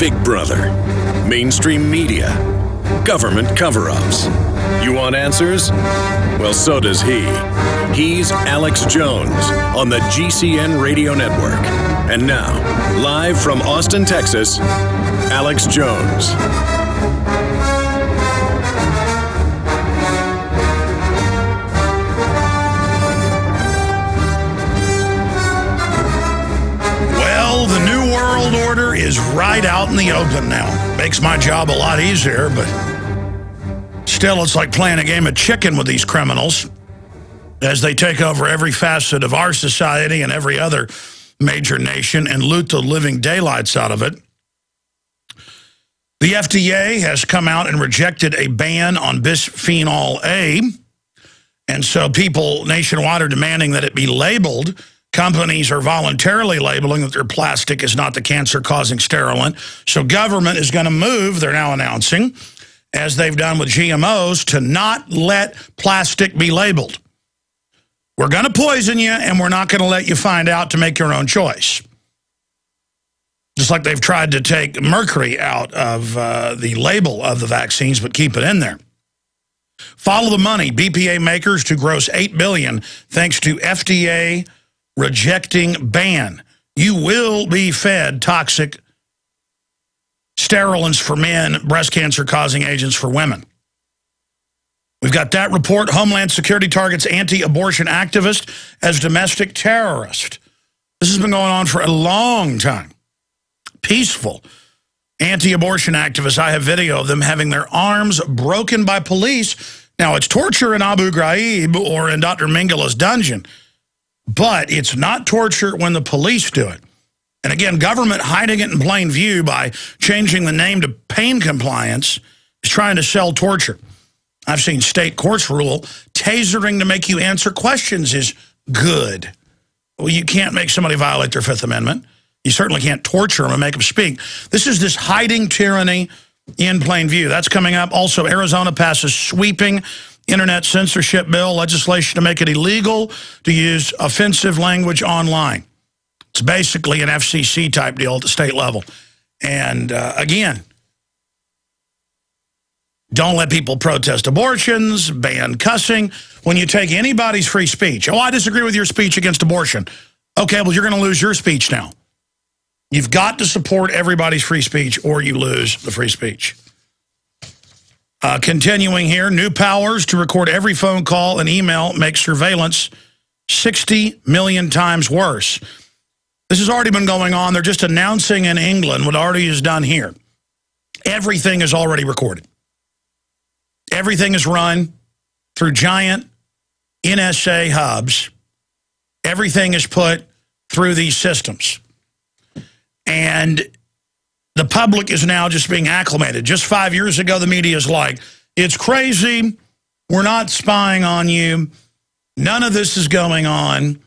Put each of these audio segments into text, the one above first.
Big Brother, mainstream media, government cover ups. You want answers? Well, so does he. He's Alex Jones on the GCN Radio Network. And now, live from Austin, Texas, Alex Jones. Order is right out in the open now. Makes my job a lot easier, but still, it's like playing a game of chicken with these criminals as they take over every facet of our society and every other major nation and loot the living daylights out of it. The FDA has come out and rejected a ban on bisphenol A. And so people nationwide are demanding that it be labeled. Companies are voluntarily labeling that their plastic is not the cancer-causing sterilant. So government is going to move, they're now announcing, as they've done with GMOs, to not let plastic be labeled. We're going to poison you, and we're not going to let you find out to make your own choice. Just like they've tried to take mercury out of uh, the label of the vaccines, but keep it in there. Follow the money. BPA makers to gross 8 billion thanks to FDA rejecting ban. You will be fed toxic sterilants for men, breast cancer causing agents for women. We've got that report. Homeland Security targets anti-abortion activist as domestic terrorist. This has been going on for a long time. Peaceful anti-abortion activists. I have video of them having their arms broken by police. Now, it's torture in Abu Ghraib or in Dr. Mengele's dungeon, but it's not torture when the police do it. And again, government hiding it in plain view by changing the name to pain compliance is trying to sell torture. I've seen state courts rule tasering to make you answer questions is good. Well, you can't make somebody violate their Fifth Amendment. You certainly can't torture them and make them speak. This is this hiding tyranny in plain view. That's coming up. Also, Arizona passes sweeping internet censorship bill legislation to make it illegal to use offensive language online. It's basically an FCC type deal at the state level. And uh, again, don't let people protest abortions, ban cussing. When you take anybody's free speech, oh, I disagree with your speech against abortion. Okay, well, you're going to lose your speech now. You've got to support everybody's free speech or you lose the free speech. Uh, continuing here, new powers to record every phone call and email make surveillance 60 million times worse. This has already been going on. They're just announcing in England what already is done here. Everything is already recorded. Everything is run through giant NSA hubs. Everything is put through these systems. And the public is now just being acclimated. Just five years ago, the media is like, it's crazy. We're not spying on you. None of this is going on.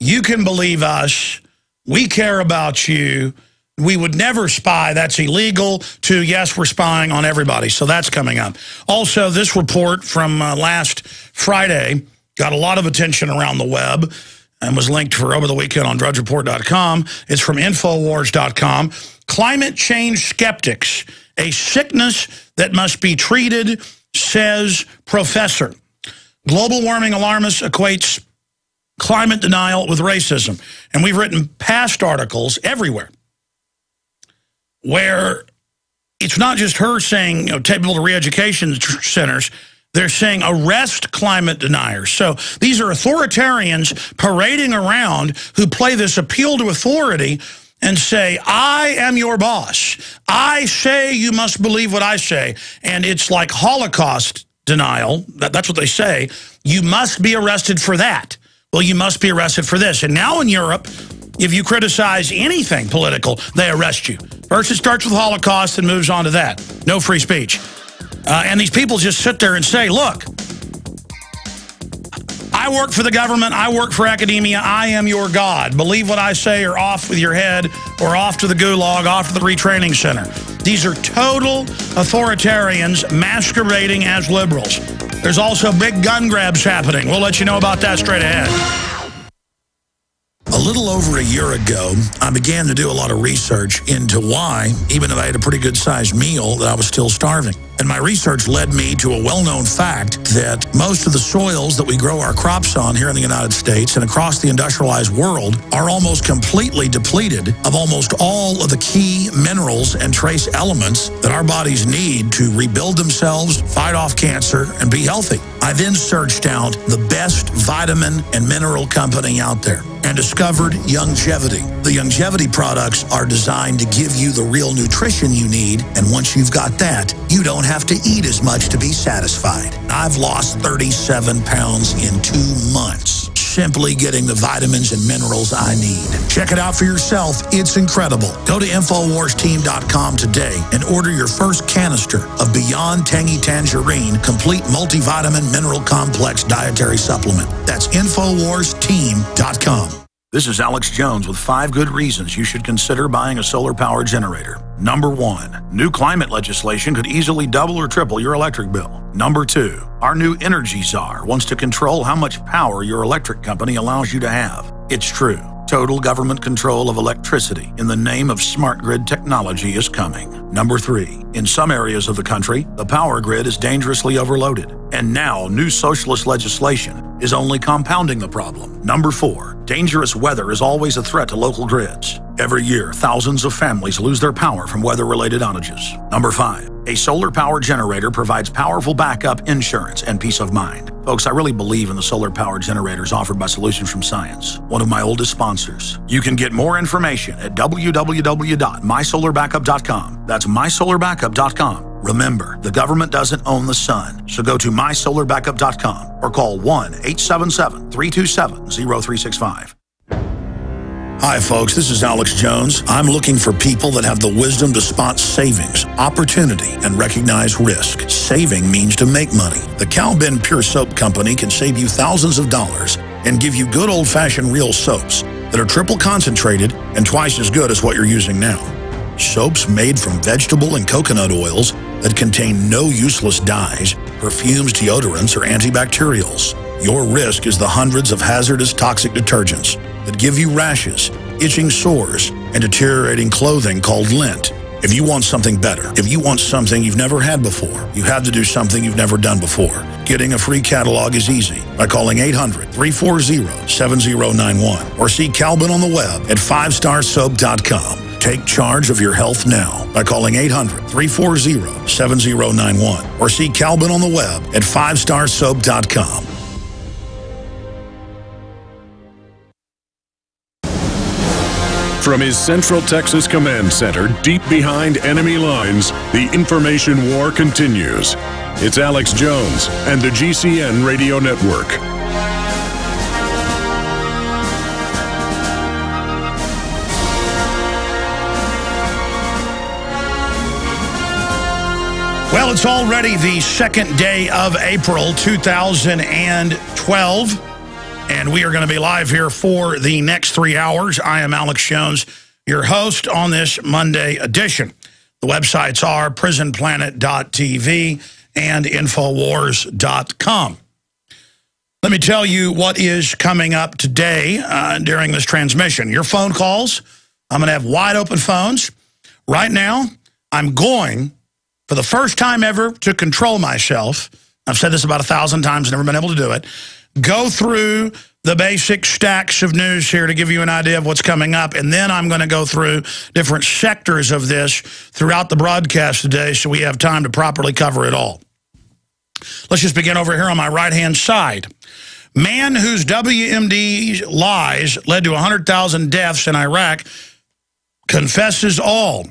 You can believe us. We care about you we would never spy. That's illegal. To, yes, we're spying on everybody. So that's coming up. Also, this report from uh, last Friday got a lot of attention around the web and was linked for over the weekend on drudgereport.com. It's from Infowars.com. Climate change skeptics, a sickness that must be treated, says professor. Global warming alarmists equates climate denial with racism. And we've written past articles everywhere where it's not just her saying, you know, take people to re-education centers. They're saying arrest climate deniers. So these are authoritarians parading around who play this appeal to authority and say, I am your boss. I say you must believe what I say. And it's like Holocaust denial. That, that's what they say. You must be arrested for that. Well, you must be arrested for this. And now in Europe, if you criticize anything political, they arrest you. First, it starts with Holocaust and moves on to that. No free speech. Uh, and these people just sit there and say, look, I work for the government. I work for academia. I am your God. Believe what I say or off with your head or off to the gulag, off to the retraining center. These are total authoritarians masquerading as liberals. There's also big gun grabs happening. We'll let you know about that straight ahead. A little over a year ago, I began to do a lot of research into why, even though I had a pretty good sized meal, that I was still starving. And my research led me to a well-known fact that most of the soils that we grow our crops on here in the United States and across the industrialized world are almost completely depleted of almost all of the key minerals and trace elements that our bodies need to rebuild themselves, fight off cancer, and be healthy. I then searched out the best vitamin and mineral company out there and discovered Youngevity. The Youngevity products are designed to give you the real nutrition you need, and once you've got that, you don't have to eat as much to be satisfied. I've lost 37 pounds in two months simply getting the vitamins and minerals I need. Check it out for yourself. It's incredible. Go to InfoWarsTeam.com today and order your first canister of Beyond Tangy Tangerine Complete Multivitamin Mineral Complex Dietary Supplement. That's InfoWarsTeam.com. This is Alex Jones with five good reasons you should consider buying a solar power generator. Number one, new climate legislation could easily double or triple your electric bill. Number two, our new energy czar wants to control how much power your electric company allows you to have. It's true. Total government control of electricity in the name of smart grid technology is coming. Number three, in some areas of the country, the power grid is dangerously overloaded. And now, new socialist legislation is only compounding the problem. Number four, dangerous weather is always a threat to local grids. Every year, thousands of families lose their power from weather-related outages. Number five, a solar power generator provides powerful backup insurance and peace of mind. Folks, I really believe in the solar power generators offered by Solutions from Science, one of my oldest sponsors. You can get more information at www.mysolarbackup.com. That's mysolarbackup.com. Remember, the government doesn't own the sun, so go to mysolarbackup.com or call 1 877 327 0365. Hi, folks. This is Alex Jones. I'm looking for people that have the wisdom to spot savings, opportunity, and recognize risk. Saving means to make money. The Cal-Ben Pure Soap Company can save you thousands of dollars and give you good old-fashioned real soaps that are triple concentrated and twice as good as what you're using now. Soaps made from vegetable and coconut oils that contain no useless dyes, perfumes, deodorants, or antibacterials. Your risk is the hundreds of hazardous toxic detergents that give you rashes, itching sores, and deteriorating clothing called lint. If you want something better, if you want something you've never had before, you have to do something you've never done before. Getting a free catalog is easy by calling 800-340-7091 or see Cal-Ben on the web at 5starsoap.com. Take charge of your health now by calling 800-340-7091 or see Cal-Ben on the web at 5starsoap.com. From his Central Texas Command Center, deep behind enemy lines, the information war continues. It's Alex Jones and the GCN Radio Network. Well, it's already the second day of April 2012. And we are going to be live here for the next three hours. I am Alex Jones, your host on this Monday edition. The websites are prisonplanet.tv and Infowars.com. Let me tell you what is coming up today uh, during this transmission. Your phone calls, I'm going to have wide open phones. Right now, I'm going, for the first time ever, to control myself. I've said this about a thousand times, never been able to do it go through the basic stacks of news here to give you an idea of what's coming up. And then I'm going to go through different sectors of this throughout the broadcast today so we have time to properly cover it all. Let's just begin over here on my right-hand side. Man whose WMD lies led to 100,000 deaths in Iraq confesses all.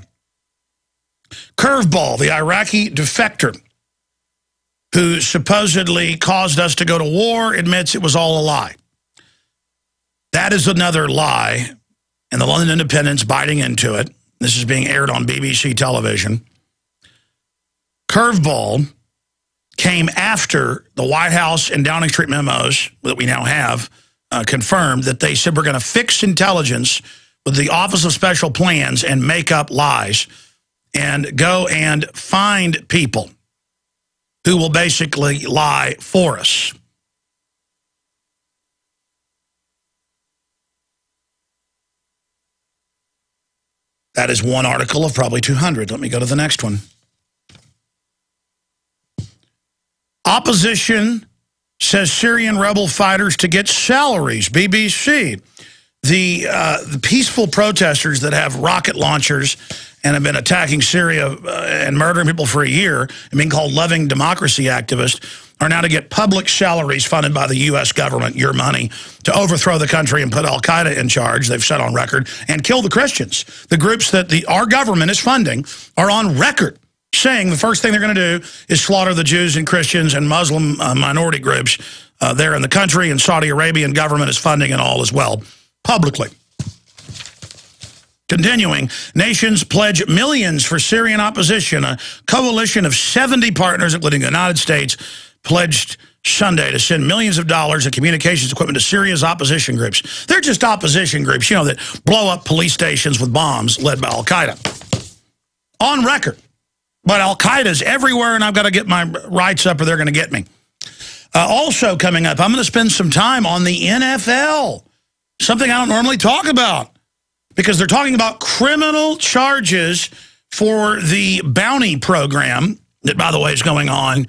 Curveball, the Iraqi defector, who supposedly caused us to go to war, admits it was all a lie. That is another lie, and the London Independent's biting into it. This is being aired on BBC television. Curveball came after the White House and Downing Street memos that we now have uh, confirmed that they said we're going to fix intelligence with the Office of Special Plans and make up lies and go and find people who will basically lie for us. That is one article of probably 200. Let me go to the next one. Opposition says Syrian rebel fighters to get salaries. BBC. The, uh, the peaceful protesters that have rocket launchers and have been attacking Syria uh, and murdering people for a year and being called loving democracy activists are now to get public salaries funded by the U.S. government, your money, to overthrow the country and put al-Qaeda in charge, they've said on record, and kill the Christians. The groups that the our government is funding are on record saying the first thing they're going to do is slaughter the Jews and Christians and Muslim uh, minority groups uh, there in the country, and Saudi Arabian government is funding it all as well, publicly. Continuing, nations pledge millions for Syrian opposition. A coalition of 70 partners, including the United States, pledged Sunday to send millions of dollars of communications equipment to Syria's opposition groups. They're just opposition groups, you know, that blow up police stations with bombs led by al-Qaeda. On record. But al-Qaeda's everywhere, and I've got to get my rights up or they're going to get me. Uh, also coming up, I'm going to spend some time on the NFL, something I don't normally talk about, because they're talking about criminal charges for the bounty program that, by the way, is going on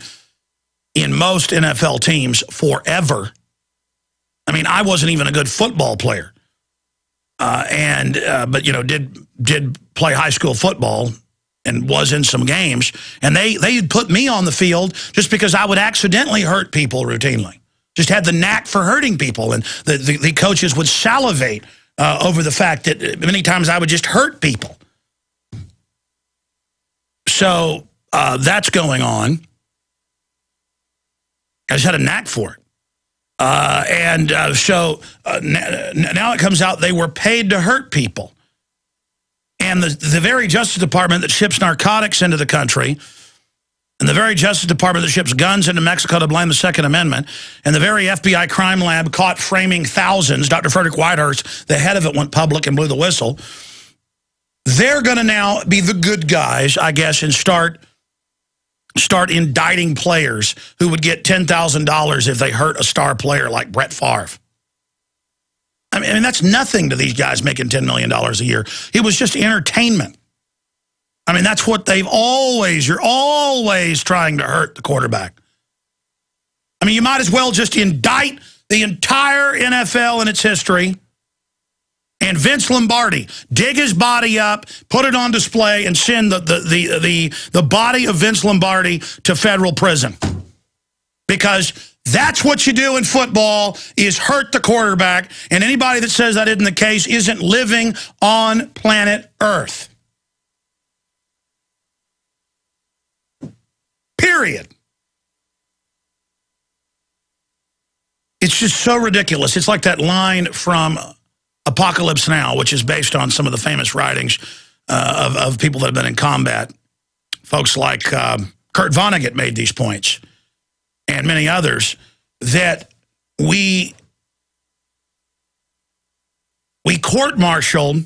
in most NFL teams forever. I mean, I wasn't even a good football player. Uh, and uh, but you know did did play high school football and was in some games and they they put me on the field just because I would accidentally hurt people routinely just had the knack for hurting people and the the, the coaches would salivate uh, over the fact that many times I would just hurt people so uh, that's going on I just had a knack for it. Uh, and uh, so uh, now it comes out they were paid to hurt people. And the, the very Justice Department that ships narcotics into the country, and the very Justice Department that ships guns into Mexico to blame the Second Amendment, and the very FBI crime lab caught framing thousands, Dr. Frederick Whitehurst, the head of it went public and blew the whistle, they're going to now be the good guys, I guess, and start start indicting players who would get $10,000 if they hurt a star player like Brett Favre. I mean, that's nothing to these guys making $10 million a year. It was just entertainment. I mean, that's what they've always, you're always trying to hurt the quarterback. I mean, you might as well just indict the entire NFL in its history and Vince Lombardi dig his body up, put it on display, and send the, the, the, the, the body of Vince Lombardi to federal prison. Because that's what you do in football is hurt the quarterback. And anybody that says that isn't the case isn't living on planet Earth. Period. It's just so ridiculous. It's like that line from Apocalypse Now, which is based on some of the famous writings uh, of, of people that have been in combat. Folks like um, Kurt Vonnegut made these points, and many others, that we we court-martialed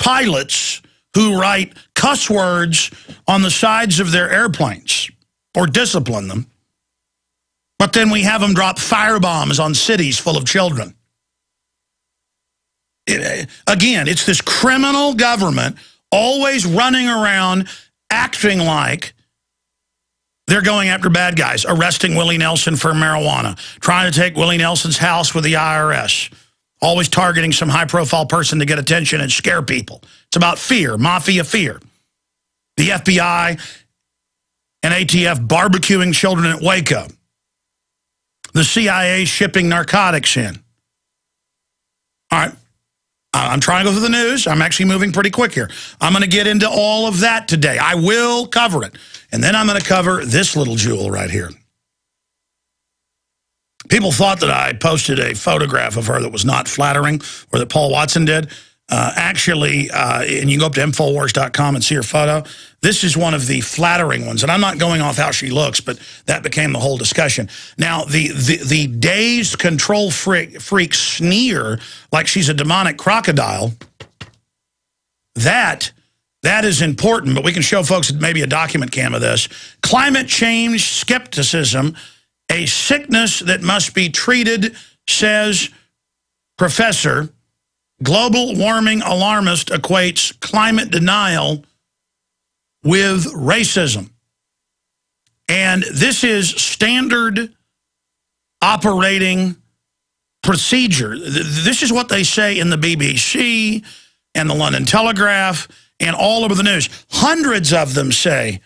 pilots who write cuss words on the sides of their airplanes or discipline them but then we have them drop firebombs on cities full of children. It, uh, again, it's this criminal government always running around acting like they're going after bad guys, arresting Willie Nelson for marijuana, trying to take Willie Nelson's house with the IRS, always targeting some high-profile person to get attention and scare people. It's about fear, mafia fear. The FBI and ATF barbecuing children at Waco the CIA shipping narcotics in. All right. I'm trying to go through the news. I'm actually moving pretty quick here. I'm going to get into all of that today. I will cover it. And then I'm going to cover this little jewel right here. People thought that I posted a photograph of her that was not flattering, or that Paul Watson did. Uh, actually, uh, and you can go up to Infowars.com and see her photo. This is one of the flattering ones. And I'm not going off how she looks, but that became the whole discussion. Now, the, the, the dazed control freak, freak sneer like she's a demonic crocodile, that that is important, but we can show folks maybe a document cam of this. Climate change skepticism, a sickness that must be treated, says Professor global warming alarmist equates climate denial with racism. And this is standard operating procedure. This is what they say in the BBC and the London Telegraph and all over the news. Hundreds of them say,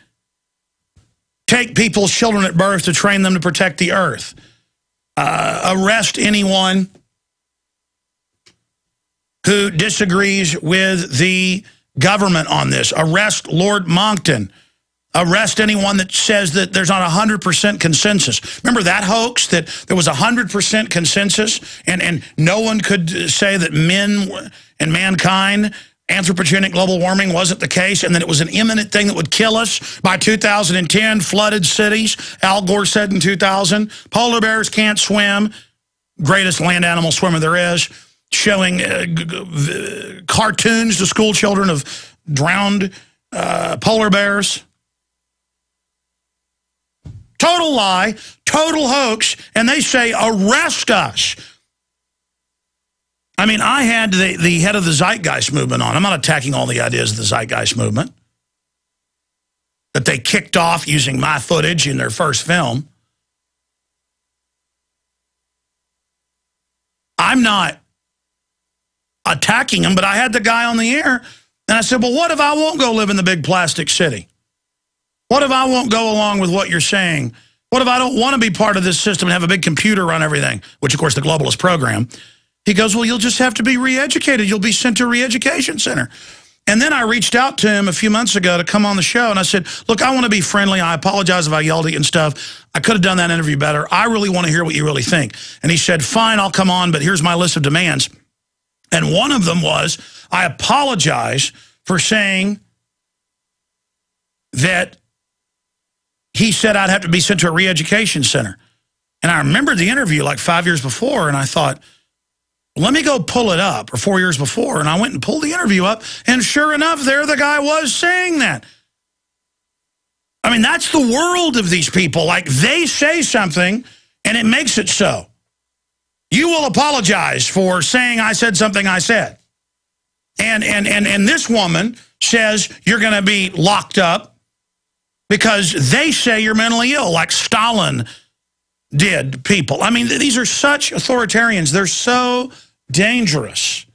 take people's children at birth to train them to protect the earth. Uh, arrest anyone who disagrees with the government on this. Arrest Lord Monckton. Arrest anyone that says that there's not 100% consensus. Remember that hoax, that there was 100% consensus and, and no one could say that men and mankind anthropogenic global warming wasn't the case and that it was an imminent thing that would kill us by 2010, flooded cities. Al Gore said in 2000, polar bears can't swim, greatest land animal swimmer there is, showing uh, cartoons to school children of drowned uh, polar bears. Total lie, total hoax, and they say arrest us. I mean, I had the, the head of the Zeitgeist movement on. I'm not attacking all the ideas of the Zeitgeist movement that they kicked off using my footage in their first film. I'm not attacking him, but I had the guy on the air, and I said, well, what if I won't go live in the big plastic city? What if I won't go along with what you're saying? What if I don't want to be part of this system and have a big computer run everything, which, of course, the globalist program. He goes, well, you'll just have to be re-educated. You'll be sent to a re-education center. And then I reached out to him a few months ago to come on the show, and I said, look, I want to be friendly. I apologize if I yelled at you and stuff. I could have done that interview better. I really want to hear what you really think. And he said, fine, I'll come on, but here's my list of demands. And one of them was, I apologize for saying that he said I'd have to be sent to a re-education center. And I remembered the interview like five years before, and I thought, let me go pull it up, or four years before. And I went and pulled the interview up, and sure enough, there the guy was saying that. I mean, that's the world of these people. Like, they say something, and it makes it so. You will apologize for saying I said something I said. And, and, and, and this woman says you're going to be locked up because they say you're mentally ill, like Stalin did people. I mean, these are such authoritarians. They're so dangerous.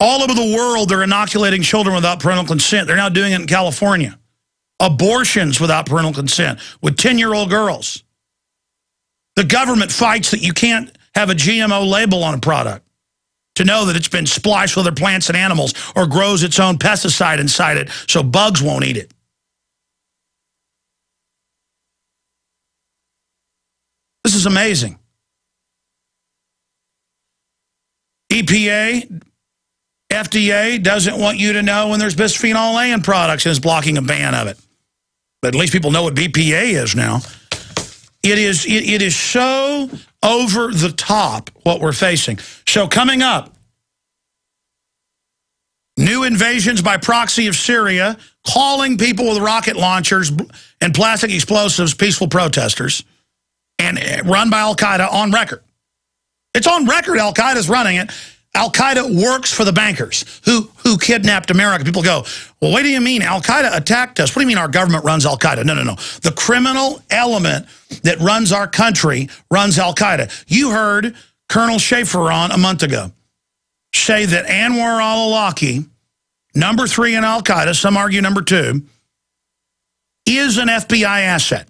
All over the world, they're inoculating children without parental consent. They're now doing it in California. Abortions without parental consent with 10-year-old girls. The government fights that you can't have a GMO label on a product to know that it's been spliced with other plants and animals or grows its own pesticide inside it so bugs won't eat it. This is amazing. EPA, FDA doesn't want you to know when there's bisphenol A in products and is blocking a ban of it. But at least people know what BPA is now. It is, it, it is so over the top what we're facing. So coming up, new invasions by proxy of Syria, calling people with rocket launchers and plastic explosives peaceful protesters and uh, run by al-Qaeda on record. It's on record al-Qaeda's running it. Al-Qaeda works for the bankers who, who kidnapped America. People go, well, what do you mean? Al-Qaeda attacked us. What do you mean our government runs Al-Qaeda? No, no, no. The criminal element that runs our country runs Al-Qaeda. You heard Colonel Schaefer on a month ago say that Anwar al-Awlaki, number three in Al-Qaeda, some argue number two, is an FBI asset.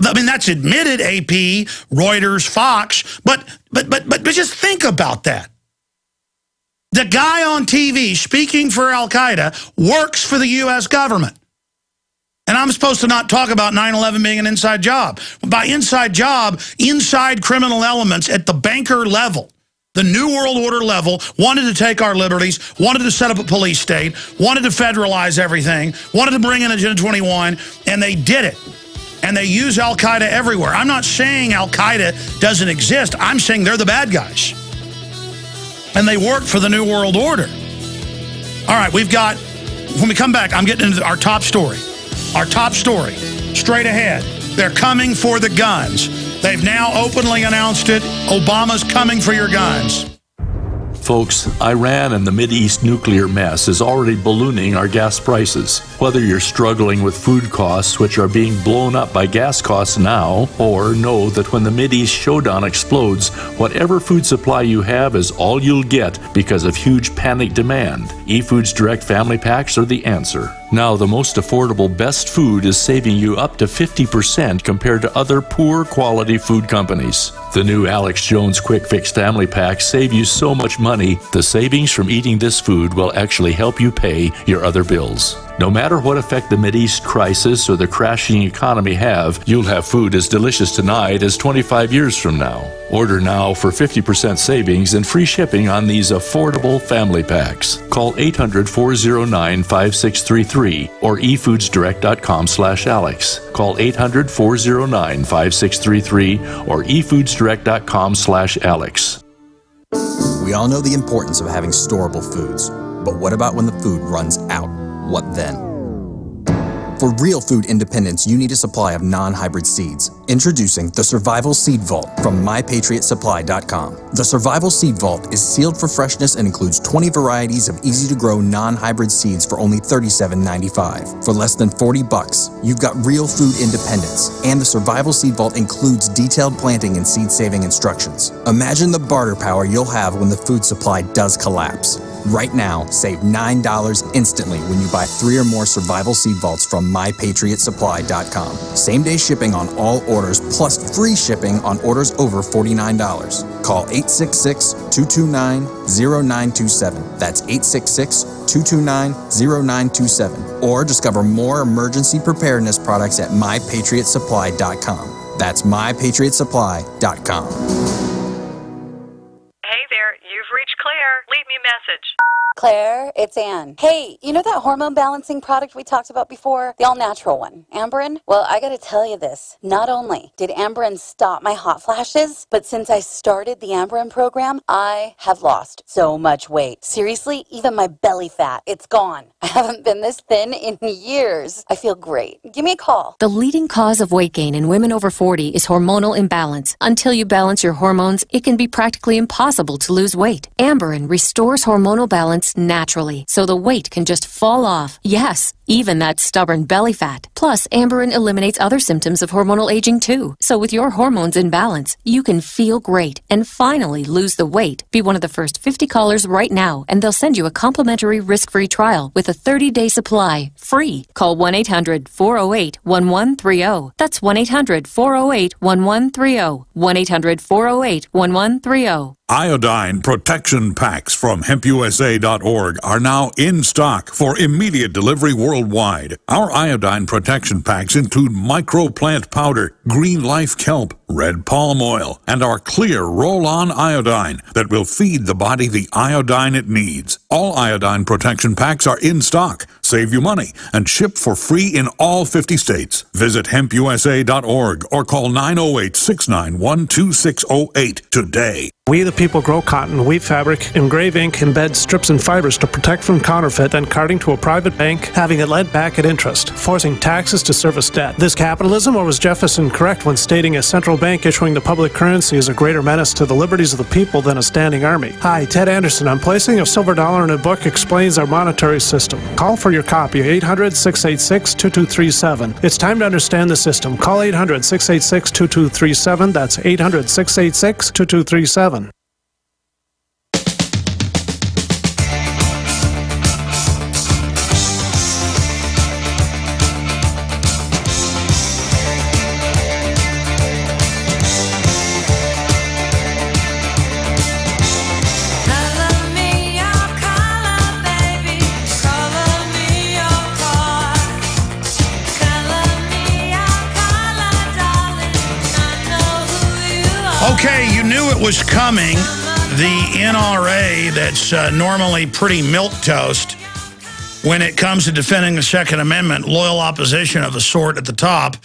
I mean, that's admitted, AP, Reuters, Fox, but, but, but, but, but just think about that. The guy on TV speaking for al-Qaeda works for the U.S. government. And I'm supposed to not talk about 9-11 being an inside job. By inside job, inside criminal elements at the banker level, the New World Order level, wanted to take our liberties, wanted to set up a police state, wanted to federalize everything, wanted to bring in Agenda 21, and they did it and they use al-Qaeda everywhere. I'm not saying al-Qaeda doesn't exist. I'm saying they're the bad guys. And they work for the New World Order. All right, we've got, when we come back, I'm getting into our top story. Our top story, straight ahead. They're coming for the guns. They've now openly announced it. Obama's coming for your guns. Folks, Iran and the East nuclear mess is already ballooning our gas prices. Whether you're struggling with food costs, which are being blown up by gas costs now, or know that when the East showdown explodes, whatever food supply you have is all you'll get because of huge panic demand, eFoods Direct Family Packs are the answer. Now, the most affordable best food is saving you up to 50% compared to other poor quality food companies. The new Alex Jones Quick Fix Family Pack save you so much money, the savings from eating this food will actually help you pay your other bills. No matter what effect the Mideast crisis or the crashing economy have, you'll have food as delicious tonight as 25 years from now. Order now for 50% savings and free shipping on these affordable family packs. Call 800-409-5633 or efoodsdirect.com slash Alex. Call 800-409-5633 or efoodsdirect.com slash Alex. We all know the importance of having storable foods, but what about when the food runs out? What then? For real food independence, you need a supply of non-hybrid seeds. Introducing the Survival Seed Vault from MyPatriotSupply.com. The Survival Seed Vault is sealed for freshness and includes 20 varieties of easy-to-grow non-hybrid seeds for only $37.95. For less than 40 bucks, you've got real food independence, and the Survival Seed Vault includes detailed planting and seed-saving instructions. Imagine the barter power you'll have when the food supply does collapse. Right now, save $9 instantly when you buy three or more survival seed vaults from mypatriotsupply.com. Same day shipping on all orders plus free shipping on orders over $49. Call 866 229 0927. That's 866 229 0927. Or discover more emergency preparedness products at mypatriotsupply.com. That's mypatriotsupply.com. Hey there, you've reached Claire. Leave me a message. Claire, it's Anne. Hey, you know that hormone balancing product we talked about before? The all natural one, Amberen? Well, I gotta tell you this. Not only did Amberen stop my hot flashes, but since I started the Amberen program, I have lost so much weight. Seriously, even my belly fat, it's gone. I haven't been this thin in years. I feel great. Give me a call. The leading cause of weight gain in women over 40 is hormonal imbalance. Until you balance your hormones, it can be practically impossible to lose weight. Amberen restores hormonal balance naturally, so the weight can just fall off. Yes, even that stubborn belly fat. Plus, Amberen eliminates other symptoms of hormonal aging too. So with your hormones in balance, you can feel great and finally lose the weight. Be one of the first 50 callers right now, and they'll send you a complimentary risk-free trial with a 30-day supply, free. Call 1-800-408-1130. That's 1-800-408-1130. 1-800-408-1130. Iodine protection packs from hempusa.org are now in stock for immediate delivery worldwide. Our iodine protection packs include microplant powder, green life kelp, red palm oil, and our clear roll-on iodine that will feed the body the iodine it needs. All iodine protection packs are in stock, save you money, and ship for free in all 50 states. Visit hempusa.org or call 908 691 2608 today. We the people grow cotton, weave fabric, engrave ink, embed strips and fibers to protect from counterfeit, then carting to a private bank, having it lent back at interest, forcing taxes to service debt. This capitalism, or was Jefferson correct when stating a central bank issuing the public currency is a greater menace to the liberties of the people than a standing army? Hi, Ted Anderson. I'm placing a silver dollar in a book explains our monetary system. Call for your copy, 800 686 2237. It's time to understand the system. Call 800 686 2237. That's 800 686 2237. Was coming. The NRA, that's uh, normally pretty milk toast when it comes to defending the Second Amendment, loyal opposition of a sort at the top.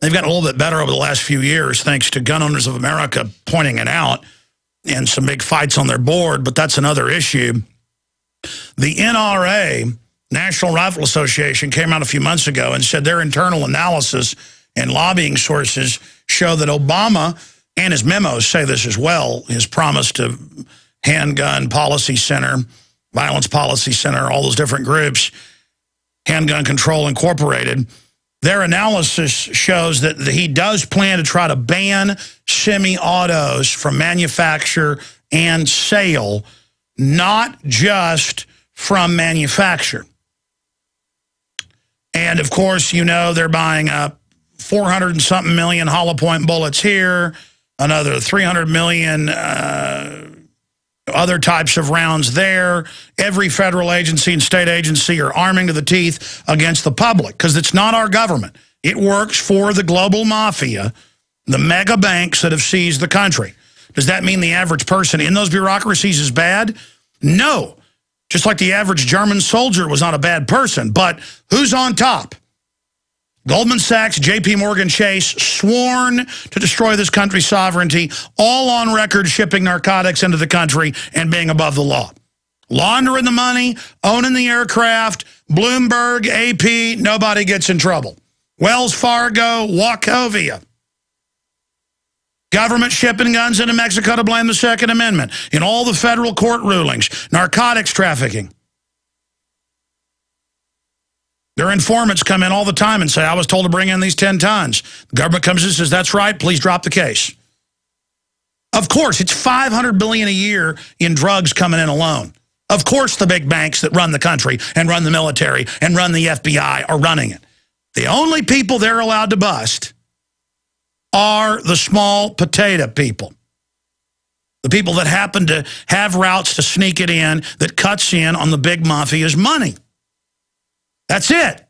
They've gotten a little bit better over the last few years, thanks to Gun Owners of America pointing it out and some big fights on their board, but that's another issue. The NRA, National Rifle Association, came out a few months ago and said their internal analysis and lobbying sources show that Obama and his memos say this as well, his promise to Handgun Policy Center, Violence Policy Center, all those different groups, Handgun Control Incorporated, their analysis shows that he does plan to try to ban semi-autos from manufacture and sale, not just from manufacture. And of course, you know, they're buying up 400 and something million hollow point bullets here, another 300 million uh, other types of rounds there. Every federal agency and state agency are arming to the teeth against the public because it's not our government. It works for the global mafia, the mega banks that have seized the country. Does that mean the average person in those bureaucracies is bad? No. Just like the average German soldier was not a bad person. But who's on top? Goldman Sachs, JP Morgan Chase, sworn to destroy this country's sovereignty, all on record shipping narcotics into the country and being above the law. Laundering the money, owning the aircraft, Bloomberg, AP, nobody gets in trouble. Wells Fargo, Wachovia. Government shipping guns into Mexico to blame the Second Amendment. In all the federal court rulings, narcotics trafficking. Their informants come in all the time and say, I was told to bring in these 10 tons. The government comes in and says, that's right, please drop the case. Of course, it's 500 billion a year in drugs coming in alone. Of course, the big banks that run the country and run the military and run the FBI are running it. The only people they're allowed to bust are the small potato people. The people that happen to have routes to sneak it in that cuts in on the big mafia's money. That's it.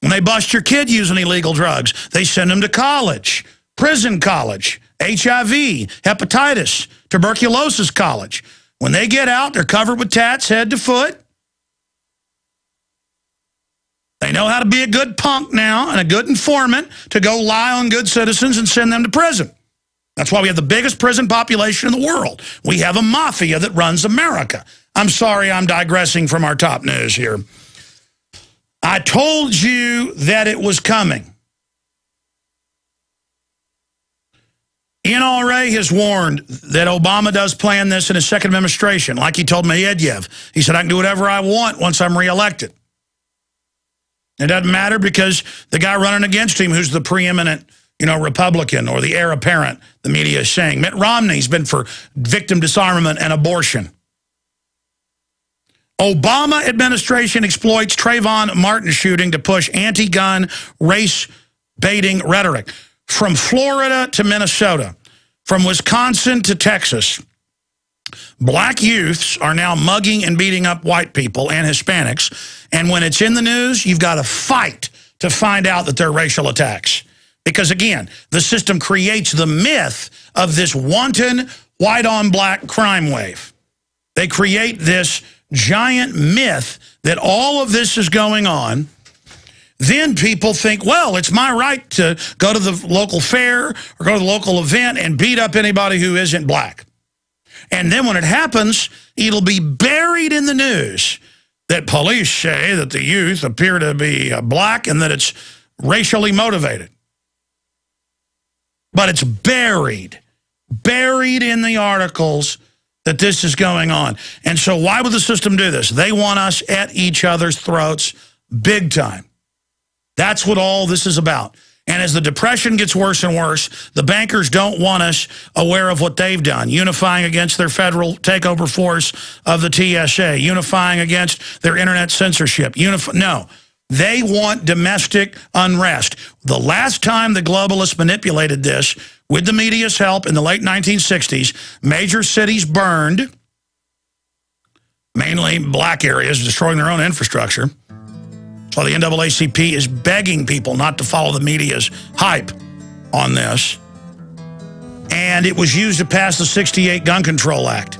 When they bust your kid using illegal drugs, they send them to college, prison college, HIV, hepatitis, tuberculosis college. When they get out, they're covered with tats head to foot. They know how to be a good punk now and a good informant to go lie on good citizens and send them to prison. That's why we have the biggest prison population in the world. We have a mafia that runs America. I'm sorry I'm digressing from our top news here. I told you that it was coming. NRA has warned that Obama does plan this in his second administration, like he told Medvedev. He said, I can do whatever I want once I'm reelected. It doesn't matter because the guy running against him, who's the preeminent you know, Republican or the heir apparent, the media is saying. Mitt Romney's been for victim disarmament and abortion. Obama administration exploits Trayvon Martin shooting to push anti-gun, race-baiting rhetoric. From Florida to Minnesota, from Wisconsin to Texas, black youths are now mugging and beating up white people and Hispanics. And when it's in the news, you've got to fight to find out that they're racial attacks. Because, again, the system creates the myth of this wanton white-on-black crime wave. They create this giant myth that all of this is going on, then people think, well, it's my right to go to the local fair or go to the local event and beat up anybody who isn't black. And then when it happens, it'll be buried in the news that police say that the youth appear to be uh, black and that it's racially motivated. But it's buried, buried in the articles that this is going on. And so why would the system do this? They want us at each other's throats big time. That's what all this is about. And as the depression gets worse and worse, the bankers don't want us aware of what they've done, unifying against their federal takeover force of the TSA, unifying against their internet censorship. Unif no, they want domestic unrest. The last time the globalists manipulated this with the media's help in the late 1960s, major cities burned, mainly black areas, destroying their own infrastructure. So the NAACP is begging people not to follow the media's hype on this. And it was used to pass the 68 Gun Control Act.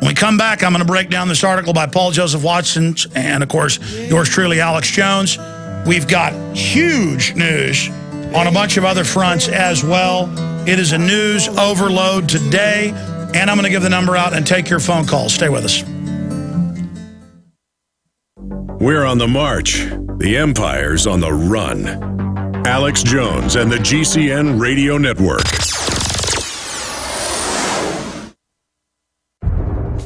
When we come back, I'm going to break down this article by Paul Joseph Watson and, of course, yours truly, Alex Jones. We've got huge news on a bunch of other fronts as well. It is a news overload today, and I'm going to give the number out and take your phone calls. Stay with us. We're on the march. The Empire's on the run. Alex Jones and the GCN Radio Network.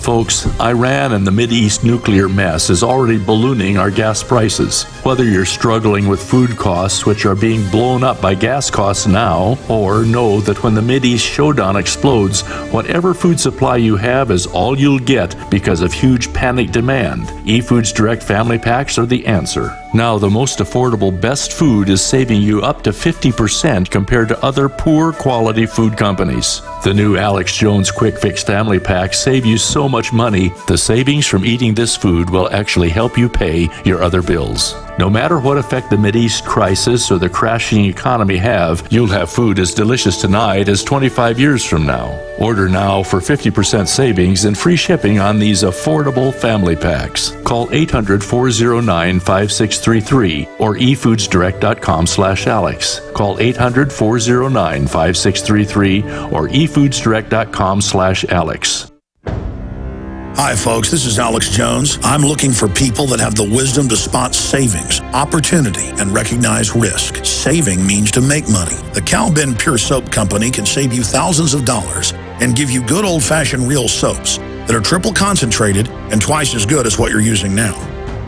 Folks, Iran and the East nuclear mess is already ballooning our gas prices. Whether you're struggling with food costs, which are being blown up by gas costs now, or know that when the East showdown explodes, whatever food supply you have is all you'll get because of huge panic demand, eFoods Direct Family Packs are the answer. Now, the most affordable best food is saving you up to 50% compared to other poor quality food companies. The new Alex Jones Quick Fix Family Packs save you so much money, the savings from eating this food will actually help you pay your other bills. No matter what effect the Mideast crisis or the crashing economy have, you'll have food as delicious tonight as 25 years from now. Order now for 50% savings and free shipping on these affordable family packs. Call 800-409-5633 or efoodsdirect.com slash Alex. Call 800-409-5633 or efoodsdirect.com slash Alex. Hi, folks. This is Alex Jones. I'm looking for people that have the wisdom to spot savings, opportunity, and recognize risk. Saving means to make money. The Cal-Ben Pure Soap Company can save you thousands of dollars and give you good old-fashioned real soaps that are triple concentrated and twice as good as what you're using now.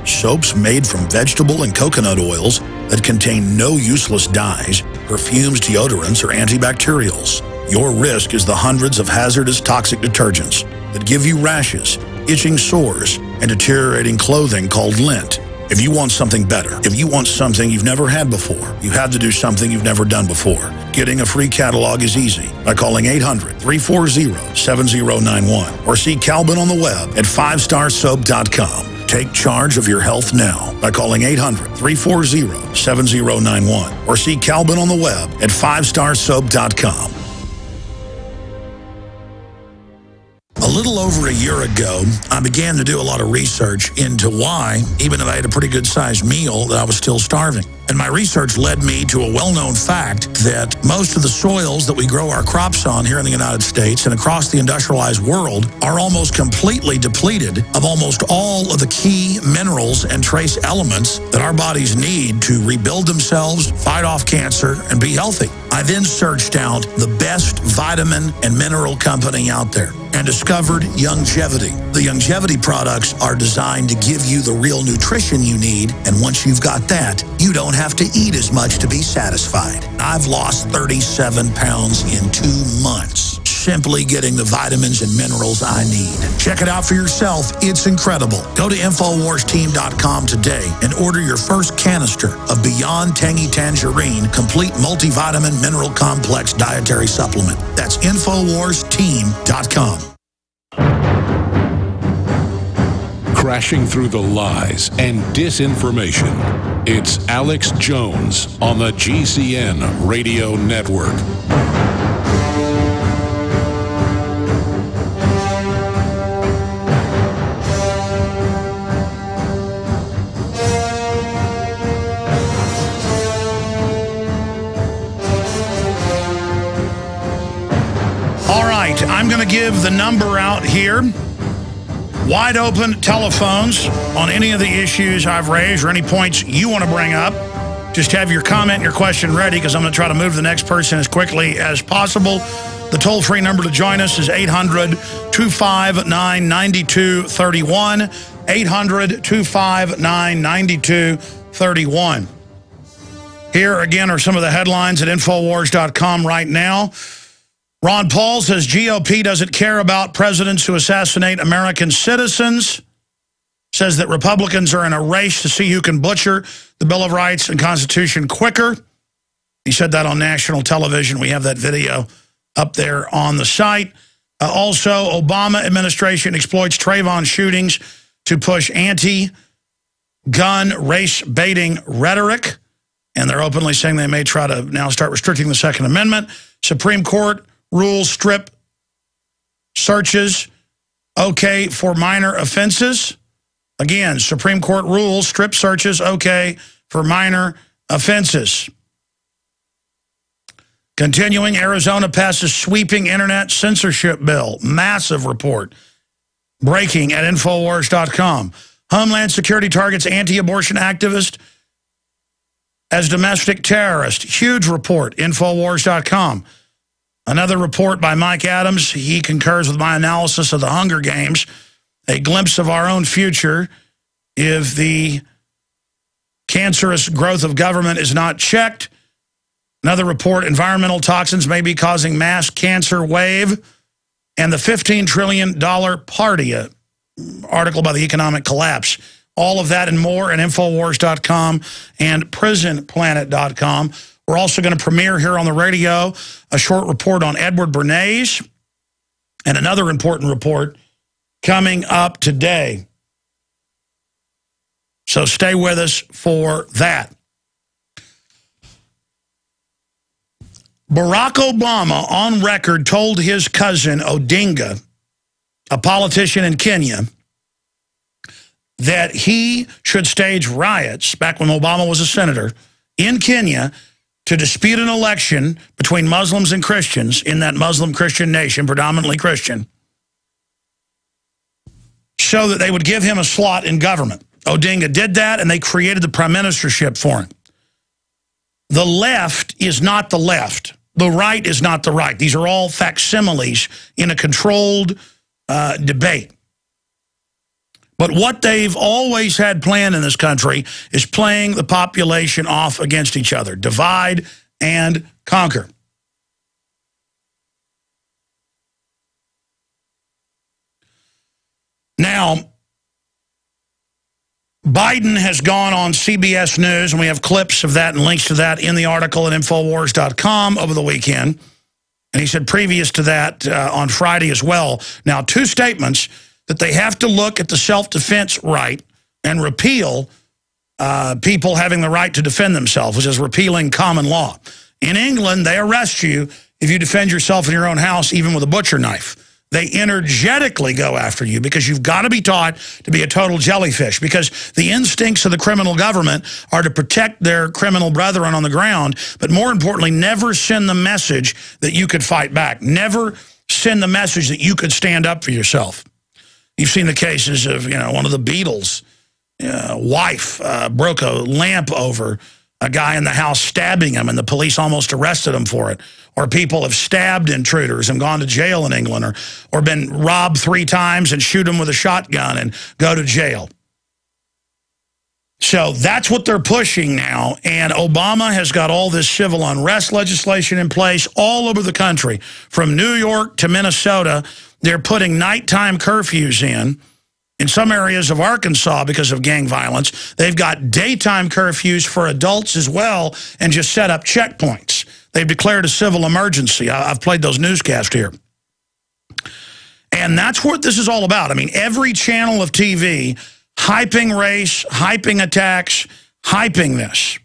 Soaps made from vegetable and coconut oils that contain no useless dyes, perfumes, deodorants, or antibacterials. Your risk is the hundreds of hazardous toxic detergents that give you rashes, itching sores, and deteriorating clothing called lint. If you want something better, if you want something you've never had before, you have to do something you've never done before. Getting a free catalog is easy by calling 800-340-7091 or see Cal-Ben on the web at 5starsoap.com. Take charge of your health now by calling 800-340-7091 or see Cal-Ben on the web at 5starsoap.com. A little over a year ago, I began to do a lot of research into why, even if I had a pretty good sized meal, that I was still starving. And my research led me to a well-known fact that most of the soils that we grow our crops on here in the United States and across the industrialized world are almost completely depleted of almost all of the key minerals and trace elements that our bodies need to rebuild themselves, fight off cancer, and be healthy. I then searched out the best vitamin and mineral company out there and discovered Longevity. The Longevity products are designed to give you the real nutrition you need, and once you've got that, you don't have to eat as much to be satisfied. I've lost 37 pounds in two months simply getting the vitamins and minerals I need. Check it out for yourself. It's incredible. Go to InfoWarsTeam.com today and order your first canister of Beyond Tangy Tangerine Complete Multivitamin Mineral Complex Dietary Supplement. That's InfoWarsTeam.com. Crashing through the lies and disinformation. It's Alex Jones on the GCN Radio Network. All right, I'm going to give the number out here. Wide open telephones on any of the issues I've raised or any points you want to bring up. Just have your comment your question ready because I'm going to try to move the next person as quickly as possible. The toll free number to join us is 800 259 9231. 800 259 9231. Here again are some of the headlines at Infowars.com right now. Ron Paul says GOP doesn't care about presidents who assassinate American citizens. Says that Republicans are in a race to see who can butcher the Bill of Rights and Constitution quicker. He said that on national television. We have that video up there on the site. Uh, also, Obama administration exploits Trayvon shootings to push anti-gun race baiting rhetoric. And they're openly saying they may try to now start restricting the Second Amendment. Supreme Court rules strip searches okay for minor offenses. Again, Supreme Court rules strip searches okay for minor offenses. Continuing, Arizona passes sweeping internet censorship bill. Massive report. Breaking at Infowars.com. Homeland Security targets anti-abortion activist as domestic terrorist. Huge report. Infowars.com. Another report by Mike Adams. He concurs with my analysis of the Hunger Games a glimpse of our own future if the cancerous growth of government is not checked. Another report, environmental toxins may be causing mass cancer wave. And the $15 trillion party, uh, article by the economic collapse. All of that and more at Infowars.com and PrisonPlanet.com. We're also going to premiere here on the radio a short report on Edward Bernays and another important report coming up today. So stay with us for that. Barack Obama, on record, told his cousin Odinga, a politician in Kenya, that he should stage riots, back when Obama was a senator, in Kenya to dispute an election between Muslims and Christians in that Muslim-Christian nation, predominantly Christian, so that they would give him a slot in government. Odinga did that, and they created the prime ministership for him. The left is not the left. The right is not the right. These are all facsimiles in a controlled uh, debate. But what they've always had planned in this country is playing the population off against each other. Divide and conquer. Now, Biden has gone on CBS News, and we have clips of that and links to that in the article at Infowars.com over the weekend. And he said previous to that uh, on Friday as well. Now, two statements that they have to look at the self-defense right and repeal uh, people having the right to defend themselves, which is repealing common law. In England, they arrest you if you defend yourself in your own house, even with a butcher knife. They energetically go after you because you've got to be taught to be a total jellyfish because the instincts of the criminal government are to protect their criminal brethren on the ground, but more importantly, never send the message that you could fight back. Never send the message that you could stand up for yourself. You've seen the cases of, you know, one of the Beatles' uh, wife uh, broke a lamp over a guy in the house stabbing him, and the police almost arrested him for it. Or people have stabbed intruders and gone to jail in England, or, or been robbed three times and shoot them with a shotgun and go to jail. So that's what they're pushing now. And Obama has got all this civil unrest legislation in place all over the country, from New York to Minnesota. They're putting nighttime curfews in. In some areas of Arkansas, because of gang violence, they've got daytime curfews for adults as well and just set up checkpoints. They've declared a civil emergency. I've played those newscasts here. And that's what this is all about. I mean, every channel of TV hyping race, hyping attacks, hyping this.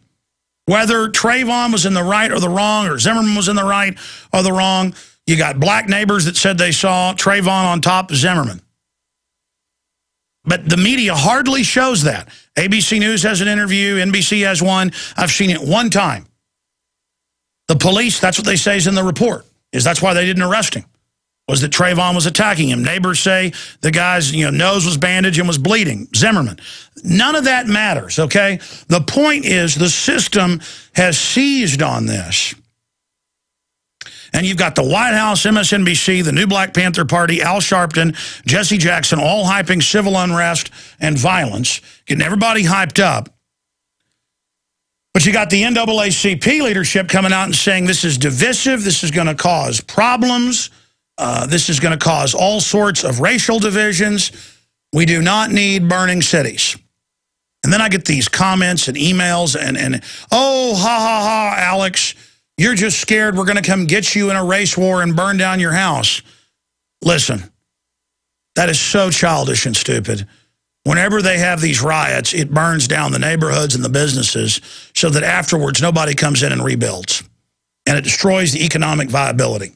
Whether Trayvon was in the right or the wrong, or Zimmerman was in the right or the wrong, you got black neighbors that said they saw Trayvon on top of Zimmerman. But the media hardly shows that. ABC News has an interview. NBC has one. I've seen it one time. The police, that's what they say is in the report, is that's why they didn't arrest him, was that Trayvon was attacking him. Neighbors say the guy's you know, nose was bandaged and was bleeding. Zimmerman. None of that matters, okay? The point is the system has seized on this. And you've got the White House, MSNBC, the new Black Panther Party, Al Sharpton, Jesse Jackson, all hyping civil unrest and violence, getting everybody hyped up. But you got the NAACP leadership coming out and saying this is divisive, this is going to cause problems, uh, this is going to cause all sorts of racial divisions. We do not need burning cities. And then I get these comments and emails and, and oh, ha, ha, ha, Alex, you're just scared we're going to come get you in a race war and burn down your house. Listen, that is so childish and stupid. Whenever they have these riots, it burns down the neighborhoods and the businesses so that afterwards nobody comes in and rebuilds. And it destroys the economic viability.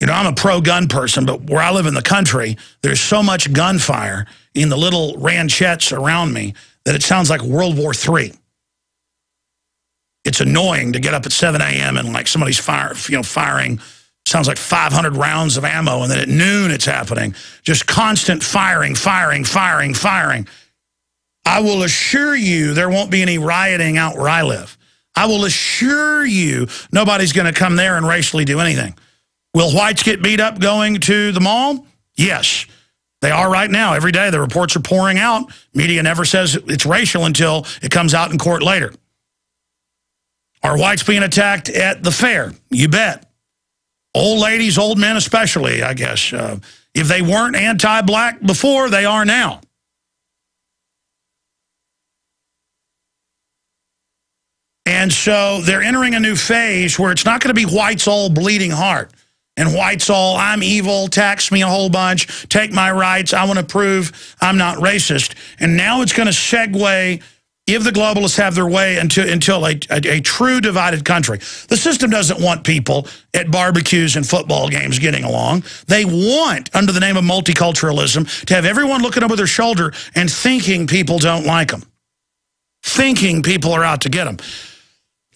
You know, I'm a pro-gun person, but where I live in the country, there's so much gunfire in the little ranchettes around me that it sounds like World War III it's annoying to get up at 7 a.m. and like somebody's fire, you know, firing, sounds like 500 rounds of ammo, and then at noon it's happening. Just constant firing, firing, firing, firing. I will assure you there won't be any rioting out where I live. I will assure you nobody's going to come there and racially do anything. Will whites get beat up going to the mall? Yes, they are right now. Every day the reports are pouring out. Media never says it's racial until it comes out in court later. Are whites being attacked at the fair? You bet. Old ladies, old men especially, I guess. Uh, if they weren't anti-black before, they are now. And so they're entering a new phase where it's not going to be whites all bleeding heart. And whites all, I'm evil, tax me a whole bunch, take my rights, I want to prove I'm not racist. And now it's going to segue Give the globalists have their way until, until a, a, a, true divided country. The system doesn't want people at barbecues and football games getting along. They want, under the name of multiculturalism, to have everyone looking over their shoulder and thinking people don't like them. Thinking people are out to get them.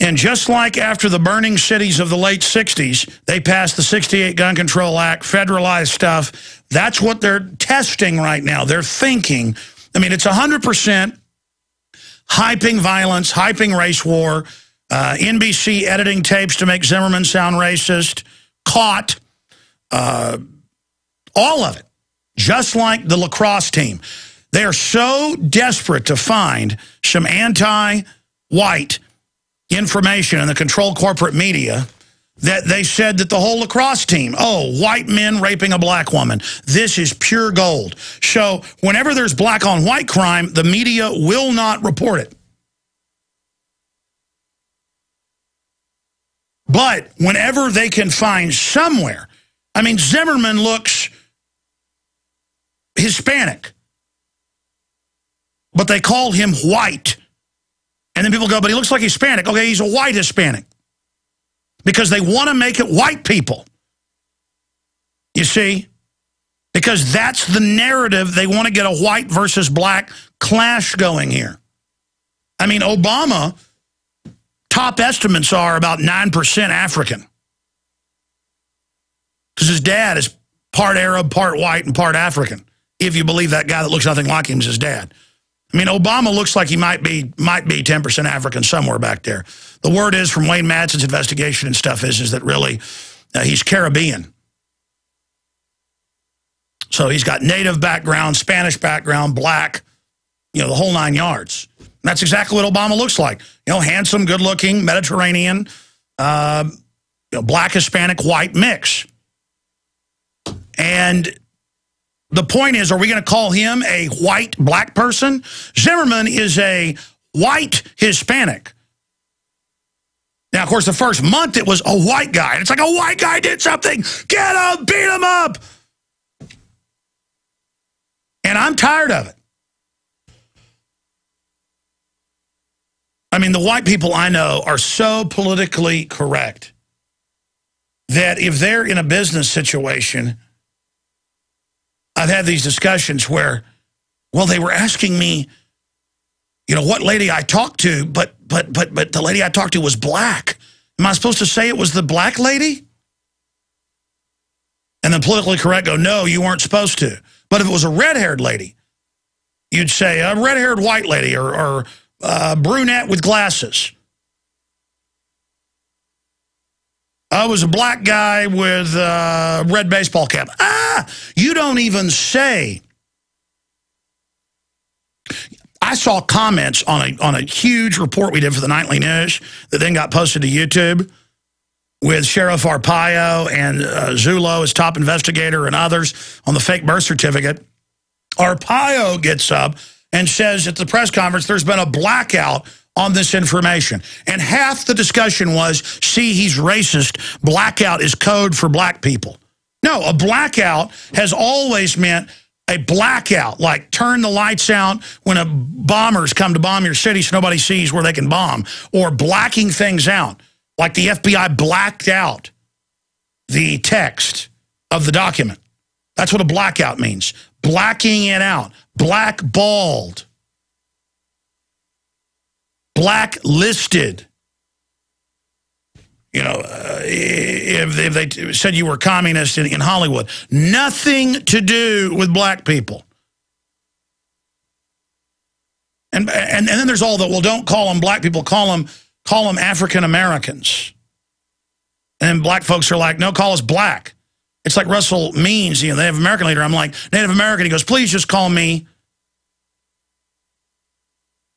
And just like after the burning cities of the late 60s, they passed the 68 Gun Control Act, federalized stuff. That's what they're testing right now. They're thinking. I mean, it's 100% hyping violence, hyping race war, uh, NBC editing tapes to make Zimmerman sound racist, caught, uh, all of it, just like the lacrosse team. They are so desperate to find some anti-white information in the controlled corporate media that they said that the whole lacrosse team, oh, white men raping a black woman, this is pure gold. So whenever there's black on white crime, the media will not report it. But whenever they can find somewhere, I mean, Zimmerman looks Hispanic, but they call him white. And then people go, but he looks like Hispanic. Okay, he's a white Hispanic because they want to make it white people. You see? Because that's the narrative. They want to get a white versus black clash going here. I mean, Obama, top estimates are about 9% African. Because his dad is part Arab, part white, and part African. If you believe that guy that looks nothing like him is his dad. I mean, Obama looks like he might be might be 10% African somewhere back there. The word is from Wayne Madsen's investigation and stuff is, is that really uh, he's Caribbean. So he's got native background, Spanish background, black, you know, the whole nine yards. And that's exactly what Obama looks like. You know, handsome, good-looking, Mediterranean, uh, you know, black, Hispanic, white mix. And the point is, are we going to call him a white black person? Zimmerman is a white Hispanic. Now, of course, the first month it was a white guy. It's like a white guy did something. Get him, beat him up. And I'm tired of it. I mean, the white people I know are so politically correct that if they're in a business situation I've had these discussions where, well, they were asking me, you know, what lady I talked to, but but but but the lady I talked to was black. Am I supposed to say it was the black lady? And then politically correct go, no, you weren't supposed to. But if it was a red-haired lady, you'd say a red-haired white lady or, or brunette with glasses. I was a black guy with a red baseball cap. Ah, you don't even say. I saw comments on a on a huge report we did for the Nightly News that then got posted to YouTube with Sheriff Arpaio and uh, Zullo as top investigator and others on the fake birth certificate. Arpaio gets up and says at the press conference there's been a blackout on this information. And half the discussion was, see, he's racist. Blackout is code for black people. No, a blackout has always meant a blackout, like turn the lights out when a bombers come to bomb your city so nobody sees where they can bomb, or blacking things out, like the FBI blacked out the text of the document. That's what a blackout means. Blacking it out. Blackballed blacklisted. You know, uh, if, if, they said you were communist in, in Hollywood, nothing to do with black people. And, and, and then there's all the, well, don't call them black people, call them, call them African Americans. And black folks are like, no, call us black. It's like Russell Means, you know, Native American leader. I'm like, Native American. He goes, please just call me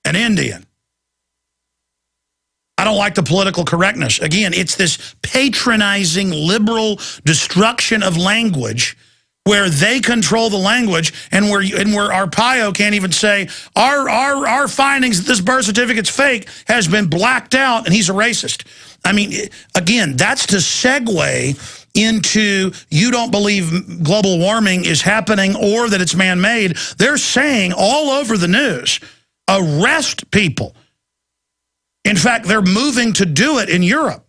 an Indian. I don't like the political correctness. Again, it's this patronizing liberal destruction of language where they control the language and where and where Arpaio can't even say our our our findings that this birth certificate's fake has been blacked out and he's a racist. I mean, again, that's the segue into you don't believe global warming is happening or that it's man-made. They're saying all over the news, arrest people. In fact, they're moving to do it in Europe.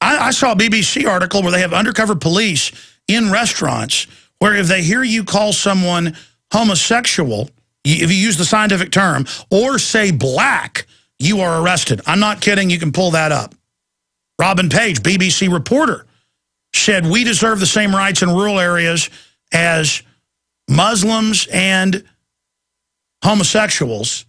I, I saw a BBC article where they have undercover police in restaurants where if they hear you call someone homosexual, if you use the scientific term, or say black, you are arrested. I'm not kidding. You can pull that up. Robin Page, BBC reporter, said we deserve the same rights in rural areas as Muslims and homosexuals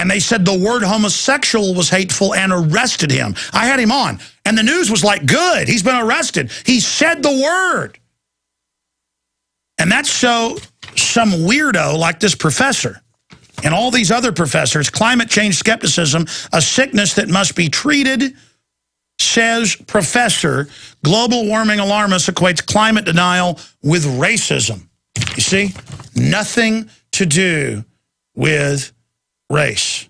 and they said the word homosexual was hateful and arrested him. I had him on, and the news was like, good, he's been arrested. He said the word. And that's so some weirdo like this professor and all these other professors, climate change skepticism, a sickness that must be treated, says professor, global warming alarmist equates climate denial with racism. You see, nothing to do with race.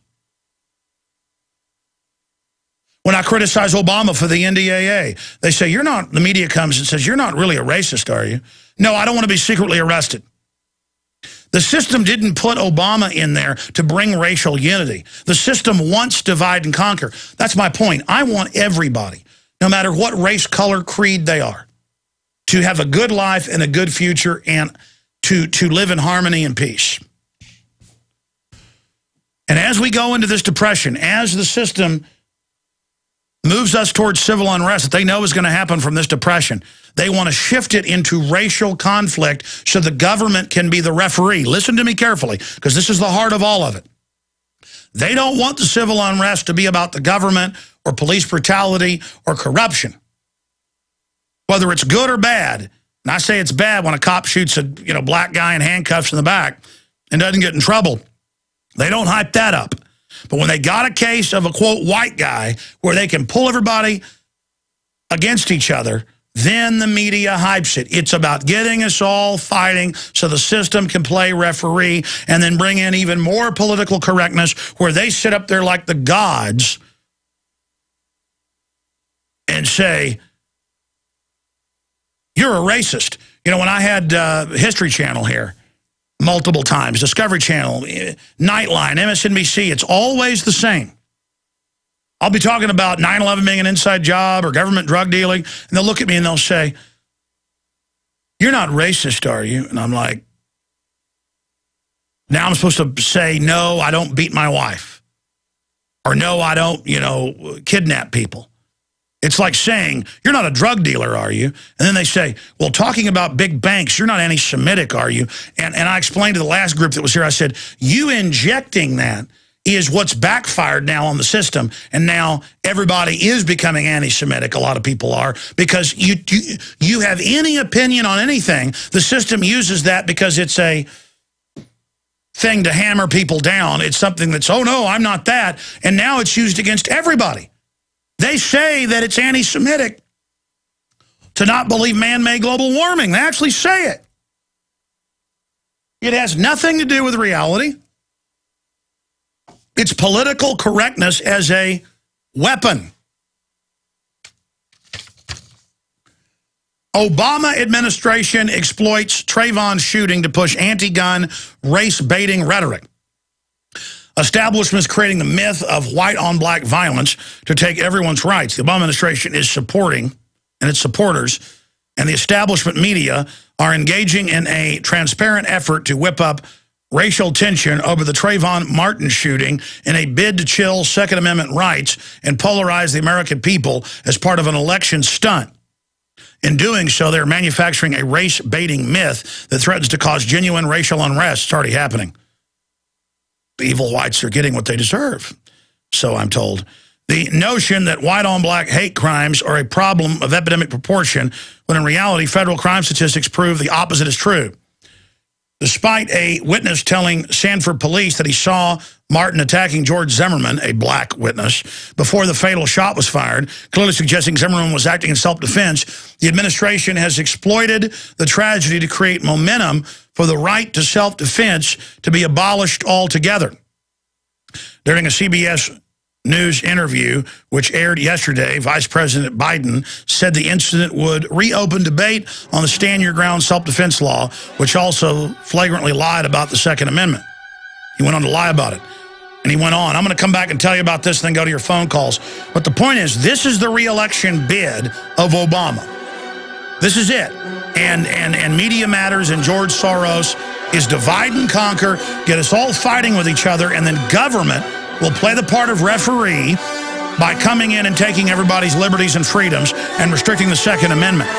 When I criticize Obama for the NDAA, they say, you're not, the media comes and says, you're not really a racist, are you? No, I don't want to be secretly arrested. The system didn't put Obama in there to bring racial unity. The system wants divide and conquer. That's my point. I want everybody, no matter what race, color, creed they are, to have a good life and a good future and to, to live in harmony and peace. And as we go into this depression, as the system moves us towards civil unrest that they know is going to happen from this depression, they want to shift it into racial conflict so the government can be the referee. Listen to me carefully, because this is the heart of all of it. They don't want the civil unrest to be about the government or police brutality or corruption. Whether it's good or bad, and I say it's bad when a cop shoots a you know black guy in handcuffs in the back and doesn't get in trouble. They don't hype that up. But when they got a case of a, quote, white guy where they can pull everybody against each other, then the media hypes it. It's about getting us all fighting so the system can play referee and then bring in even more political correctness where they sit up there like the gods and say, you're a racist. You know, when I had uh, History Channel here, multiple times. Discovery Channel, eh, Nightline, MSNBC, it's always the same. I'll be talking about 9-11 being an inside job or government drug dealing, and they'll look at me and they'll say, you're not racist, are you? And I'm like, now I'm supposed to say, no, I don't beat my wife. Or no, I don't, you know, kidnap people. It's like saying, you're not a drug dealer, are you? And then they say, well, talking about big banks, you're not anti-Semitic, are you? And, and I explained to the last group that was here, I said, you injecting that is what's backfired now on the system. And now everybody is becoming anti-Semitic, a lot of people are, because you, you, you have any opinion on anything, the system uses that because it's a thing to hammer people down. It's something that's, oh, no, I'm not that. And now it's used against everybody. They say that it's anti-Semitic to not believe man-made global warming. They actually say it. It has nothing to do with reality. It's political correctness as a weapon. Obama administration exploits Trayvon shooting to push anti-gun, race-baiting rhetoric. Establishments creating the myth of white on black violence to take everyone's rights. The Obama administration is supporting, and its supporters, and the establishment media are engaging in a transparent effort to whip up racial tension over the Trayvon Martin shooting in a bid to chill Second Amendment rights and polarize the American people as part of an election stunt. In doing so, they're manufacturing a race-baiting myth that threatens to cause genuine racial unrest. It's already happening evil whites are getting what they deserve. So I'm told. The notion that white on black hate crimes are a problem of epidemic proportion, when in reality, federal crime statistics prove the opposite is true. Despite a witness telling Sanford police that he saw Martin attacking George Zimmerman, a black witness, before the fatal shot was fired, clearly suggesting Zimmerman was acting in self-defense, the administration has exploited the tragedy to create momentum for the right to self-defense to be abolished altogether. During a CBS News interview, which aired yesterday, Vice President Biden said the incident would reopen debate on the stand your ground self-defense law, which also flagrantly lied about the Second Amendment. He went on to lie about it. And he went on, I'm going to come back and tell you about this then go to your phone calls. But the point is, this is the reelection bid of Obama. This is it. And, and, and Media Matters and George Soros is divide and conquer, get us all fighting with each other, and then government will play the part of referee by coming in and taking everybody's liberties and freedoms and restricting the Second Amendment.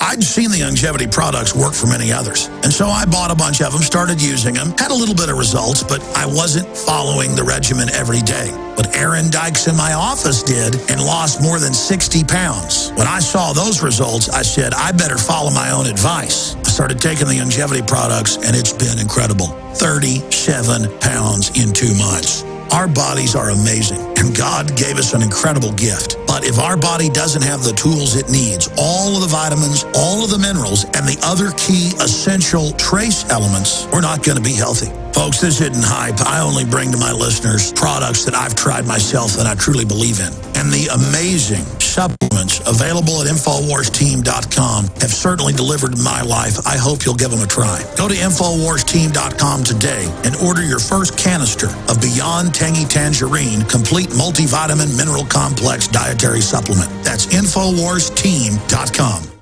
I'd seen the longevity products work for many others. And so I bought a bunch of them, started using them, had a little bit of results, but I wasn't following the regimen every day. But Aaron Dykes in my office did and lost more than 60 pounds. When I saw those results, I said, I better follow my own advice. I started taking the longevity products and it's been incredible. 37 pounds in two months. Our bodies are amazing, and God gave us an incredible gift. But if our body doesn't have the tools it needs, all of the vitamins, all of the minerals, and the other key essential trace elements, we're not going to be healthy. Folks, this isn't hype. I only bring to my listeners products that I've tried myself and I truly believe in. And the amazing supplements available at InfoWarsTeam.com have certainly delivered my life. I hope you'll give them a try. Go to InfoWarsTeam.com today and order your first canister of Beyond Tangy Tangerine Complete Multivitamin Mineral Complex Dietary Supplement. That's InfoWarsTeam.com.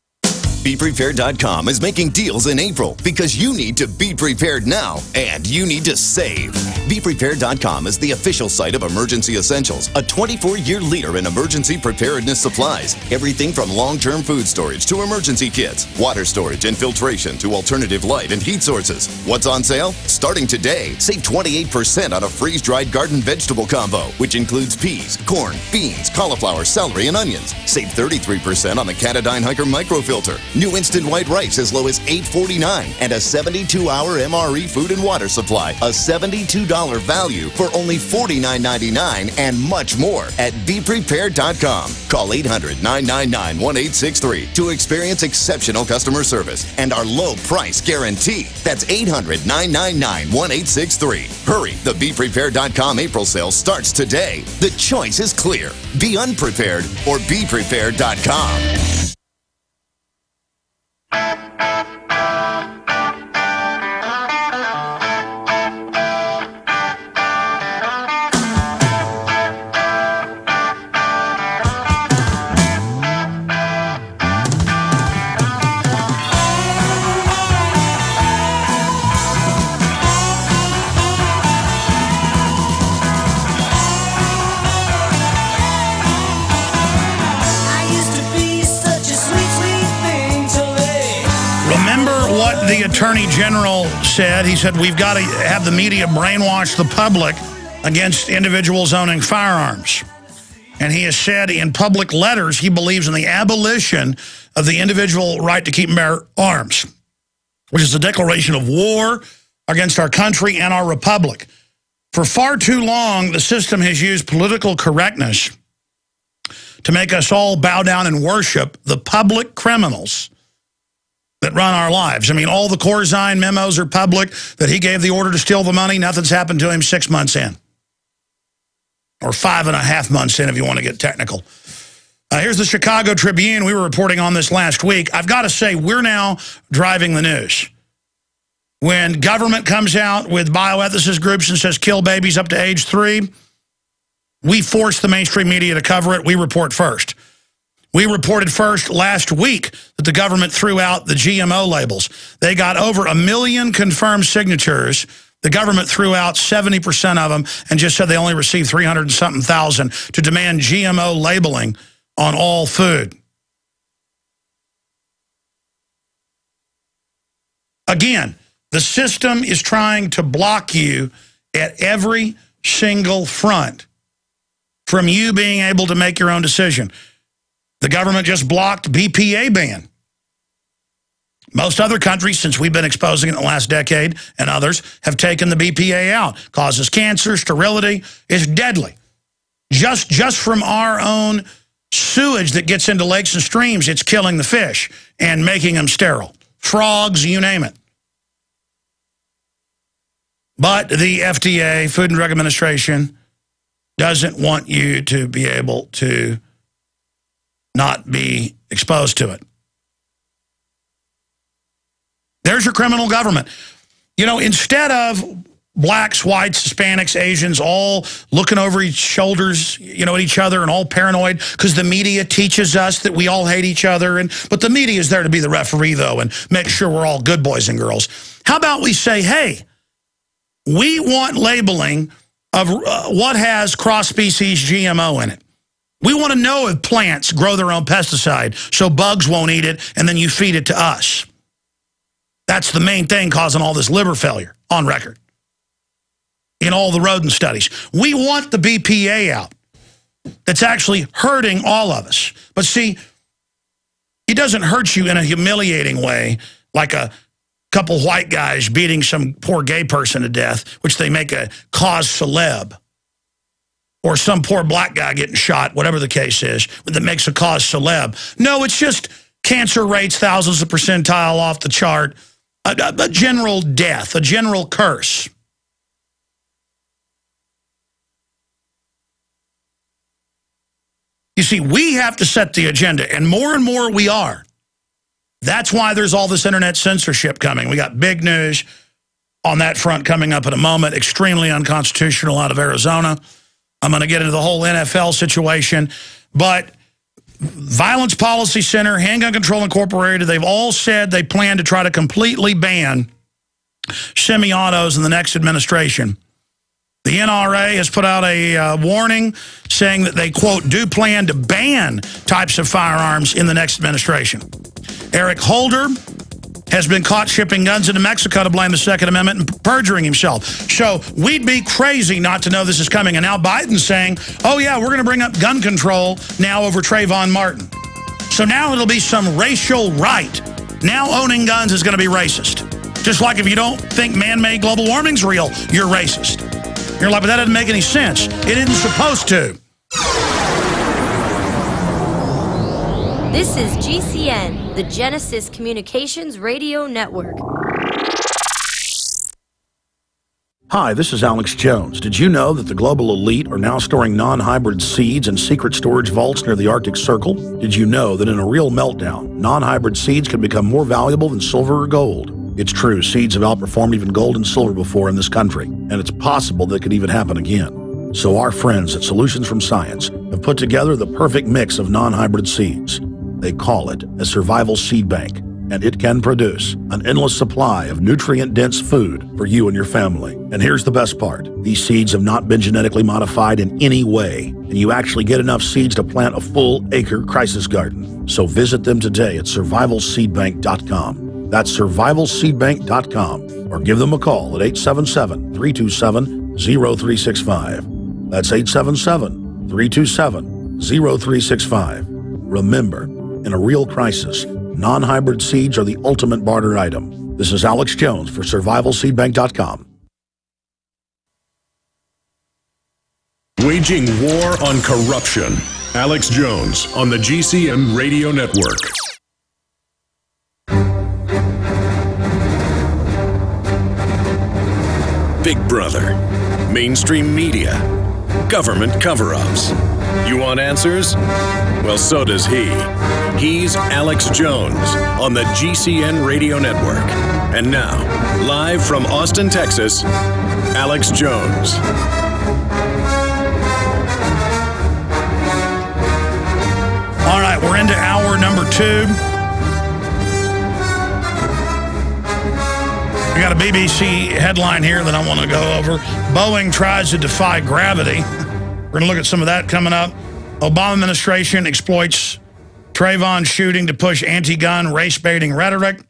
BePrepared.com is making deals in April because you need to be prepared now and you need to save. BePrepared.com is the official site of Emergency Essentials, a 24 year leader in emergency preparedness supplies. Everything from long term food storage to emergency kits, water storage and filtration to alternative light and heat sources. What's on sale? Starting today, save 28% on a freeze dried garden vegetable combo, which includes peas, corn, beans, cauliflower, celery, and onions. Save 33% on the Katadyn Hiker microfilter. New instant white rice as low as $8.49 and a 72-hour MRE food and water supply, a $72 value for only $49.99 and much more at BePrepared.com. Call 800-999-1863 to experience exceptional customer service and our low price guarantee. That's 800-999-1863. Hurry, the BePrepared.com April sale starts today. The choice is clear. Be unprepared or BePrepared.com. Remember what the Attorney General said? He said, we've got to have the media brainwash the public against individuals owning firearms. And he has said in public letters he believes in the abolition of the individual right to keep and bear arms, which is a declaration of war against our country and our republic. For far too long, the system has used political correctness to make us all bow down and worship the public criminals that run our lives. I mean, all the Corzine memos are public, that he gave the order to steal the money. Nothing's happened to him six months in. Or five and a half months in, if you want to get technical. Uh, here's the Chicago Tribune. We were reporting on this last week. I've got to say, we're now driving the news. When government comes out with bioethicist groups and says kill babies up to age three, we force the mainstream media to cover it. We report first. We reported first last week that the government threw out the GMO labels. They got over a million confirmed signatures. The government threw out 70% of them and just said they only received 300 and something thousand to demand GMO labeling on all food. Again, the system is trying to block you at every single front from you being able to make your own decision. The government just blocked BPA ban. Most other countries, since we've been exposing it in the last decade, and others, have taken the BPA out. Causes cancer, sterility, is deadly. Just, just from our own sewage that gets into lakes and streams, it's killing the fish and making them sterile. Frogs, you name it. But the FDA, Food and Drug Administration, doesn't want you to be able to not be exposed to it. There's your criminal government. You know, instead of blacks, whites, Hispanics, Asians all looking over each shoulders, you know, at each other and all paranoid because the media teaches us that we all hate each other. and But the media is there to be the referee, though, and make sure we're all good boys and girls. How about we say, hey, we want labeling of uh, what has cross-species GMO in it. We want to know if plants grow their own pesticide so bugs won't eat it and then you feed it to us. That's the main thing causing all this liver failure on record in all the rodent studies. We want the BPA out. That's actually hurting all of us. But see, it doesn't hurt you in a humiliating way like a couple white guys beating some poor gay person to death, which they make a cause celeb or some poor black guy getting shot, whatever the case is, that makes a cause celeb. No, it's just cancer rates thousands of percentile off the chart, a, a, a general death, a general curse. You see, we have to set the agenda, and more and more we are. That's why there's all this internet censorship coming. We got big news on that front coming up in a moment, extremely unconstitutional out of Arizona. I'm going to get into the whole NFL situation. But Violence Policy Center, Handgun Control Incorporated, they've all said they plan to try to completely ban semi-autos in the next administration. The NRA has put out a uh, warning saying that they, quote, do plan to ban types of firearms in the next administration. Eric Holder has been caught shipping guns into Mexico to blame the Second Amendment and perjuring himself. So we'd be crazy not to know this is coming. And now Biden's saying, oh, yeah, we're going to bring up gun control now over Trayvon Martin. So now it'll be some racial right. Now owning guns is going to be racist. Just like if you don't think man-made global warming's real, you're racist. You're like, but that doesn't make any sense. It isn't supposed to. This is GCN, the Genesis Communications Radio Network. Hi, this is Alex Jones. Did you know that the global elite are now storing non-hybrid seeds in secret storage vaults near the Arctic Circle? Did you know that in a real meltdown, non-hybrid seeds can become more valuable than silver or gold? It's true, seeds have outperformed even gold and silver before in this country, and it's possible that could even happen again. So our friends at Solutions from Science have put together the perfect mix of non-hybrid seeds. They call it a survival seed bank, and it can produce an endless supply of nutrient-dense food for you and your family. And here's the best part. These seeds have not been genetically modified in any way, and you actually get enough seeds to plant a full acre crisis garden. So visit them today at survivalseedbank.com. That's survivalseedbank.com or give them a call at 877-327-0365. That's 877-327-0365. Remember, in a real crisis, non-hybrid seeds are the ultimate barter item. This is Alex Jones for survivalseedbank.com. Waging war on corruption. Alex Jones on the GCN Radio Network. Big Brother. Mainstream media. Government cover ups. You want answers? Well, so does he. He's Alex Jones on the GCN Radio Network. And now, live from Austin, Texas, Alex Jones. All right, we're into hour number two. We got a BBC headline here that I want to go over. Boeing tries to defy gravity. We're going to look at some of that coming up. Obama administration exploits Trayvon shooting to push anti-gun, race-baiting rhetoric.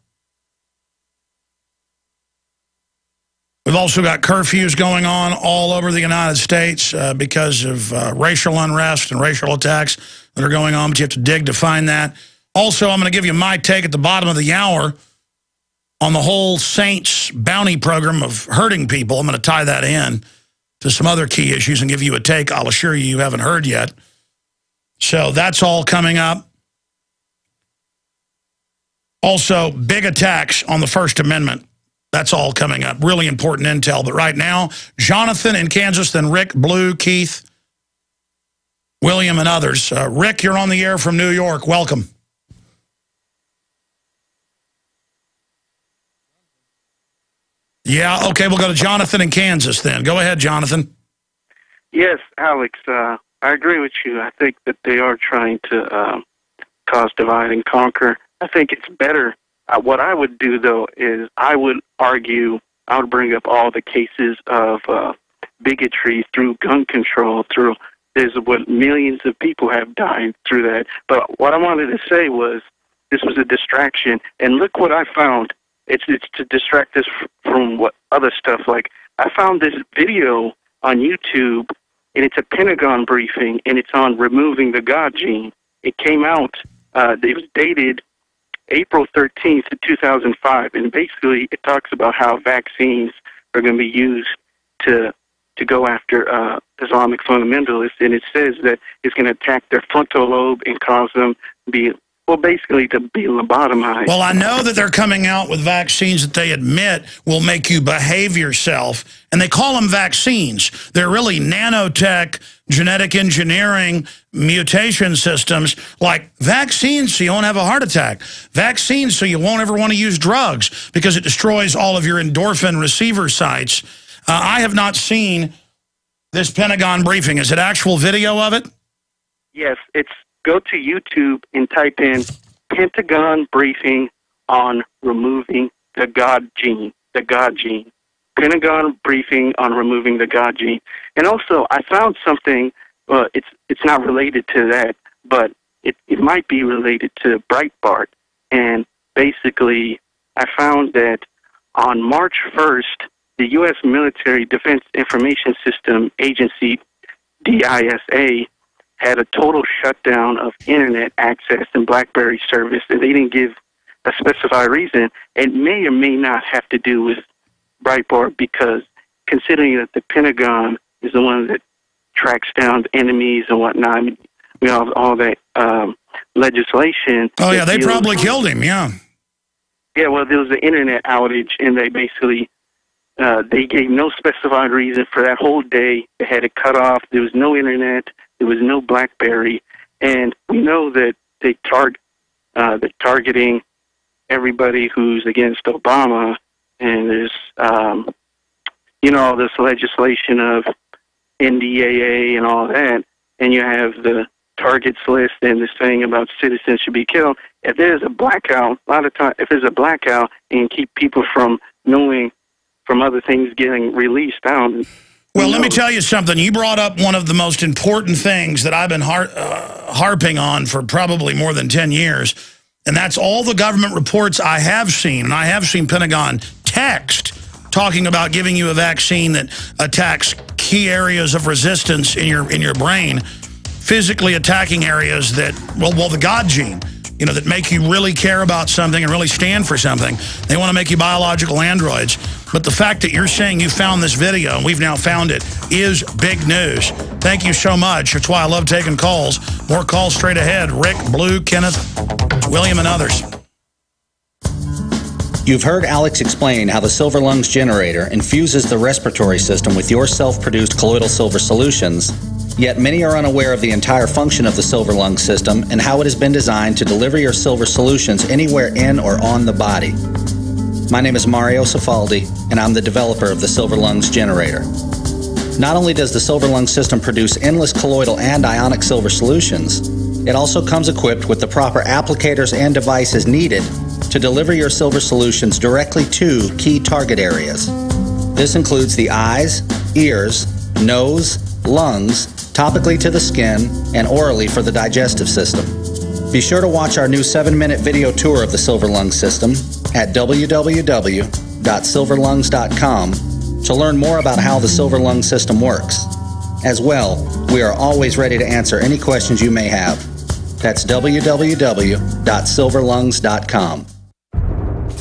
We've also got curfews going on all over the United States uh, because of uh, racial unrest and racial attacks that are going on, but you have to dig to find that. Also, I'm going to give you my take at the bottom of the hour on the whole Saints bounty program of hurting people. I'm going to tie that in to some other key issues and give you a take I'll assure you you haven't heard yet. So that's all coming up. Also, big attacks on the First Amendment. That's all coming up. Really important intel. But right now, Jonathan in Kansas, then Rick, Blue, Keith, William, and others. Uh, Rick, you're on the air from New York. Welcome. Yeah, okay, we'll go to Jonathan in Kansas then. Go ahead, Jonathan. Yes, Alex, uh, I agree with you. I think that they are trying to um, cause divide and conquer. I think it's better. Uh, what I would do, though, is I would argue, I would bring up all the cases of uh, bigotry through gun control, through there's what millions of people have died through that. But what I wanted to say was this was a distraction, and look what I found. It's it's to distract us from what other stuff. Like I found this video on YouTube, and it's a Pentagon briefing, and it's on removing the God gene. It came out. Uh, it was dated April 13th, 2005, and basically it talks about how vaccines are going to be used to to go after uh, Islamic fundamentalists, and it says that it's going to attack their frontal lobe and cause them to be well, basically to be lobotomized. Well, I know that they're coming out with vaccines that they admit will make you behave yourself, and they call them vaccines. They're really nanotech, genetic engineering, mutation systems, like vaccines so you won't have a heart attack, vaccines so you won't ever want to use drugs because it destroys all of your endorphin receiver sites. Uh, I have not seen this Pentagon briefing. Is it actual video of it? Yes, it's go to YouTube and type in Pentagon briefing on removing the God gene, the God gene. Pentagon briefing on removing the God gene. And also, I found something. It's it's not related to that, but it it might be related to Breitbart. And basically, I found that on March 1st, the U.S. Military Defense Information System Agency, DISA, had a total shutdown of internet access and BlackBerry service, and they didn't give a specified reason. It may or may not have to do with Breitbart because considering that the Pentagon is the one that tracks down enemies and whatnot, you know, all that um, legislation. Oh, yeah, they probably killed him, yeah. Yeah, well, there was an internet outage, and they basically uh, they gave no specified reason for that whole day. They had it cut off. There was no internet. There was no BlackBerry, and we know that they target uh, they're targeting everybody who's against Obama, and there's um, you know all this legislation of NDAA and all that, and you have the targets list and this thing about citizens should be killed. If there's a blackout, a lot of time, if there's a blackout and keep people from knowing from other things getting released out. Well, let me tell you something. You brought up one of the most important things that I've been har uh, harping on for probably more than 10 years, and that's all the government reports I have seen, and I have seen Pentagon text talking about giving you a vaccine that attacks key areas of resistance in your in your brain, physically attacking areas that, well, well the God gene. You know, that make you really care about something and really stand for something. They want to make you biological androids. But the fact that you're saying you found this video and we've now found it is big news. Thank you so much. That's why I love taking calls. More calls straight ahead. Rick, Blue, Kenneth, William, and others. You've heard Alex explain how the Silver Lungs generator infuses the respiratory system with your self-produced colloidal silver solutions, yet many are unaware of the entire function of the Silver lung system and how it has been designed to deliver your silver solutions anywhere in or on the body. My name is Mario Cifaldi, and I'm the developer of the Silver Lungs generator. Not only does the Silver Lung system produce endless colloidal and ionic silver solutions, it also comes equipped with the proper applicators and devices needed to deliver your silver solutions directly to key target areas. This includes the eyes, ears, nose, lungs, topically to the skin, and orally for the digestive system. Be sure to watch our new 7 minute video tour of the Silver Lung system at www.silverlungs.com to learn more about how the Silver Lung system works. As well, we are always ready to answer any questions you may have. That's www.silverlungs.com.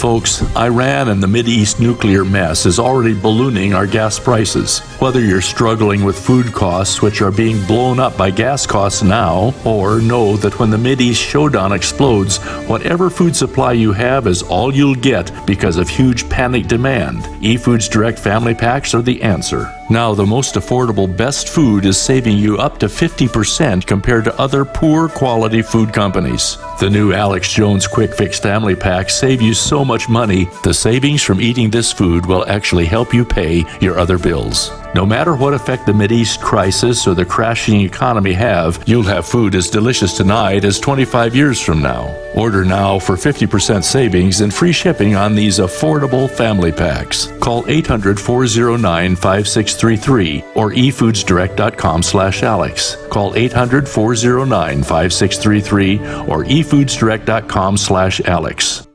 Folks, Iran and the East nuclear mess is already ballooning our gas prices. Whether you're struggling with food costs, which are being blown up by gas costs now, or know that when the East showdown explodes, whatever food supply you have is all you'll get because of huge panic demand, eFoods Direct Family Packs are the answer. Now, the most affordable best food is saving you up to 50% compared to other poor quality food companies. The new Alex Jones Quick Fix Family Pack save you so much money, the savings from eating this food will actually help you pay your other bills. No matter what effect the Mideast crisis or the crashing economy have, you'll have food as delicious tonight as 25 years from now. Order now for 50% savings and free shipping on these affordable family packs. Call 800-409-5633 or efoodsdirect.com slash Alex. Call 800-409-5633 or efoodsdirect.com slash Alex.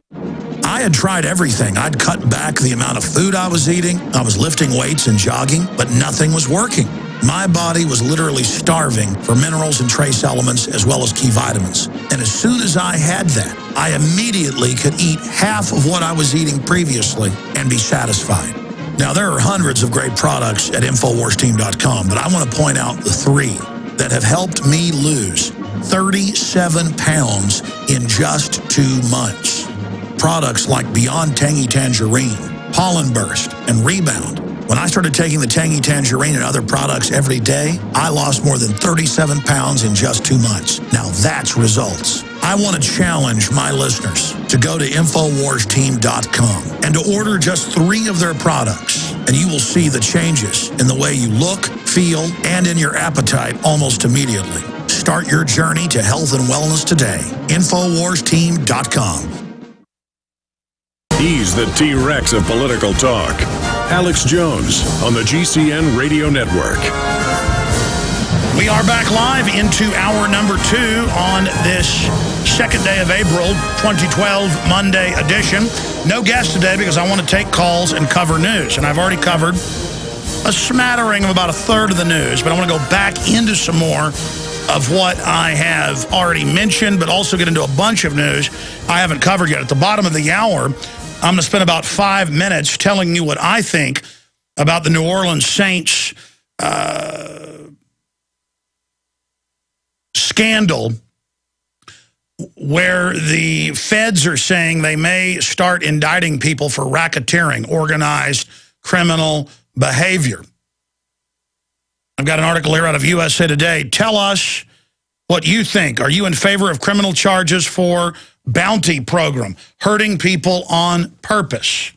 I had tried everything. I'd cut back the amount of food I was eating. I was lifting weights and jogging, but nothing was working. My body was literally starving for minerals and trace elements as well as key vitamins. And as soon as I had that, I immediately could eat half of what I was eating previously and be satisfied. Now, there are hundreds of great products at InfoWarsTeam.com, but I want to point out the three that have helped me lose 37 pounds in just two months products like Beyond Tangy Tangerine, Pollen Burst, and Rebound. When I started taking the Tangy Tangerine and other products every day, I lost more than 37 pounds in just two months. Now that's results. I want to challenge my listeners to go to InfoWarsTeam.com and to order just three of their products, and you will see the changes in the way you look, feel, and in your appetite almost immediately. Start your journey to health and wellness today. InfoWarsTeam.com. He's the T Rex of political talk. Alex Jones on the GCN Radio Network. We are back live into hour number two on this second day of April 2012 Monday edition. No guest today because I want to take calls and cover news. And I've already covered a smattering of about a third of the news, but I want to go back into some more of what I have already mentioned, but also get into a bunch of news I haven't covered yet. At the bottom of the hour, I'm going to spend about five minutes telling you what I think about the New Orleans Saints uh, scandal where the feds are saying they may start indicting people for racketeering, organized criminal behavior. I've got an article here out of USA Today. Tell us what you think. Are you in favor of criminal charges for bounty program, hurting people on purpose.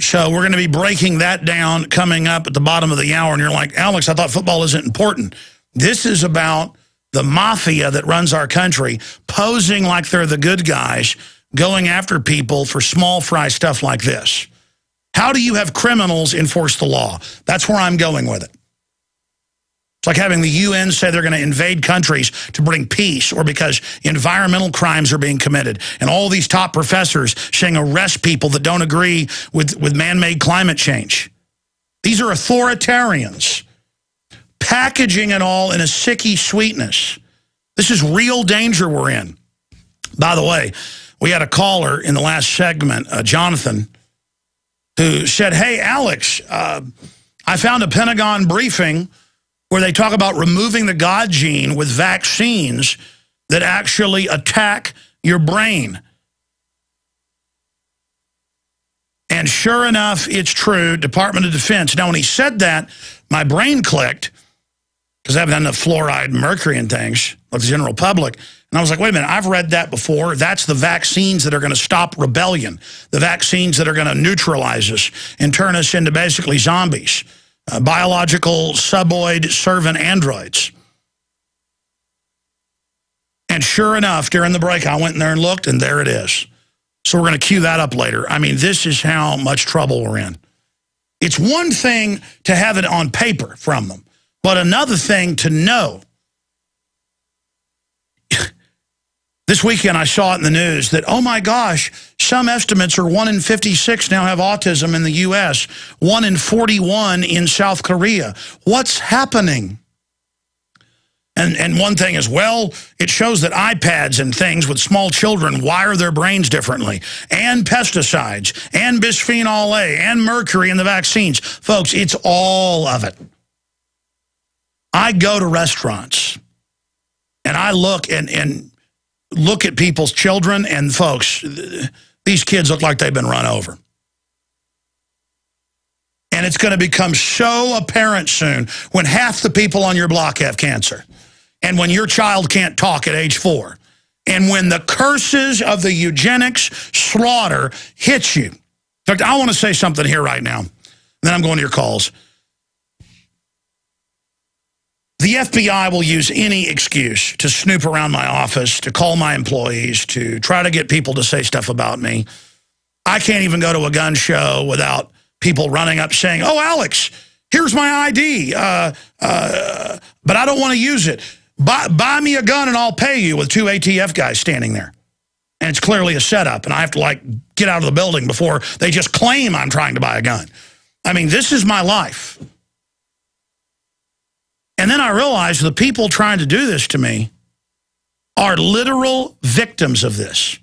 So we're going to be breaking that down coming up at the bottom of the hour. And you're like, Alex, I thought football isn't important. This is about the mafia that runs our country posing like they're the good guys, going after people for small fry stuff like this. How do you have criminals enforce the law? That's where I'm going with it. Like having the UN say they're going to invade countries to bring peace or because environmental crimes are being committed. And all these top professors saying arrest people that don't agree with, with man-made climate change. These are authoritarians packaging it all in a sicky sweetness. This is real danger we're in. By the way, we had a caller in the last segment, uh, Jonathan, who said, hey, Alex, uh, I found a Pentagon briefing where they talk about removing the God gene with vaccines that actually attack your brain. And sure enough, it's true, Department of Defense. Now, when he said that, my brain clicked, because I haven't had enough fluoride mercury and things, like the general public. And I was like, wait a minute, I've read that before. That's the vaccines that are going to stop rebellion, the vaccines that are going to neutralize us and turn us into basically zombies, uh, biological suboid servant androids. And sure enough, during the break, I went in there and looked, and there it is. So we're going to cue that up later. I mean, this is how much trouble we're in. It's one thing to have it on paper from them, but another thing to know. This weekend I saw it in the news that, oh my gosh, some estimates are 1 in 56 now have autism in the U.S., 1 in 41 in South Korea. What's happening? And, and one thing is, well, it shows that iPads and things with small children wire their brains differently, and pesticides, and bisphenol A, and mercury in the vaccines. Folks, it's all of it. I go to restaurants, and I look and, and look at people's children, and folks, these kids look like they've been run over. And it's going to become so apparent soon when half the people on your block have cancer and when your child can't talk at age four, and when the curses of the eugenics slaughter hits you. I want to say something here right now. Then I'm going to your calls. The FBI will use any excuse to snoop around my office, to call my employees, to try to get people to say stuff about me. I can't even go to a gun show without people running up saying, oh, Alex, here's my ID, uh, uh, but I don't want to use it. Buy, buy me a gun and I'll pay you with two ATF guys standing there. And it's clearly a setup, and I have to, like, get out of the building before they just claim I'm trying to buy a gun. I mean, this is my life. And then I realized the people trying to do this to me are literal victims of this.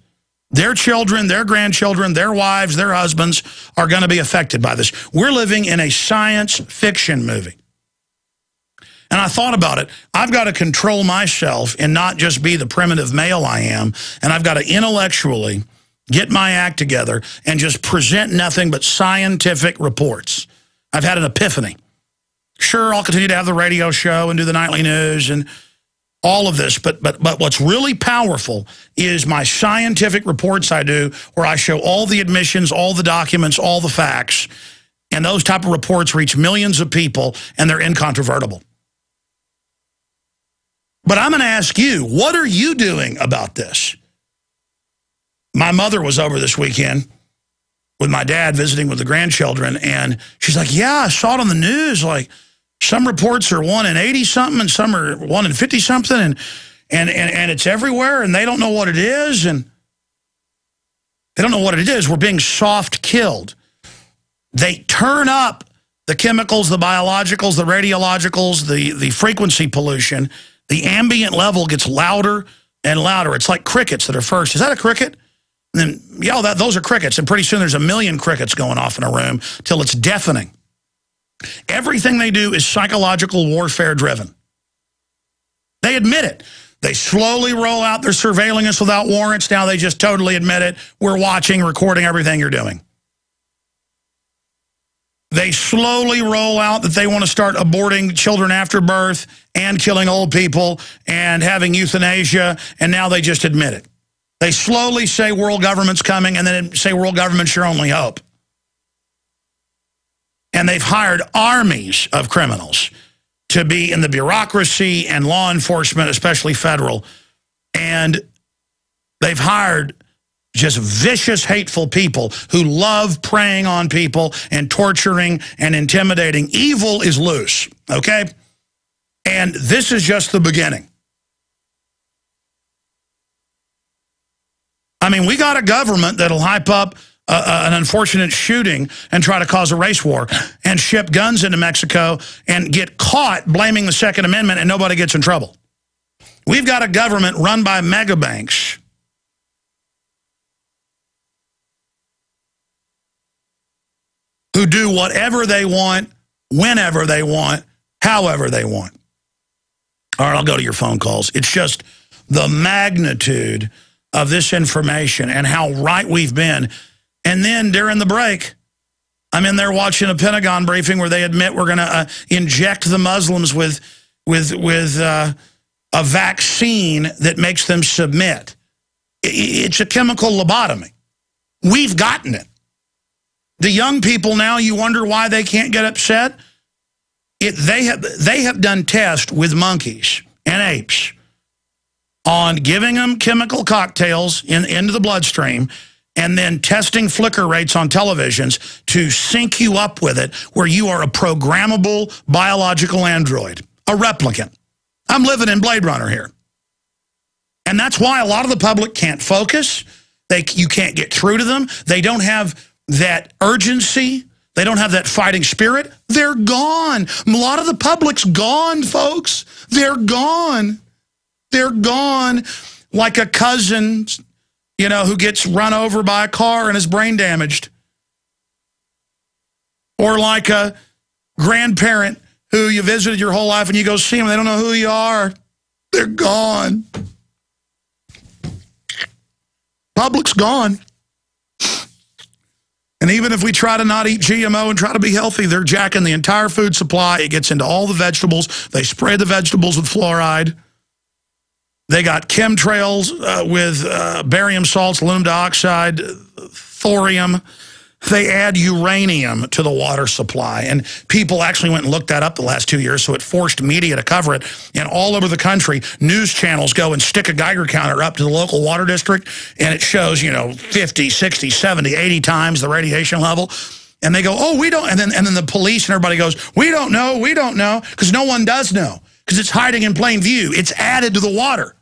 Their children, their grandchildren, their wives, their husbands are going to be affected by this. We're living in a science fiction movie. And I thought about it. I've got to control myself and not just be the primitive male I am. And I've got to intellectually get my act together and just present nothing but scientific reports. I've had an epiphany. Sure, I'll continue to have the radio show and do the nightly news and all of this, but but but what's really powerful is my scientific reports I do where I show all the admissions, all the documents, all the facts, and those type of reports reach millions of people and they're incontrovertible. But I'm going to ask you, what are you doing about this? My mother was over this weekend with my dad visiting with the grandchildren, and she's like, yeah, I saw it on the news. Like, some reports are 1 in 80-something, and some are 1 in 50-something, and, and, and, and it's everywhere, and they don't know what it is, and they don't know what it is. We're being soft killed. They turn up the chemicals, the biologicals, the radiologicals, the, the frequency pollution, the ambient level gets louder and louder. It's like crickets that are first. Is that a cricket? Then, yeah, that, those are crickets. And pretty soon there's a million crickets going off in a room till it's deafening. Everything they do is psychological warfare driven. They admit it. They slowly roll out their surveilling us without warrants. Now they just totally admit it. We're watching, recording everything you're doing. They slowly roll out that they want to start aborting children after birth and killing old people and having euthanasia, and now they just admit it. They slowly say world government's coming and then say world government's your only hope. And they've hired armies of criminals to be in the bureaucracy and law enforcement, especially federal. And they've hired just vicious, hateful people who love preying on people and torturing and intimidating. Evil is loose, okay? And this is just the beginning. I mean, we got a government that'll hype up uh, uh, an unfortunate shooting and try to cause a race war and ship guns into Mexico and get caught blaming the Second Amendment and nobody gets in trouble. We've got a government run by megabanks who do whatever they want, whenever they want, however they want. All right, I'll go to your phone calls. It's just the magnitude of this information and how right we've been. And then during the break, I'm in there watching a Pentagon briefing where they admit we're going to uh, inject the Muslims with, with, with uh, a vaccine that makes them submit. It's a chemical lobotomy. We've gotten it. The young people now, you wonder why they can't get upset? It, they, have, they have done tests with monkeys and apes on giving them chemical cocktails in, into the bloodstream and then testing flicker rates on televisions to sync you up with it where you are a programmable biological android, a replicant. I'm living in Blade Runner here. And that's why a lot of the public can't focus. They, you can't get through to them. They don't have that urgency. They don't have that fighting spirit. They're gone. A lot of the public's gone, folks. They're gone. They're gone like a cousin, you know, who gets run over by a car and is brain damaged. Or like a grandparent who you visited your whole life and you go see them, they don't know who you are. They're gone. Public's gone. And even if we try to not eat GMO and try to be healthy, they're jacking the entire food supply. It gets into all the vegetables. They spray the vegetables with fluoride. They got chemtrails uh, with uh, barium salts, aluminum dioxide, thorium. They add uranium to the water supply. And people actually went and looked that up the last two years, so it forced media to cover it. And all over the country, news channels go and stick a Geiger counter up to the local water district, and it shows, you know, 50, 60, 70, 80 times the radiation level. And they go, oh, we don't. And then, and then the police and everybody goes, we don't know, we don't know, because no one does know, because it's hiding in plain view. It's added to the water.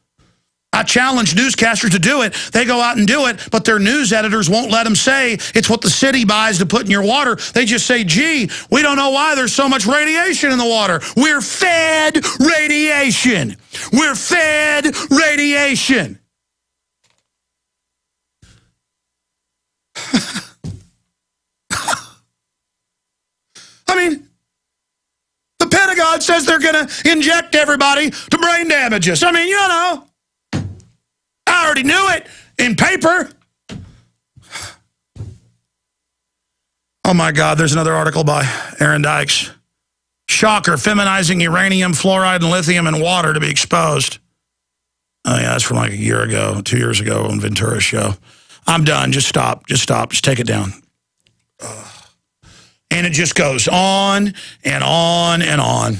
I challenge newscasters to do it. They go out and do it, but their news editors won't let them say it's what the city buys to put in your water. They just say, gee, we don't know why there's so much radiation in the water. We're fed radiation. We're fed radiation. I mean, the Pentagon says they're going to inject everybody to brain damage us. I mean, you know. I already knew it in paper. Oh, my God, there's another article by Aaron Dykes. Shocker, feminizing uranium, fluoride, and lithium in water to be exposed. Oh, yeah, that's from like a year ago, two years ago on Ventura's show. I'm done. Just stop. Just stop. Just take it down. And it just goes on and on and on.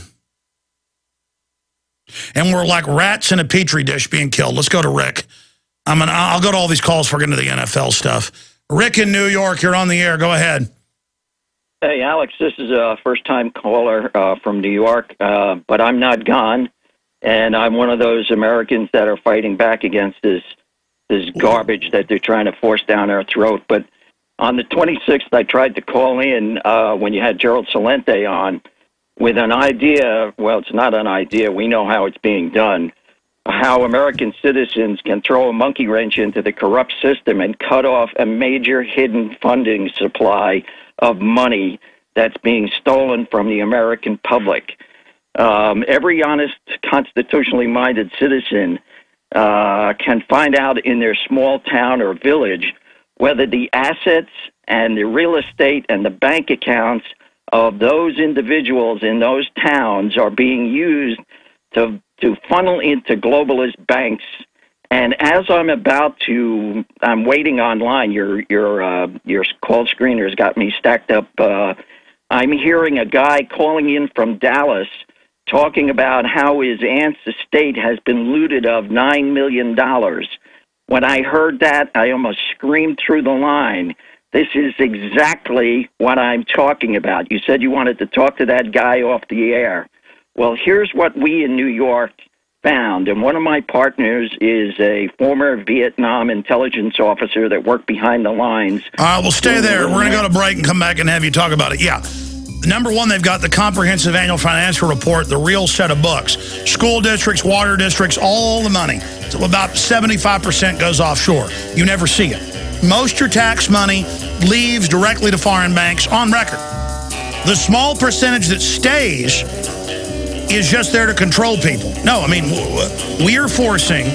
And we're like rats in a petri dish being killed. Let's go to Rick. I'm gonna, I'll go to all these calls before we get into the NFL stuff. Rick in New York, you're on the air. Go ahead. Hey, Alex, this is a first-time caller uh, from New York, uh, but I'm not gone, and I'm one of those Americans that are fighting back against this this garbage that they're trying to force down our throat. But on the 26th, I tried to call in uh, when you had Gerald Celente on with an idea. Well, it's not an idea. We know how it's being done how American citizens can throw a monkey wrench into the corrupt system and cut off a major hidden funding supply of money that's being stolen from the American public. Um, every honest, constitutionally minded citizen uh, can find out in their small town or village whether the assets and the real estate and the bank accounts of those individuals in those towns are being used to to funnel into globalist banks. And as I'm about to, I'm waiting online. Your your uh, your call screener has got me stacked up. Uh, I'm hearing a guy calling in from Dallas talking about how his aunt's estate has been looted of nine million dollars. When I heard that, I almost screamed through the line. This is exactly what I'm talking about. You said you wanted to talk to that guy off the air. Well, here's what we in New York found, and one of my partners is a former Vietnam intelligence officer that worked behind the lines. All right, we'll stay there. We're going to go to break and come back and have you talk about it. Yeah. Number one, they've got the comprehensive annual financial report, the real set of books. School districts, water districts, all the money. So about 75% goes offshore. You never see it. Most your tax money leaves directly to foreign banks on record. The small percentage that stays is just there to control people. No, I mean, we are forcing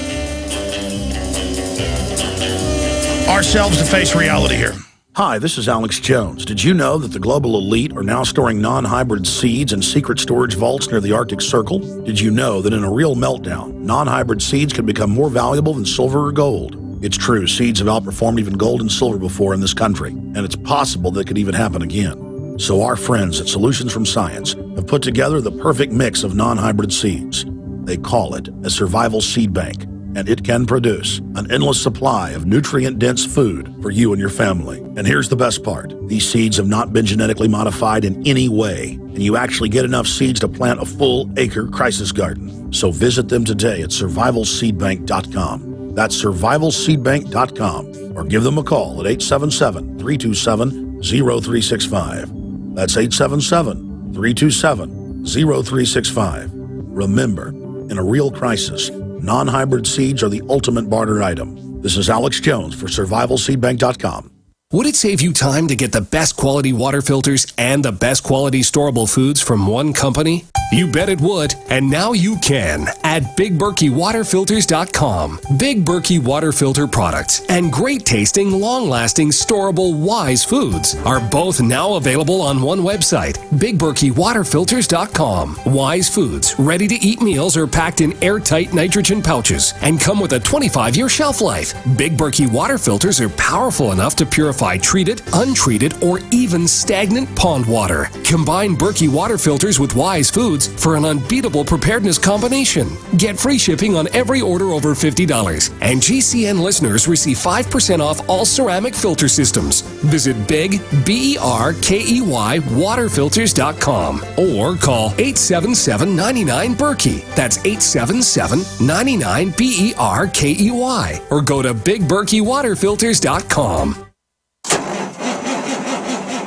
ourselves to face reality here. Hi, this is Alex Jones. Did you know that the global elite are now storing non-hybrid seeds in secret storage vaults near the Arctic Circle? Did you know that in a real meltdown, non-hybrid seeds can become more valuable than silver or gold? It's true, seeds have outperformed even gold and silver before in this country, and it's possible that could even happen again. So our friends at Solutions from Science have put together the perfect mix of non-hybrid seeds. They call it a survival seed bank, and it can produce an endless supply of nutrient-dense food for you and your family. And here's the best part. These seeds have not been genetically modified in any way, and you actually get enough seeds to plant a full acre crisis garden. So visit them today at survivalseedbank.com. That's survivalseedbank.com or give them a call at 877 327 0365. That's 877 327 0365. Remember, in a real crisis, non hybrid seeds are the ultimate barter item. This is Alex Jones for survivalseedbank.com. Would it save you time to get the best quality water filters and the best quality storable foods from one company? You bet it would, and now you can at BigBerkeyWaterFilters.com. Big Berkey water filter products and great tasting, long lasting, storable Wise foods are both now available on one website, BigBerkeyWaterFilters.com. Wise foods, ready to eat meals, are packed in airtight nitrogen pouches and come with a 25 year shelf life. Big Berkey water filters are powerful enough to purify treated, untreated, or even stagnant pond water. Combine Berkey water filters with Wise foods for an unbeatable preparedness combination. Get free shipping on every order over $50. And GCN listeners receive 5% off all ceramic filter systems. Visit Big, B E R K E Y, waterfilters.com or call 877 99 Berkey. That's 877 99 B E R K E Y. Or go to BigBerkeyWaterFilters.com.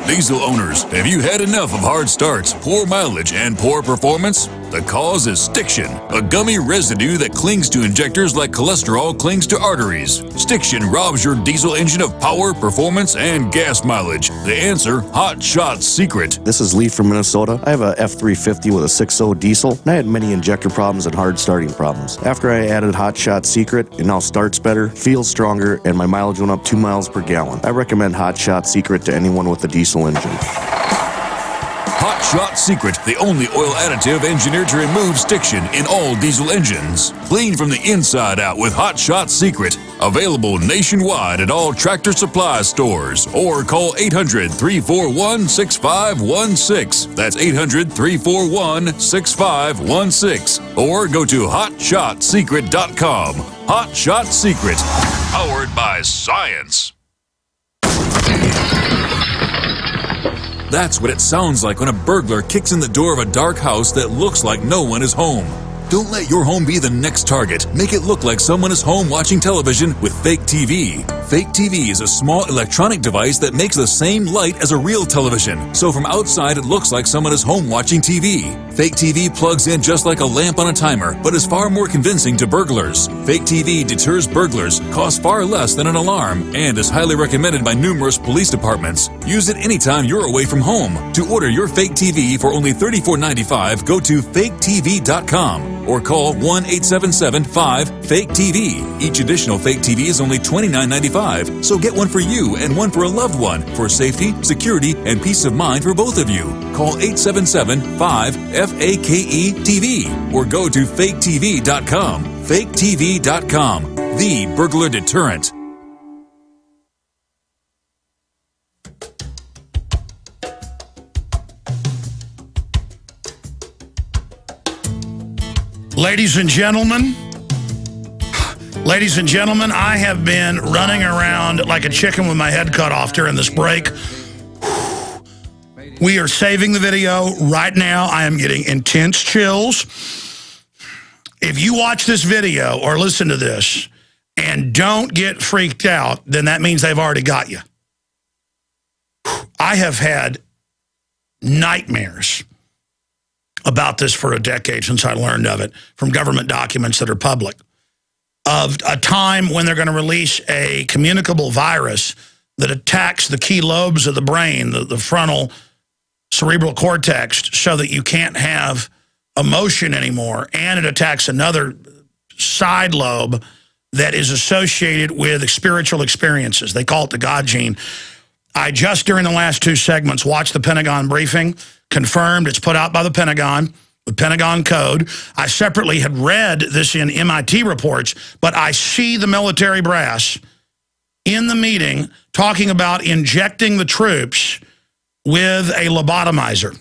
Diesel owners, have you had enough of hard starts, poor mileage, and poor performance? The cause is stiction, a gummy residue that clings to injectors like cholesterol clings to arteries. Stiction robs your diesel engine of power, performance, and gas mileage. The answer, Hot Shot Secret. This is Lee from Minnesota. I have a F350 with a 6.0 diesel, and I had many injector problems and hard starting problems. After I added Hot Shot Secret, it now starts better, feels stronger, and my mileage went up 2 miles per gallon. I recommend Hot Shot Secret to anyone with a diesel engine. Hot Shot Secret, the only oil additive engineered to remove stiction in all diesel engines. Clean from the inside out with Hot Shot Secret. Available nationwide at all tractor supply stores or call 800 341 6516. That's 800 341 6516. Or go to hotshotsecret.com. Hot Shot Secret, powered by science. That's what it sounds like when a burglar kicks in the door of a dark house that looks like no one is home. Don't let your home be the next target. Make it look like someone is home watching television with Fake TV. Fake TV is a small electronic device that makes the same light as a real television, so from outside it looks like someone is home watching TV. Fake TV plugs in just like a lamp on a timer, but is far more convincing to burglars. Fake TV deters burglars, costs far less than an alarm, and is highly recommended by numerous police departments. Use it anytime you're away from home. To order your fake TV for only $34.95, go to faketv.com or call 1 877 5 Fake TV. Each additional fake TV is only $29.95, so get one for you and one for a loved one for safety, security, and peace of mind for both of you. Call 877 5 FAKE TV or go to faketv.com. Faketv.com, the burglar deterrent. Ladies and gentlemen, ladies and gentlemen, I have been running around like a chicken with my head cut off during this break. We are saving the video right now. I am getting intense chills. If you watch this video or listen to this and don't get freaked out, then that means they've already got you. I have had nightmares about this for a decade since I learned of it from government documents that are public. of a time when they're going to release a communicable virus that attacks the key lobes of the brain, the, the frontal cerebral cortex, so that you can't have emotion anymore, and it attacks another side lobe that is associated with spiritual experiences. They call it the God gene. I just, during the last two segments, watched the Pentagon briefing, confirmed it's put out by the Pentagon, the Pentagon Code. I separately had read this in MIT reports, but I see the military brass in the meeting talking about injecting the troops with a lobotomizer.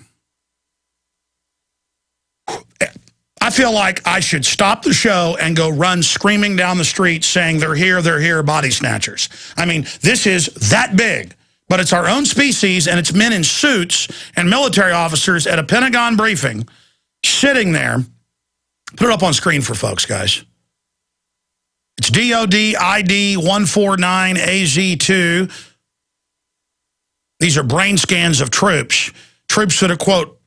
I feel like I should stop the show and go run screaming down the street saying they're here, they're here, body snatchers. I mean, this is that big. But it's our own species, and it's men in suits and military officers at a Pentagon briefing sitting there. Put it up on screen for folks, guys. It's DOD ID 149AZ2. These are brain scans of troops. Troops that are, quote,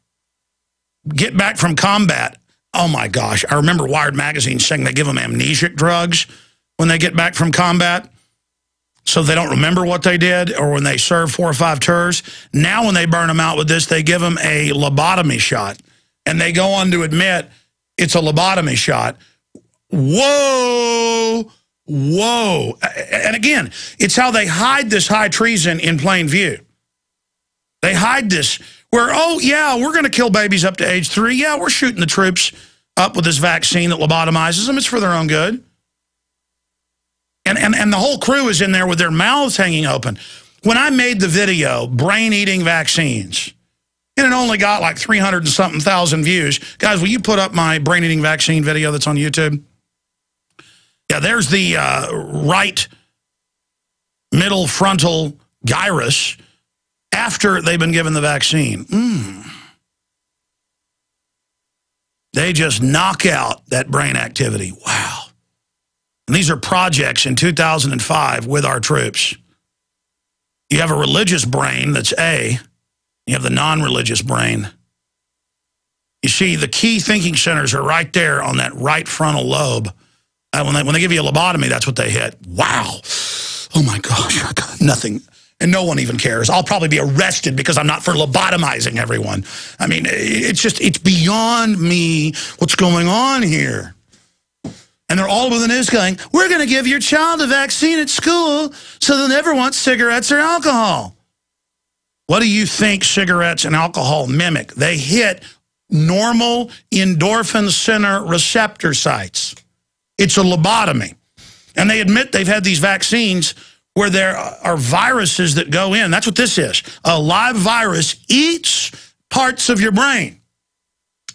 get back from combat. Oh, my gosh. I remember Wired Magazine saying they give them amnesic drugs when they get back from combat so they don't remember what they did or when they serve four or five tours. Now when they burn them out with this, they give them a lobotomy shot. And they go on to admit it's a lobotomy shot. Whoa, whoa. And again, it's how they hide this high treason in plain view. They hide this where, oh, yeah, we're going to kill babies up to age three. Yeah, we're shooting the troops up with this vaccine that lobotomizes them. It's for their own good. And, and, and the whole crew is in there with their mouths hanging open. When I made the video, brain-eating vaccines, and it only got like 300 and something thousand views. Guys, will you put up my brain-eating vaccine video that's on YouTube? Yeah, there's the uh, right middle frontal gyrus after they've been given the vaccine. Mm. They just knock out that brain activity. Wow. And these are projects in 2005 with our troops. You have a religious brain that's A. You have the non-religious brain. You see, the key thinking centers are right there on that right frontal lobe. Uh, when, they, when they give you a lobotomy, that's what they hit. Wow. Oh, my gosh. Nothing. And no one even cares. I'll probably be arrested because I'm not for lobotomizing everyone. I mean, it's just, it's beyond me what's going on here. And they're all over the news going, we're going to give your child a vaccine at school so they'll never want cigarettes or alcohol. What do you think cigarettes and alcohol mimic? They hit normal endorphin center receptor sites. It's a lobotomy. And they admit they've had these vaccines where there are viruses that go in. That's what this is. A live virus eats parts of your brain.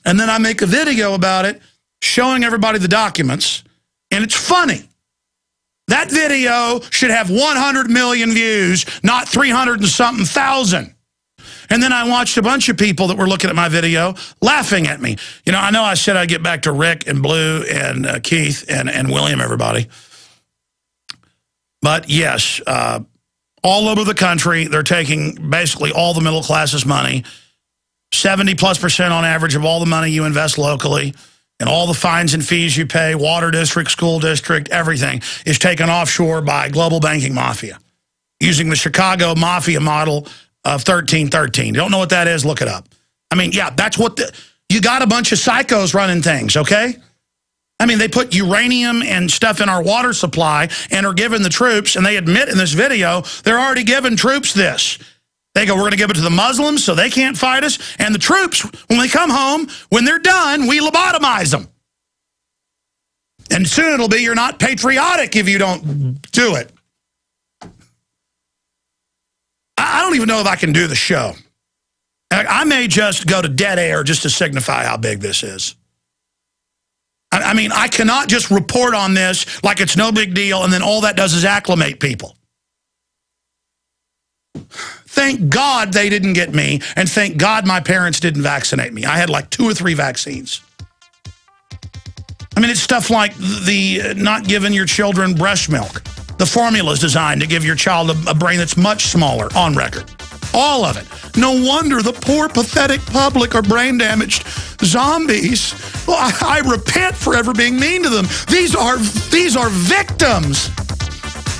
And then I make a video about it showing everybody the documents and it's funny. That video should have 100 million views, not 300 and something thousand. And then I watched a bunch of people that were looking at my video laughing at me. You know, I know I said I'd get back to Rick and Blue and uh, Keith and, and William, everybody. But yes, uh, all over the country, they're taking basically all the middle class's money, 70 plus percent on average of all the money you invest locally and all the fines and fees you pay, water district, school district, everything is taken offshore by global banking mafia using the Chicago mafia model of 1313. You Don't know what that is? Look it up. I mean, yeah, that's what the, you got a bunch of psychos running things, okay? I mean, they put uranium and stuff in our water supply and are giving the troops, and they admit in this video, they're already giving troops this. They go, we're going to give it to the Muslims so they can't fight us. And the troops, when they come home, when they're done, we lobotomize them. And soon it'll be you're not patriotic if you don't do it. I don't even know if I can do the show. I may just go to dead air just to signify how big this is. I mean, I cannot just report on this like it's no big deal and then all that does is acclimate people. Thank God they didn't get me, and thank God my parents didn't vaccinate me. I had like two or three vaccines. I mean, it's stuff like the uh, not giving your children breast milk. The formula is designed to give your child a, a brain that's much smaller, on record. All of it. No wonder the poor, pathetic public are brain damaged zombies. Well, I, I repent for ever being mean to them. These are these are victims.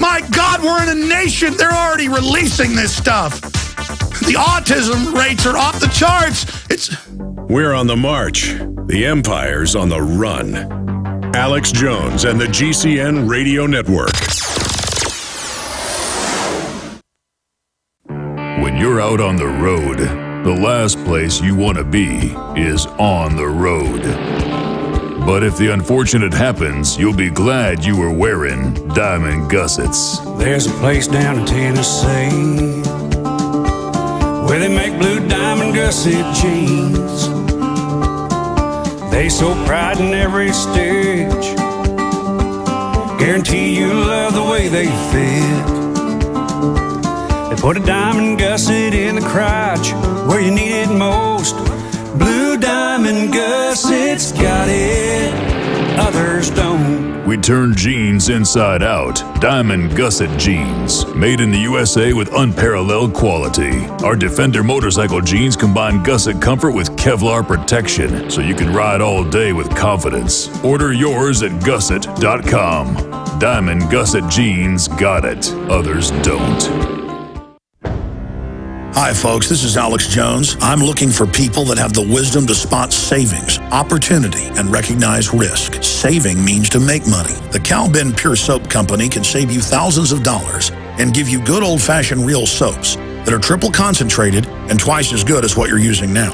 My God, we're in a nation. They're already releasing this stuff. The autism rates are off the charts. It's We're on the march. The empire's on the run. Alex Jones and the GCN Radio Network. When you're out on the road, the last place you want to be is on the road. But if the unfortunate happens, you'll be glad you were wearing diamond gussets. There's a place down in Tennessee where they make blue diamond gusset jeans. They so pride in every stitch. Guarantee you love the way they fit. They put a diamond gusset in the crotch where you need it most. Blue diamond gussets got it, others don't. We turn jeans inside out. Diamond Gusset Jeans. Made in the USA with unparalleled quality. Our Defender motorcycle jeans combine gusset comfort with Kevlar protection so you can ride all day with confidence. Order yours at gusset.com. Diamond Gusset Jeans got it. Others don't. Hi, folks. This is Alex Jones. I'm looking for people that have the wisdom to spot savings, opportunity, and recognize risk. Saving means to make money. The Cal-Ben Pure Soap Company can save you thousands of dollars and give you good old-fashioned real soaps that are triple concentrated and twice as good as what you're using now.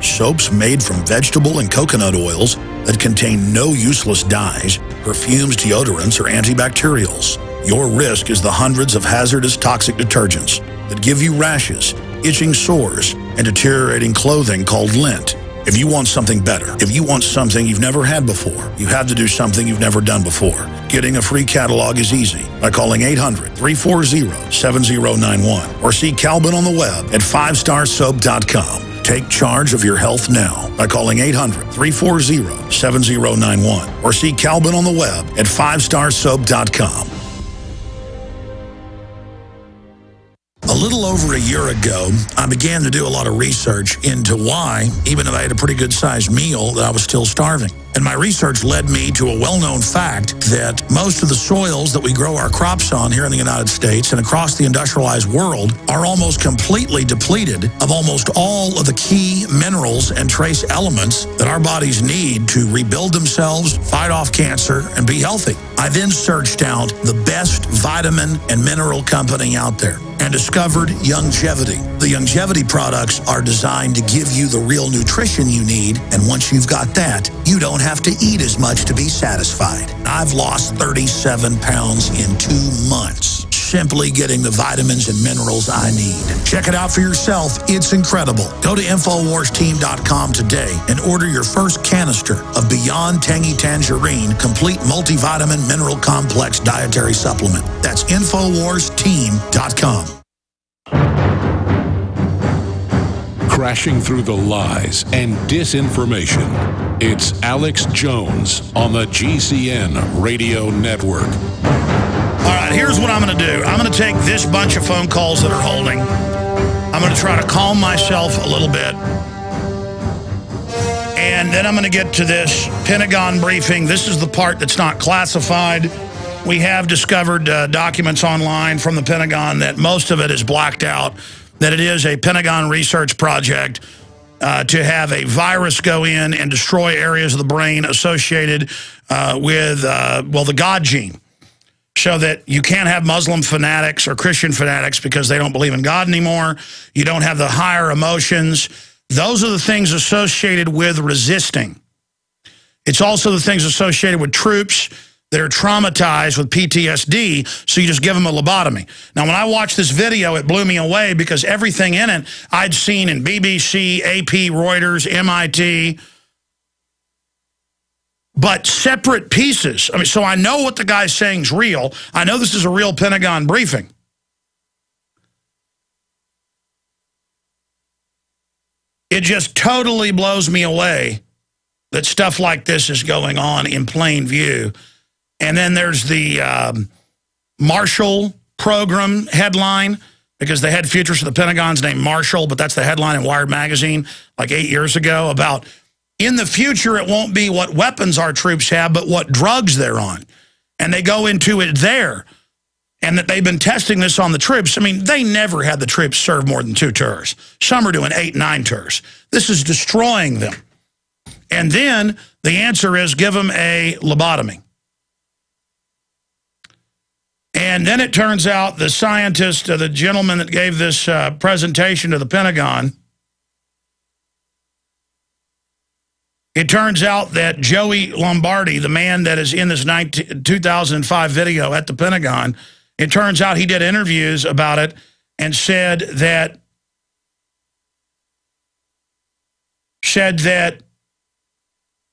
Soaps made from vegetable and coconut oils that contain no useless dyes, perfumes, deodorants, or antibacterials. Your risk is the hundreds of hazardous toxic detergents that give you rashes, itching sores, and deteriorating clothing called lint. If you want something better, if you want something you've never had before, you have to do something you've never done before. Getting a free catalog is easy by calling 800-340-7091 or see Cal-Ben on the web at 5starsoap.com. Take charge of your health now by calling 800-340-7091 or see Cal-Ben on the web at 5starsoap.com. A little over a year ago, I began to do a lot of research into why, even if I had a pretty good sized meal, that I was still starving. And my research led me to a well-known fact that most of the soils that we grow our crops on here in the United States and across the industrialized world are almost completely depleted of almost all of the key minerals and trace elements that our bodies need to rebuild themselves, fight off cancer, and be healthy. I then searched out the best vitamin and mineral company out there and discovered Youngevity. The Youngevity products are designed to give you the real nutrition you need, and once you've got that, you don't have to eat as much to be satisfied. I've lost 37 pounds in two months simply getting the vitamins and minerals I need. Check it out for yourself. It's incredible. Go to InfoWarsTeam.com today and order your first canister of Beyond Tangy Tangerine Complete Multivitamin Mineral Complex Dietary Supplement. That's InfoWarsTeam.com. Crashing through the lies and disinformation. It's Alex Jones on the GCN Radio Network. All right, here's what I'm going to do. I'm going to take this bunch of phone calls that are holding. I'm going to try to calm myself a little bit. And then I'm going to get to this Pentagon briefing. This is the part that's not classified. We have discovered uh, documents online from the Pentagon that most of it is blacked out, that it is a Pentagon research project uh, to have a virus go in and destroy areas of the brain associated uh, with, uh, well, the God gene so that you can't have Muslim fanatics or Christian fanatics because they don't believe in God anymore. You don't have the higher emotions. Those are the things associated with resisting. It's also the things associated with troops that are traumatized with PTSD, so you just give them a lobotomy. Now, when I watched this video, it blew me away because everything in it I'd seen in BBC, AP, Reuters, MIT, but separate pieces. I mean, so I know what the guy's saying is real. I know this is a real Pentagon briefing. It just totally blows me away that stuff like this is going on in plain view. And then there's the um, Marshall program headline because the head futurist of the Pentagon's named Marshall, but that's the headline in Wired magazine like eight years ago about in the future it won't be what weapons our troops have, but what drugs they're on. And they go into it there and that they've been testing this on the troops. I mean, they never had the troops serve more than two tours. Some are doing eight, nine tours. This is destroying them. And then the answer is give them a lobotomy. And then it turns out the scientist, uh, the gentleman that gave this uh, presentation to the Pentagon, it turns out that Joey Lombardi, the man that is in this 19, 2005 video at the Pentagon, it turns out he did interviews about it and said that said that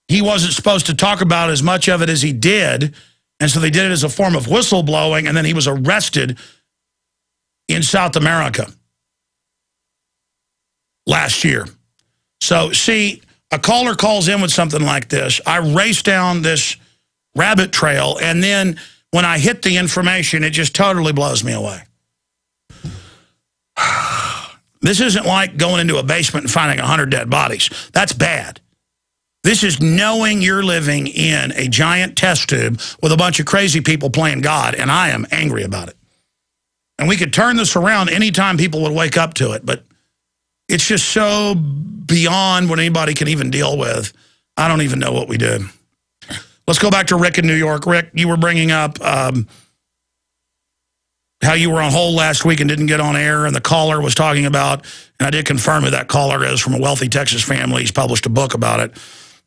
he wasn't supposed to talk about as much of it as he did and so they did it as a form of whistleblowing, and then he was arrested in South America last year. So, see, a caller calls in with something like this. I race down this rabbit trail, and then when I hit the information, it just totally blows me away. This isn't like going into a basement and finding 100 dead bodies. That's bad. This is knowing you're living in a giant test tube with a bunch of crazy people playing God, and I am angry about it. And we could turn this around anytime people would wake up to it, but it's just so beyond what anybody can even deal with. I don't even know what we did. Let's go back to Rick in New York. Rick, you were bringing up um, how you were on hold last week and didn't get on air, and the caller was talking about, and I did confirm who that caller is from a wealthy Texas family. He's published a book about it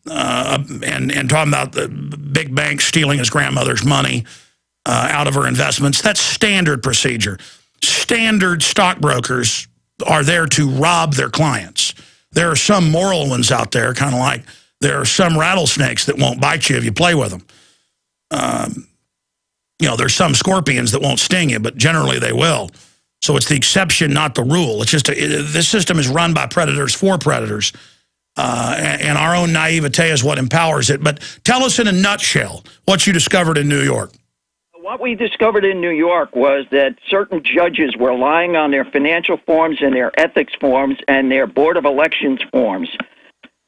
uh, and, and talking about the big bank stealing his grandmother's money uh, out of her investments. That's standard procedure. Standard stockbrokers are there to rob their clients. There are some moral ones out there, kind of like there are some rattlesnakes that won't bite you if you play with them. Um, you know, there's some scorpions that won't sting you, but generally they will. So it's the exception, not the rule. It's just a, it, this system is run by predators for predators. Uh, and our own naivete is what empowers it. But tell us in a nutshell what you discovered in New York. What we discovered in New York was that certain judges were lying on their financial forms and their ethics forms and their Board of Elections forms.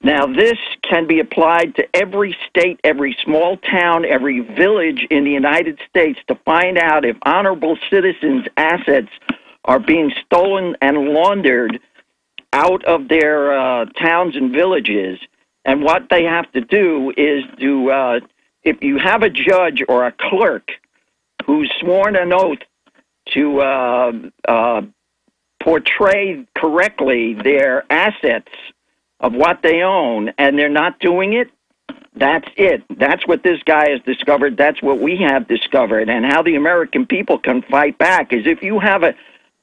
Now, this can be applied to every state, every small town, every village in the United States to find out if honorable citizens' assets are being stolen and laundered out of their uh, towns and villages. And what they have to do is to, uh, if you have a judge or a clerk who's sworn an oath to uh, uh, portray correctly their assets of what they own, and they're not doing it, that's it. That's what this guy has discovered. That's what we have discovered. And how the American people can fight back is if you have a,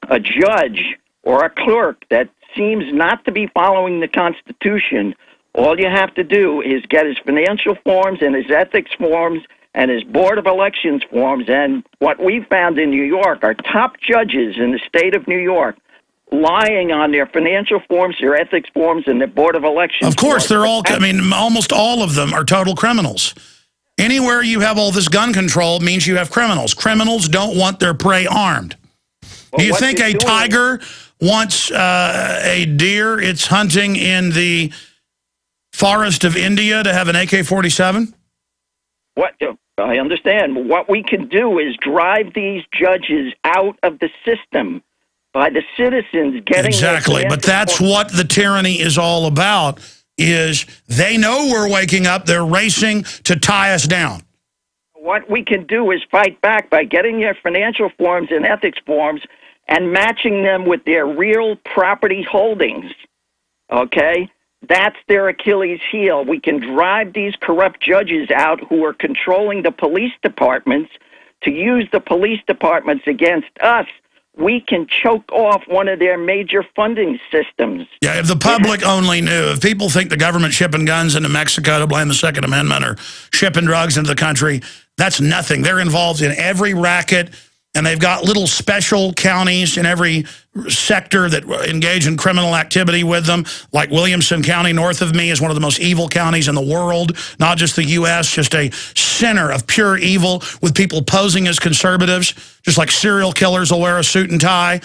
a judge or a clerk that seems not to be following the Constitution, all you have to do is get his financial forms and his ethics forms and his Board of Elections forms. And what we found in New York are top judges in the state of New York lying on their financial forms, their ethics forms, and their Board of Elections. Of course, forms. they're all, I mean, almost all of them are total criminals. Anywhere you have all this gun control means you have criminals. Criminals don't want their prey armed. Well, Do you think a tiger wants uh, a deer it's hunting in the forest of India to have an AK-47? What I understand. What we can do is drive these judges out of the system by the citizens getting exactly. But that's what the tyranny is all about. Is they know we're waking up, they're racing to tie us down. What we can do is fight back by getting their financial forms and ethics forms and matching them with their real property holdings. Okay? That's their Achilles heel. We can drive these corrupt judges out who are controlling the police departments to use the police departments against us. We can choke off one of their major funding systems. Yeah, if the public only knew, if people think the government shipping guns into Mexico to blame the Second Amendment or shipping drugs into the country, that's nothing. They're involved in every racket and they've got little special counties in every sector that engage in criminal activity with them. Like Williamson County north of me is one of the most evil counties in the world, not just the U.S., just a center of pure evil with people posing as conservatives, just like serial killers will wear a suit and tie.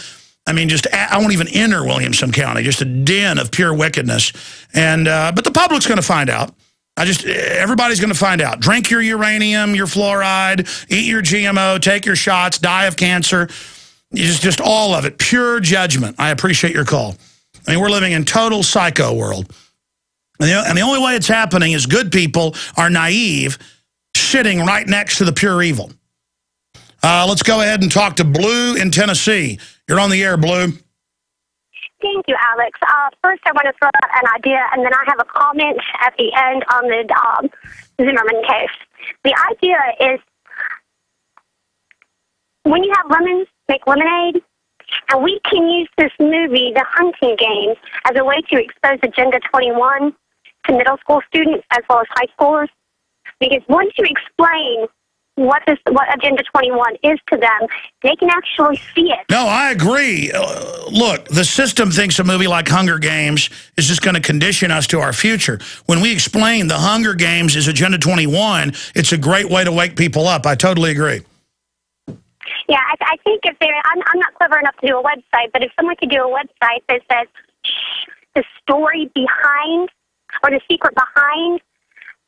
I mean, just I won't even enter Williamson County, just a den of pure wickedness. And uh, but the public's going to find out. I just everybody's going to find out. Drink your uranium, your fluoride, eat your GMO, take your shots, die of cancer. Just just all of it, pure judgment. I appreciate your call. I mean, we're living in total psycho world. And the, and the only way it's happening is good people are naive, sitting right next to the pure evil. Uh, let's go ahead and talk to Blue in Tennessee. You're on the air, Blue. Thank you, Alex. Uh, first, I want to throw out an idea, and then I have a comment at the end on the um, Zimmerman case. The idea is when you have lemons, make lemonade, and we can use this movie, The Hunting Game, as a way to expose Agenda 21 to middle school students as well as high schoolers. Because once you explain what this what Agenda 21 is to them, they can actually see it. No, I agree. Uh, look, the system thinks a movie like Hunger Games is just going to condition us to our future. When we explain the Hunger Games is Agenda 21, it's a great way to wake people up. I totally agree. Yeah, I, I think if they're, I'm, I'm not clever enough to do a website, but if someone could do a website that says the story behind or the secret behind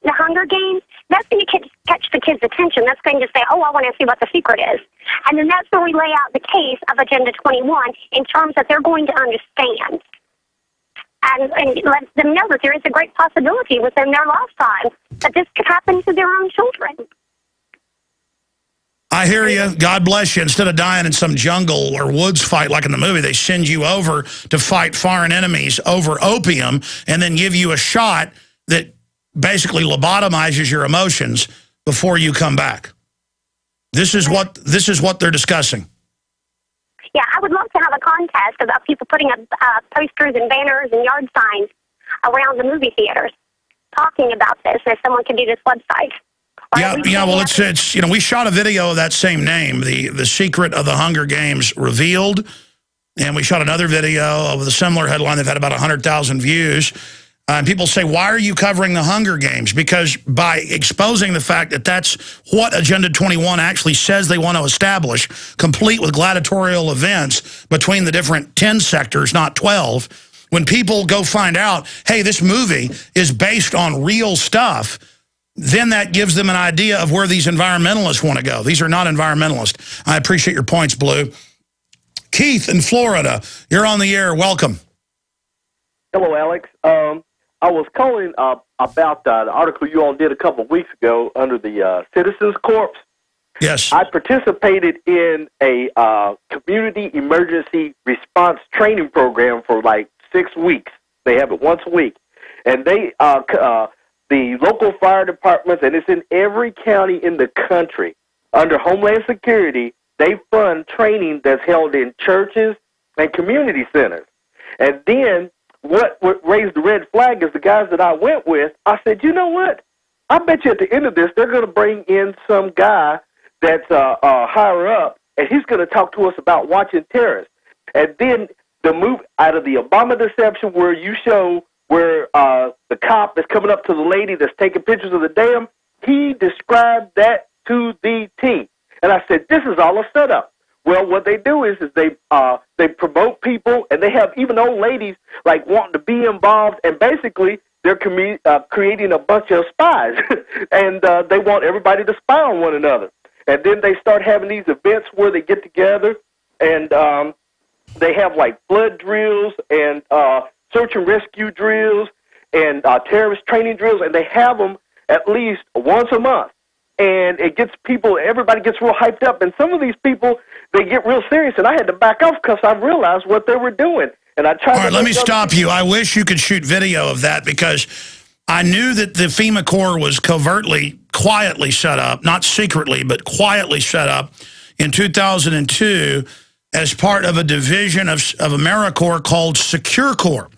the Hunger Games, that's going to catch kids' attention. That's going to say, oh, I want to see what the secret is. And then that's where we lay out the case of Agenda 21 in terms that they're going to understand. And, and let them know that there is a great possibility within their lifetime that this could happen to their own children. I hear you. God bless you. Instead of dying in some jungle or woods fight like in the movie, they send you over to fight foreign enemies over opium and then give you a shot that basically lobotomizes your emotions before you come back. This is what this is what they're discussing. Yeah, I would love to have a contest about people putting up uh, posters and banners and yard signs around the movie theaters talking about this. If someone could do this website. Yeah, yeah. Well, it's it's you know we shot a video of that same name, the the secret of the Hunger Games revealed, and we shot another video with a similar headline. They've had about hundred thousand views. Uh, and people say, why are you covering the Hunger Games? Because by exposing the fact that that's what Agenda 21 actually says they want to establish, complete with gladiatorial events between the different 10 sectors, not 12, when people go find out, hey, this movie is based on real stuff, then that gives them an idea of where these environmentalists want to go. These are not environmentalists. I appreciate your points, Blue. Keith in Florida, you're on the air. Welcome. Hello, Alex. Um, I was calling uh, about uh, the article you all did a couple of weeks ago under the uh, Citizens Corps. Yes. I participated in a uh, community emergency response training program for like six weeks. They have it once a week, and they uh, uh, the local fire departments, and it's in every county in the country under Homeland Security. They fund training that's held in churches and community centers, and then what, what raised the red flag is the guys that I went with. I said, you know what? I bet you at the end of this, they're going to bring in some guy that's uh, uh, higher up, and he's going to talk to us about watching terrorists. And then the move out of the Obama deception, where you show where uh, the cop is coming up to the lady that's taking pictures of the dam, he described that to the T. And I said, this is all a setup. Well, what they do is is they uh they promote people and they have even old ladies like wanting to be involved and basically they're commu- uh, creating a bunch of spies and uh, they want everybody to spy on one another. And then they start having these events where they get together and um they have like flood drills and uh search and rescue drills and uh terrorist training drills and they have them at least once a month and it gets people, everybody gets real hyped up. And some of these people, they get real serious, and I had to back off because I realized what they were doing. And I tried. All right, let me stop you. I wish you could shoot video of that because I knew that the FEMA Corps was covertly, quietly set up, not secretly, but quietly set up in 2002 as part of a division of, of AmeriCorps called Secure Corps.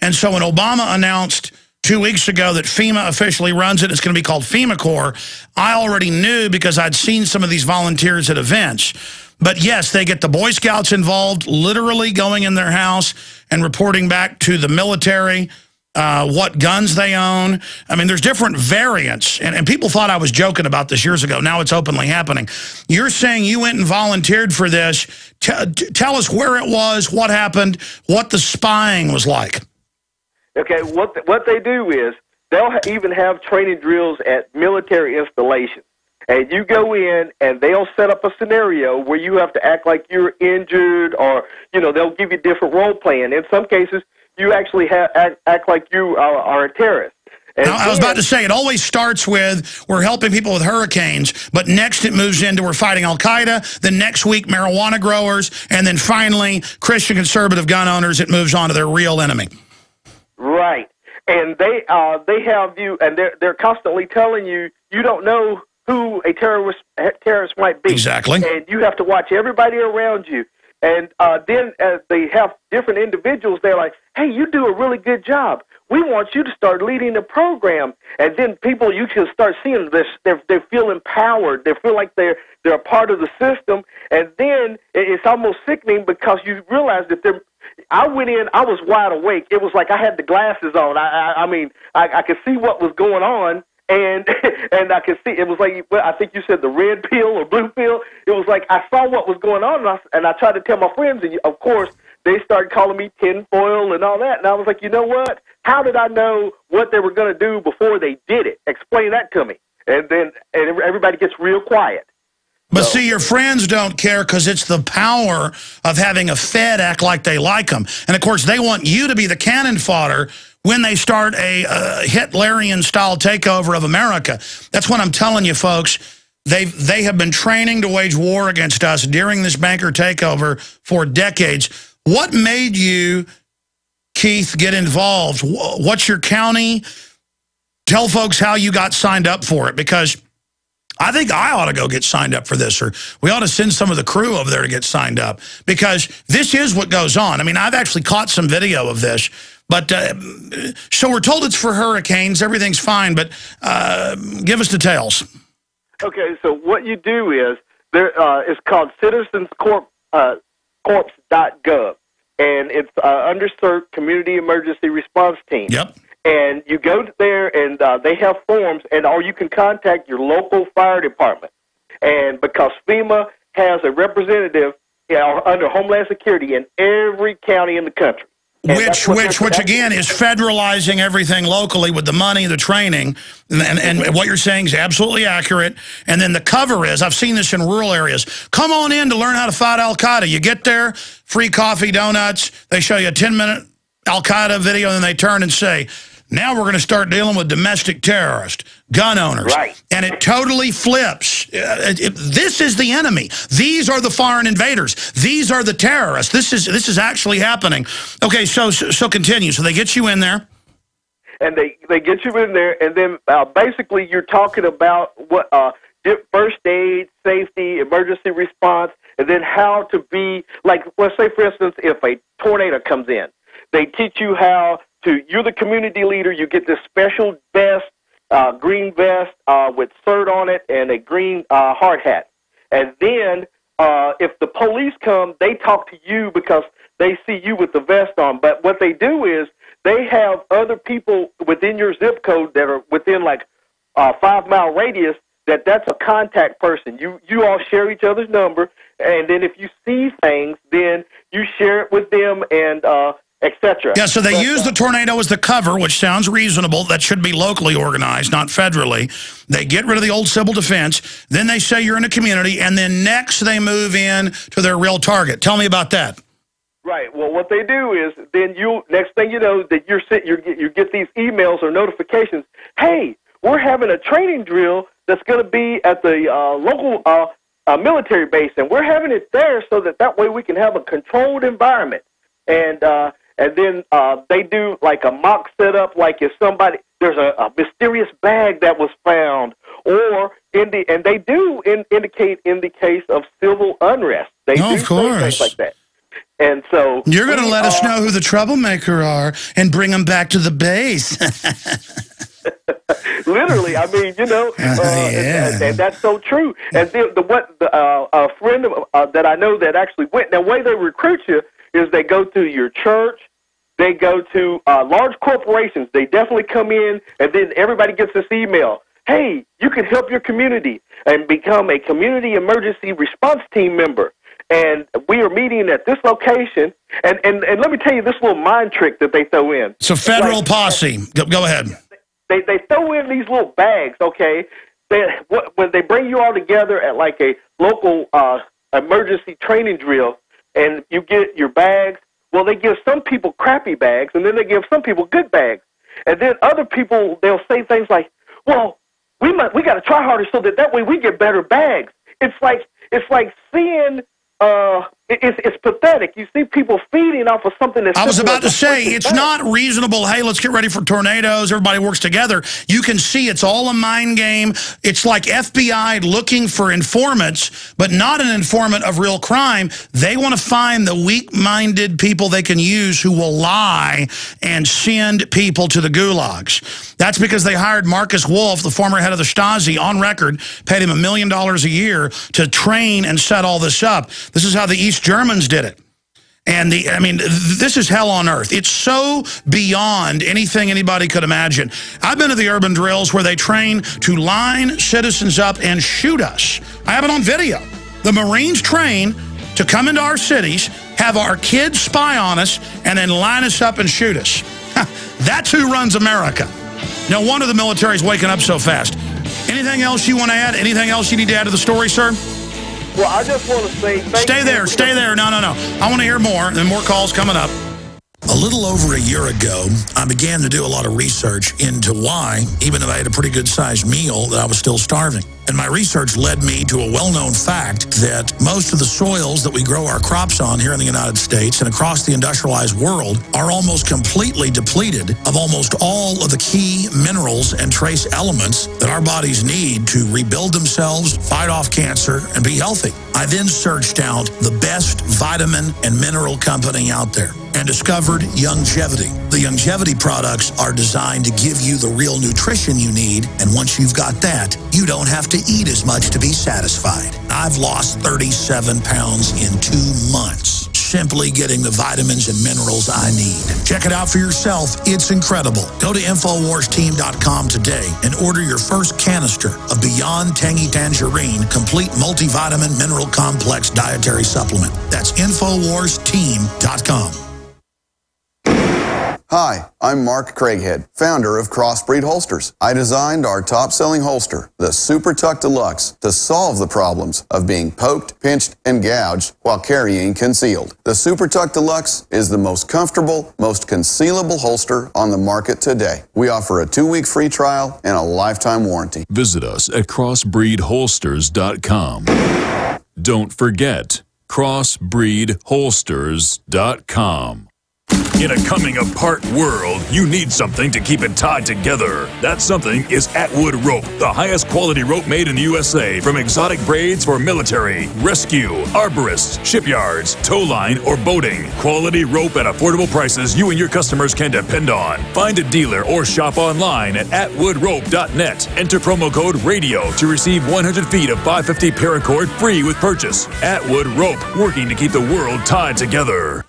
And so when Obama announced two weeks ago that FEMA officially runs it. It's going to be called FEMA Corps. I already knew because I'd seen some of these volunteers at events. But yes, they get the Boy Scouts involved, literally going in their house and reporting back to the military uh, what guns they own. I mean, there's different variants, and, and people thought I was joking about this years ago. Now it's openly happening. You're saying you went and volunteered for this. T tell us where it was, what happened, what the spying was like. Okay, what what they do is they'll even have training drills at military installations. And you go in and they'll set up a scenario where you have to act like you're injured or, you know, they'll give you different role playing. In some cases, you actually have, act, act like you are, are a terrorist. And I was about to say, it always starts with we're helping people with hurricanes, but next it moves into we're fighting Al-Qaeda, then next week marijuana growers, and then finally Christian conservative gun owners, it moves on to their real enemy. Right. And they uh, they have you, and they're, they're constantly telling you, you don't know who a terrorist terrorist might be. Exactly. And you have to watch everybody around you. And uh, then uh, they have different individuals. They're like, "Hey, you do a really good job. We want you to start leading the program." And then people, you can start seeing this. They they feel empowered. They feel like they're they're a part of the system. And then it's almost sickening because you realize that they're. I went in. I was wide awake. It was like I had the glasses on. I I, I mean, I, I could see what was going on and and I could see it was like well, I think you said the red pill or blue pill. It was like I saw what was going on, and I, and I tried to tell my friends, and of course they started calling me tinfoil and all that. And I was like, you know what? How did I know what they were going to do before they did it? Explain that to me. And then and everybody gets real quiet. But see, your friends don't care because it's the power of having a Fed act like they like them. And, of course, they want you to be the cannon fodder when they start a uh, Hitlerian-style takeover of America. That's what I'm telling you, folks. They they have been training to wage war against us during this banker takeover for decades. What made you, Keith, get involved? What's your county? Tell folks how you got signed up for it because I think I ought to go get signed up for this, or we ought to send some of the crew over there to get signed up because this is what goes on. I mean, I've actually caught some video of this, but uh, so we're told it's for hurricanes. Everything's fine, but uh, give us details. Okay, so what you do is there uh, it's called Citizens Corp uh, and it's uh, underserved community emergency response team. Yep and you go there and uh, they have forms and or you can contact your local fire department and because FEMA has a representative you know, under Homeland Security in every county in the country. And which, which, which again is federalizing everything locally with the money, the training, and, and, and, what you're saying is absolutely accurate. And then the cover is, I've seen this in rural areas, come on in to learn how to fight Al-Qaeda. You get there, free coffee, donuts, they show you a 10-minute Al-Qaeda video, and then they turn and say, now we're going to start dealing with domestic terrorists, gun owners. Right. And it totally flips. Uh, this is the enemy. These are the foreign invaders. These are the terrorists. This is this is actually happening. Okay, so so, so continue. So they get you in there. And they, they get you in there, and then uh, basically you're talking about what uh, first aid, safety, emergency response, and then how to be, like, let's say, for instance, if a tornado comes in, they teach you how to you're the community leader. You get this special vest, uh, green vest uh, with CERT on it, and a green uh, hard hat. And then uh, if the police come, they talk to you because they see you with the vest on. But what they do is they have other people within your zip code that are within like uh, five mile radius. That that's a contact person. You you all share each other's number, and then if you see things, then you share it with them, and uh, etc. Yeah, so they but, use uh, the tornado as the cover, which sounds reasonable. That should be locally organized, not federally. They get rid of the old civil defense. Then they say you're in a community, and then next they move in to their real target. Tell me about that. Right. Well, what they do is then you next thing you know that you're sit you you get these emails or notifications. Hey, we're having a training drill that's going to be at the uh, local uh, uh, military base, and we're having it there so that that way we can have a controlled environment. And uh, and then uh, they do like a mock setup, like if somebody there's a, a mysterious bag that was found, or in the and they do in, indicate in the case of civil unrest, they oh, do of course. things like that. And so you're going to let us know who the troublemaker are and bring them back to the base. Literally, I mean, you know, uh, yeah. and, and, that's so true. And the, the what the, uh, a friend of, uh, that I know that actually went. Now, the way they recruit you is they go to your church, They go to uh, large corporations. They definitely come in, and then everybody gets this email. Hey, you can help your community and become a community emergency response team member. And we are meeting at this location. And, and, and let me tell you this little mind trick that they throw in. So, federal like, posse. Go, go ahead. They, they throw in these little bags, okay? They, what, when they bring you all together at like a local uh, emergency training drill, and you get your bags well, they give some people crappy bags, and then they give some people good bags. And then other people, they'll say things like, well, we must we got to try harder so that that way we get better bags. It's like, it's like seeing uh, it's, it's pathetic. You see people feeding off of something that's. I was about to say, it's not reasonable. Hey, let's get ready for tornadoes. Everybody works together. You can see it's all a mind game. It's like FBI looking for informants, but not an informant of real crime. They want to find the weak-minded people they can use who will lie and send people to the gulags. That's because they hired Markus Wolf, the former head of the Stasi, on record, paid him a million dollars a year to train and set all this up. This is how the East Germans did it. And the, I mean, this is hell on earth. It's so beyond anything anybody could imagine. I've been to the urban drills where they train to line citizens up and shoot us. I have it on video. The Marines train to come into our cities, have our kids spy on us, and then line us up and shoot us. That's who runs America. No wonder the military's waking up so fast. Anything else you want to add? Anything else you need to add to the story, sir? Well, I just want to say Stay there, stay there. No, no, no. I want to hear more, and more calls coming up. A little over a year ago, I began to do a lot of research into why, even though I had a pretty good-sized meal, that I was still starving. And my research led me to a well-known fact that most of the soils that we grow our crops on here in the United States and across the industrialized world are almost completely depleted of almost all of the key minerals and trace elements that our bodies need to rebuild themselves, fight off cancer, and be healthy. I then searched out the best vitamin and mineral company out there and discovered Youngevity. The Youngevity products are designed to give you the real nutrition you need, and once you've got that, you don't have to to eat as much to be satisfied. I've lost 37 pounds in two months simply getting the vitamins and minerals I need. Check it out for yourself. It's incredible. Go to InfoWarsTeam.com today and order your first canister of Beyond Tangy Tangerine Complete Multivitamin Mineral Complex Dietary Supplement. That's InfoWarsTeam.com. Hi, I'm Mark Craighead, founder of Crossbreed Holsters. I designed our top-selling holster, the Super Tuck Deluxe, to solve the problems of being poked, pinched, and gouged while carrying concealed. The Super Tuck Deluxe is the most comfortable, most concealable holster on the market today. We offer a two-week free trial and a lifetime warranty. Visit us at crossbreedholsters.com. Don't forget, crossbreedholsters.com. In a coming apart world, you need something to keep it tied together. That something is Atwood Rope, the highest quality rope made in the USA, from exotic braids for military, rescue, arborists, shipyards, tow line, or boating. Quality rope at affordable prices you and your customers can depend on. Find a dealer or shop online at atwoodrope.net. Enter promo code RADIO to receive 100 feet of 550 paracord free with purchase. Atwood Rope, working to keep the world tied together.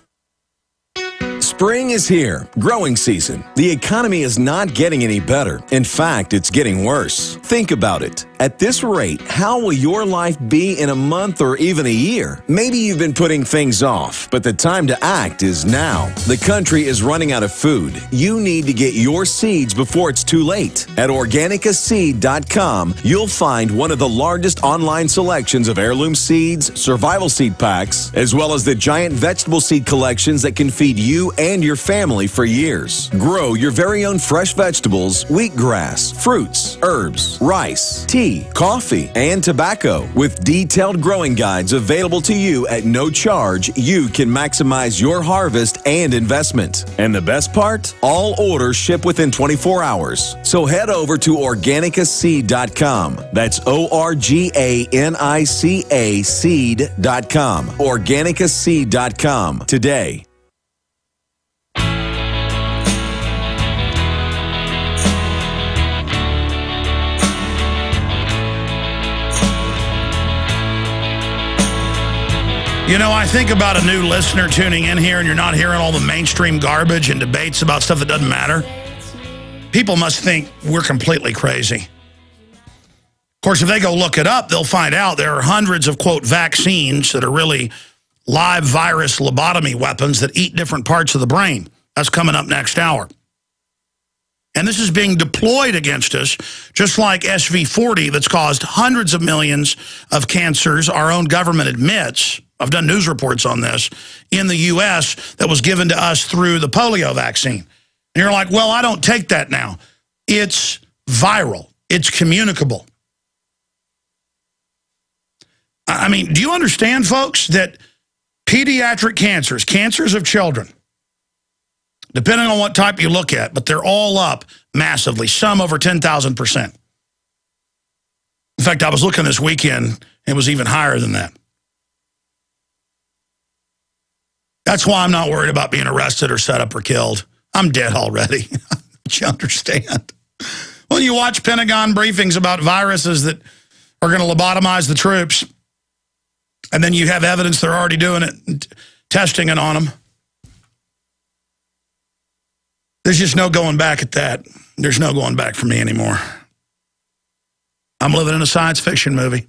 Spring is here, growing season. The economy is not getting any better. In fact, it's getting worse. Think about it. At this rate, how will your life be in a month or even a year? Maybe you've been putting things off, but the time to act is now. The country is running out of food. You need to get your seeds before it's too late. At organicaseed.com, you'll find one of the largest online selections of heirloom seeds, survival seed packs, as well as the giant vegetable seed collections that can feed you and your family for years. Grow your very own fresh vegetables, wheatgrass, fruits, herbs, rice, tea, coffee, and tobacco. With detailed growing guides available to you at no charge, you can maximize your harvest and investment. And the best part? All orders ship within 24 hours. So head over to organicaseed.com. That's O R G A N I C A seed.com. Organicaseed.com today. You know, I think about a new listener tuning in here and you're not hearing all the mainstream garbage and debates about stuff that doesn't matter. People must think we're completely crazy. Of course, if they go look it up, they'll find out there are hundreds of, quote, vaccines that are really live virus lobotomy weapons that eat different parts of the brain. That's coming up next hour. And this is being deployed against us, just like SV40 that's caused hundreds of millions of cancers, our own government admits. I've done news reports on this, in the U.S. that was given to us through the polio vaccine. And you're like, well, I don't take that now. It's viral. It's communicable. I mean, do you understand, folks, that pediatric cancers, cancers of children, depending on what type you look at, but they're all up massively, some over 10,000%. In fact, I was looking this weekend, it was even higher than that. That's why I'm not worried about being arrested or set up or killed. I'm dead already. You understand? When you watch Pentagon briefings about viruses that are going to lobotomize the troops, and then you have evidence they're already doing it, testing it on them. There's just no going back at that. There's no going back for me anymore. I'm living in a science fiction movie.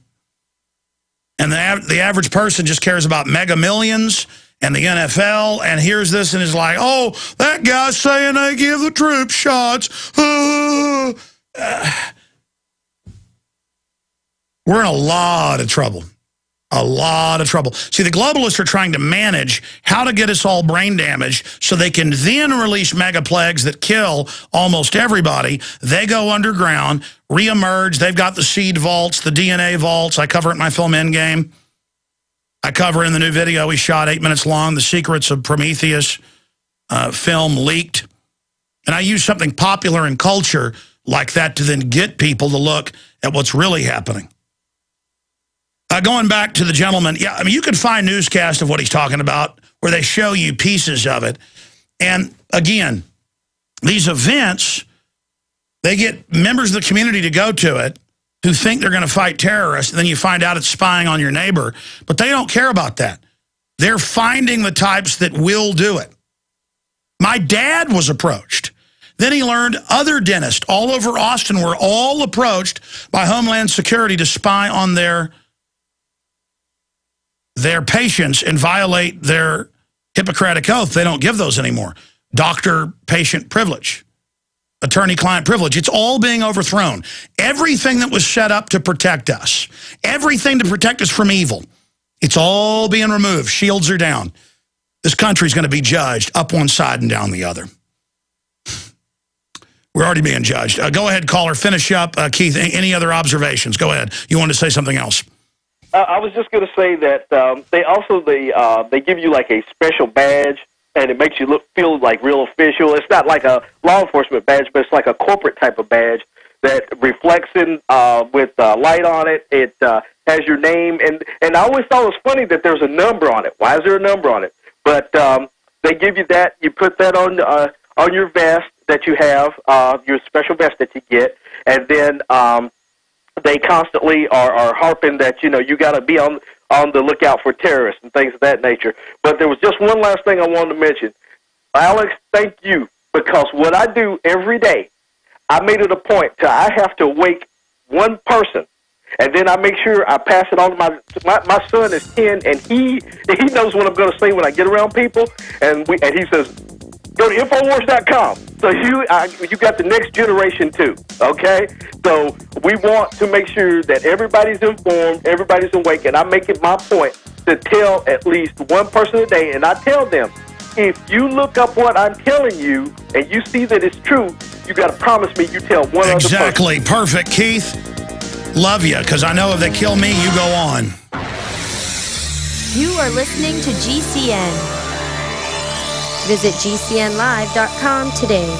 And the, the average person just cares about mega millions and the NFL and hears this and is like, oh, that guy's saying they give the troops shots. We're in a lot of trouble a lot of trouble. See, the globalists are trying to manage how to get us all brain damaged so they can then release mega plagues that kill almost everybody. They go underground, reemerge. They've got the seed vaults, the DNA vaults. I cover it in my film Endgame. I cover in the new video we shot eight minutes long, The Secrets of Prometheus uh, film leaked. And I use something popular in culture like that to then get people to look at what's really happening. Uh, going back to the gentleman, yeah, I mean, you can find newscasts of what he's talking about where they show you pieces of it. And again, these events, they get members of the community to go to it who think they're going to fight terrorists, and then you find out it's spying on your neighbor. But they don't care about that. They're finding the types that will do it. My dad was approached. Then he learned other dentists all over Austin were all approached by Homeland Security to spy on their their patients and violate their Hippocratic oath, they don't give those anymore. Doctor-patient privilege, attorney-client privilege. It's all being overthrown. Everything that was set up to protect us, everything to protect us from evil, it's all being removed. Shields are down. This country's going to be judged up one side and down the other. We're already being judged. Uh, go ahead, caller. Finish up. Uh, Keith, any other observations? Go ahead. You wanted to say something else? Uh, I was just going to say that um, they also they uh, they give you like a special badge, and it makes you look feel like real official. It's not like a law enforcement badge, but it's like a corporate type of badge that reflects in uh, with uh, light on it. It uh, has your name, and and I always thought it was funny that there's a number on it. Why is there a number on it? But um, they give you that. You put that on uh, on your vest that you have, uh, your special vest that you get, and then um, they constantly are, are harping that you know you got to be on on the lookout for terrorists and things of that nature. But there was just one last thing I wanted to mention. Alex, thank you because what I do every day, I made it a point to I have to wake one person, and then I make sure I pass it on to my my, my son is ten, and he he knows what I'm going to say when I get around people, and we and he says Go to Infowars.com. So you uh, you got the next generation too, okay? So we want to make sure that everybody's informed, everybody's awake, and I make it my point to tell at least one person a day, and I tell them, if you look up what I'm telling you and you see that it's true, you got to promise me you tell one exactly. Perfect, Keith. Love you, because I know if they kill me, you go on. You are listening to GCN. Visit GCNlive.com today.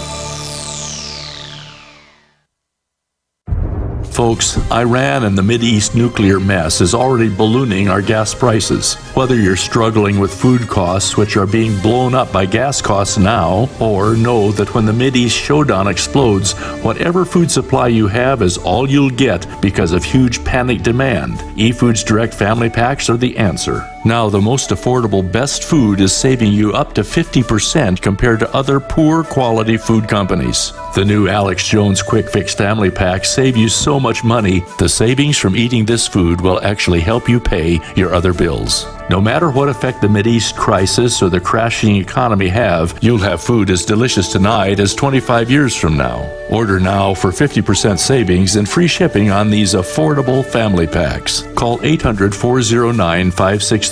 Folks, Iran and the East nuclear mess is already ballooning our gas prices. Whether you're struggling with food costs, which are being blown up by gas costs now, or know that when the Mideast showdown explodes, whatever food supply you have is all you'll get because of huge panic demand, eFoods Direct Family Packs are the answer. Now, the most affordable best food is saving you up to 50% compared to other poor quality food companies. The new Alex Jones Quick Fix Family Packs save you so much money, the savings from eating this food will actually help you pay your other bills. No matter what effect the Mideast crisis or the crashing economy have, you'll have food as delicious tonight as 25 years from now. Order now for 50% savings and free shipping on these affordable family packs. Call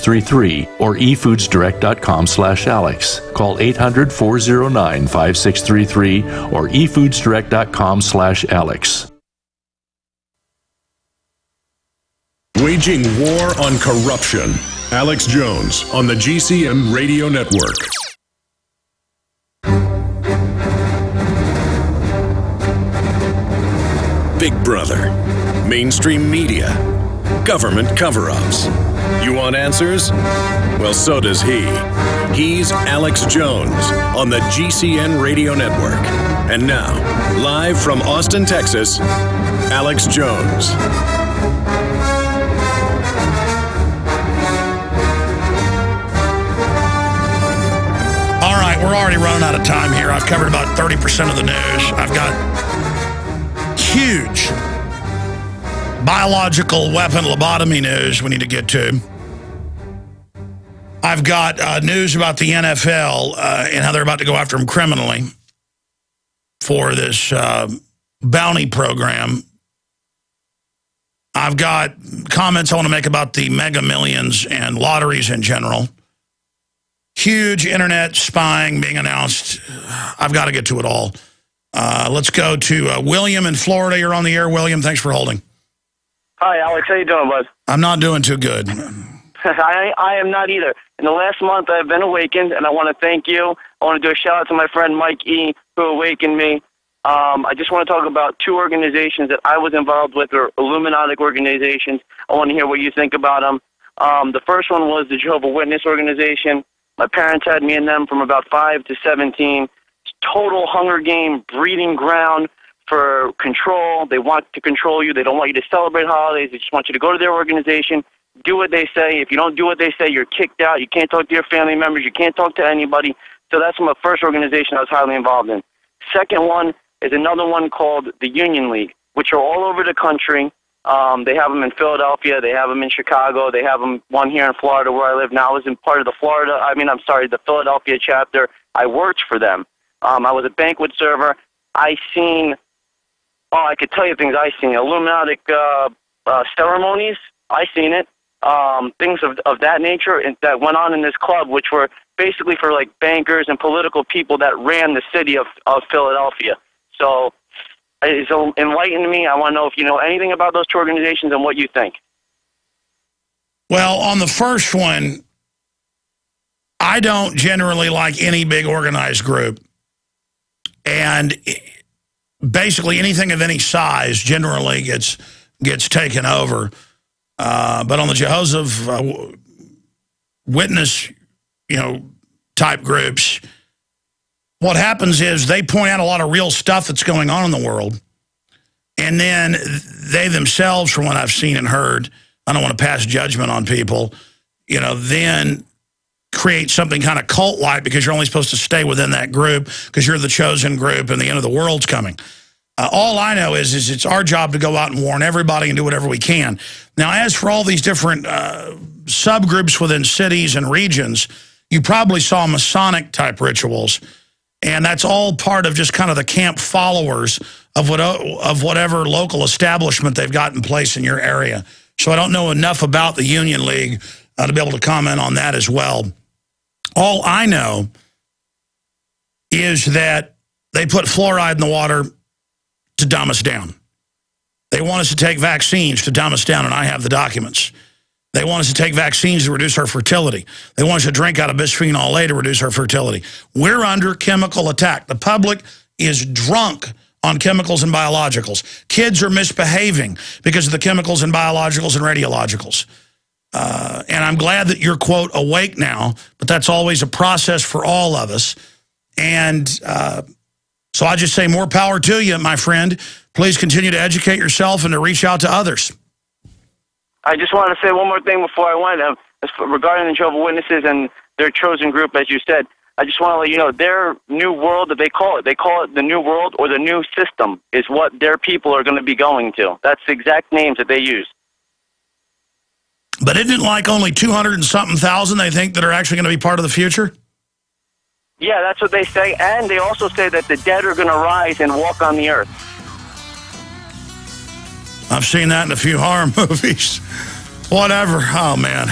800-409-5633 or efoodsdirect.com slash Alex. Call 800-409-5633 or efoodsdirect.com slash Alex. Waging war on corruption. Alex Jones on the GCN Radio Network. Big Brother, mainstream media, government cover ups. You want answers? Well, so does he. He's Alex Jones on the GCN Radio Network. And now, live from Austin, Texas, Alex Jones. All right, we're already running out of time here. I've covered about 30% of the news. I've got huge biological weapon lobotomy news we need to get to. I've got uh, news about the NFL uh, and how they're about to go after him criminally for this uh, bounty program. I've got comments I want to make about the mega millions and lotteries in general. Huge internet spying being announced. I've got to get to it all. Uh, let's go to uh, William in Florida. You're on the air, William. Thanks for holding. Hi, Alex. How you doing, bud? I'm not doing too good. I I am not either. In the last month, I've been awakened, and I want to thank you. I want to do a shout out to my friend Mike E, who awakened me. Um, I just want to talk about two organizations that I was involved with, or Illuminati organizations. I want to hear what you think about them. Um, the first one was the Jehovah Witness organization. My parents had me in them from about five to seventeen. Total Hunger Game breeding ground for control. They want to control you. They don't want you to celebrate holidays. They just want you to go to their organization, do what they say. If you don't do what they say, you're kicked out. You can't talk to your family members. You can't talk to anybody. So that's my first organization I was highly involved in. Second one is another one called the Union League, which are all over the country. Um, they have them in Philadelphia. They have them in Chicago. They have them one here in Florida where I live now. I was in part of the Florida. I mean, I'm sorry, the Philadelphia chapter. I worked for them. Um, I was a banquet server. I seen. Oh, I could tell you things I've seen. Illuminati uh, uh, ceremonies. I've seen it. Um, things of of that nature that went on in this club, which were basically for like bankers and political people that ran the city of of Philadelphia. So it's enlightened me. I want to know if you know anything about those two organizations and what you think. Well, on the first one, I don't generally like any big organized group. And basically anything of any size generally gets gets taken over. Uh, but on the Jehovah's uh, Witness, you know, type groups, what happens is they point out a lot of real stuff that's going on in the world. And then they themselves, from what I've seen and heard, I don't want to pass judgment on people, you know, then create something kind of cult-like because you're only supposed to stay within that group because you're the chosen group and the end of the world's coming. Uh, all I know is, is it's our job to go out and warn everybody and do whatever we can. Now, as for all these different uh, subgroups within cities and regions, you probably saw Masonic-type rituals, and that's all part of just kind of the camp followers of, what, of whatever local establishment they've got in place in your area. So I don't know enough about the Union League uh, to be able to comment on that as well. All I know is that they put fluoride in the water to dumb us down. They want us to take vaccines to dumb us down, and I have the documents. They want us to take vaccines to reduce our fertility. They want us to drink out of bisphenol A to reduce our fertility. We're under chemical attack. The public is drunk on chemicals and biologicals. Kids are misbehaving because of the chemicals and biologicals and radiologicals. Uh, and I'm glad that you're, quote, awake now, but that's always a process for all of us. And uh, so I just say more power to you, my friend. Please continue to educate yourself and to reach out to others. I just want to say one more thing before I went uh, regarding the Jehovah Witnesses and their chosen group, as you said. I just want to let you know their new world that they call it. They call it the new world or the new system is what their people are going to be going to. That's the exact names that they use. But isn't it like only 200 and something thousand they think that are actually going to be part of the future? Yeah, that's what they say. And they also say that the dead are going to rise and walk on the earth. I've seen that in a few horror movies. Whatever. Oh, man.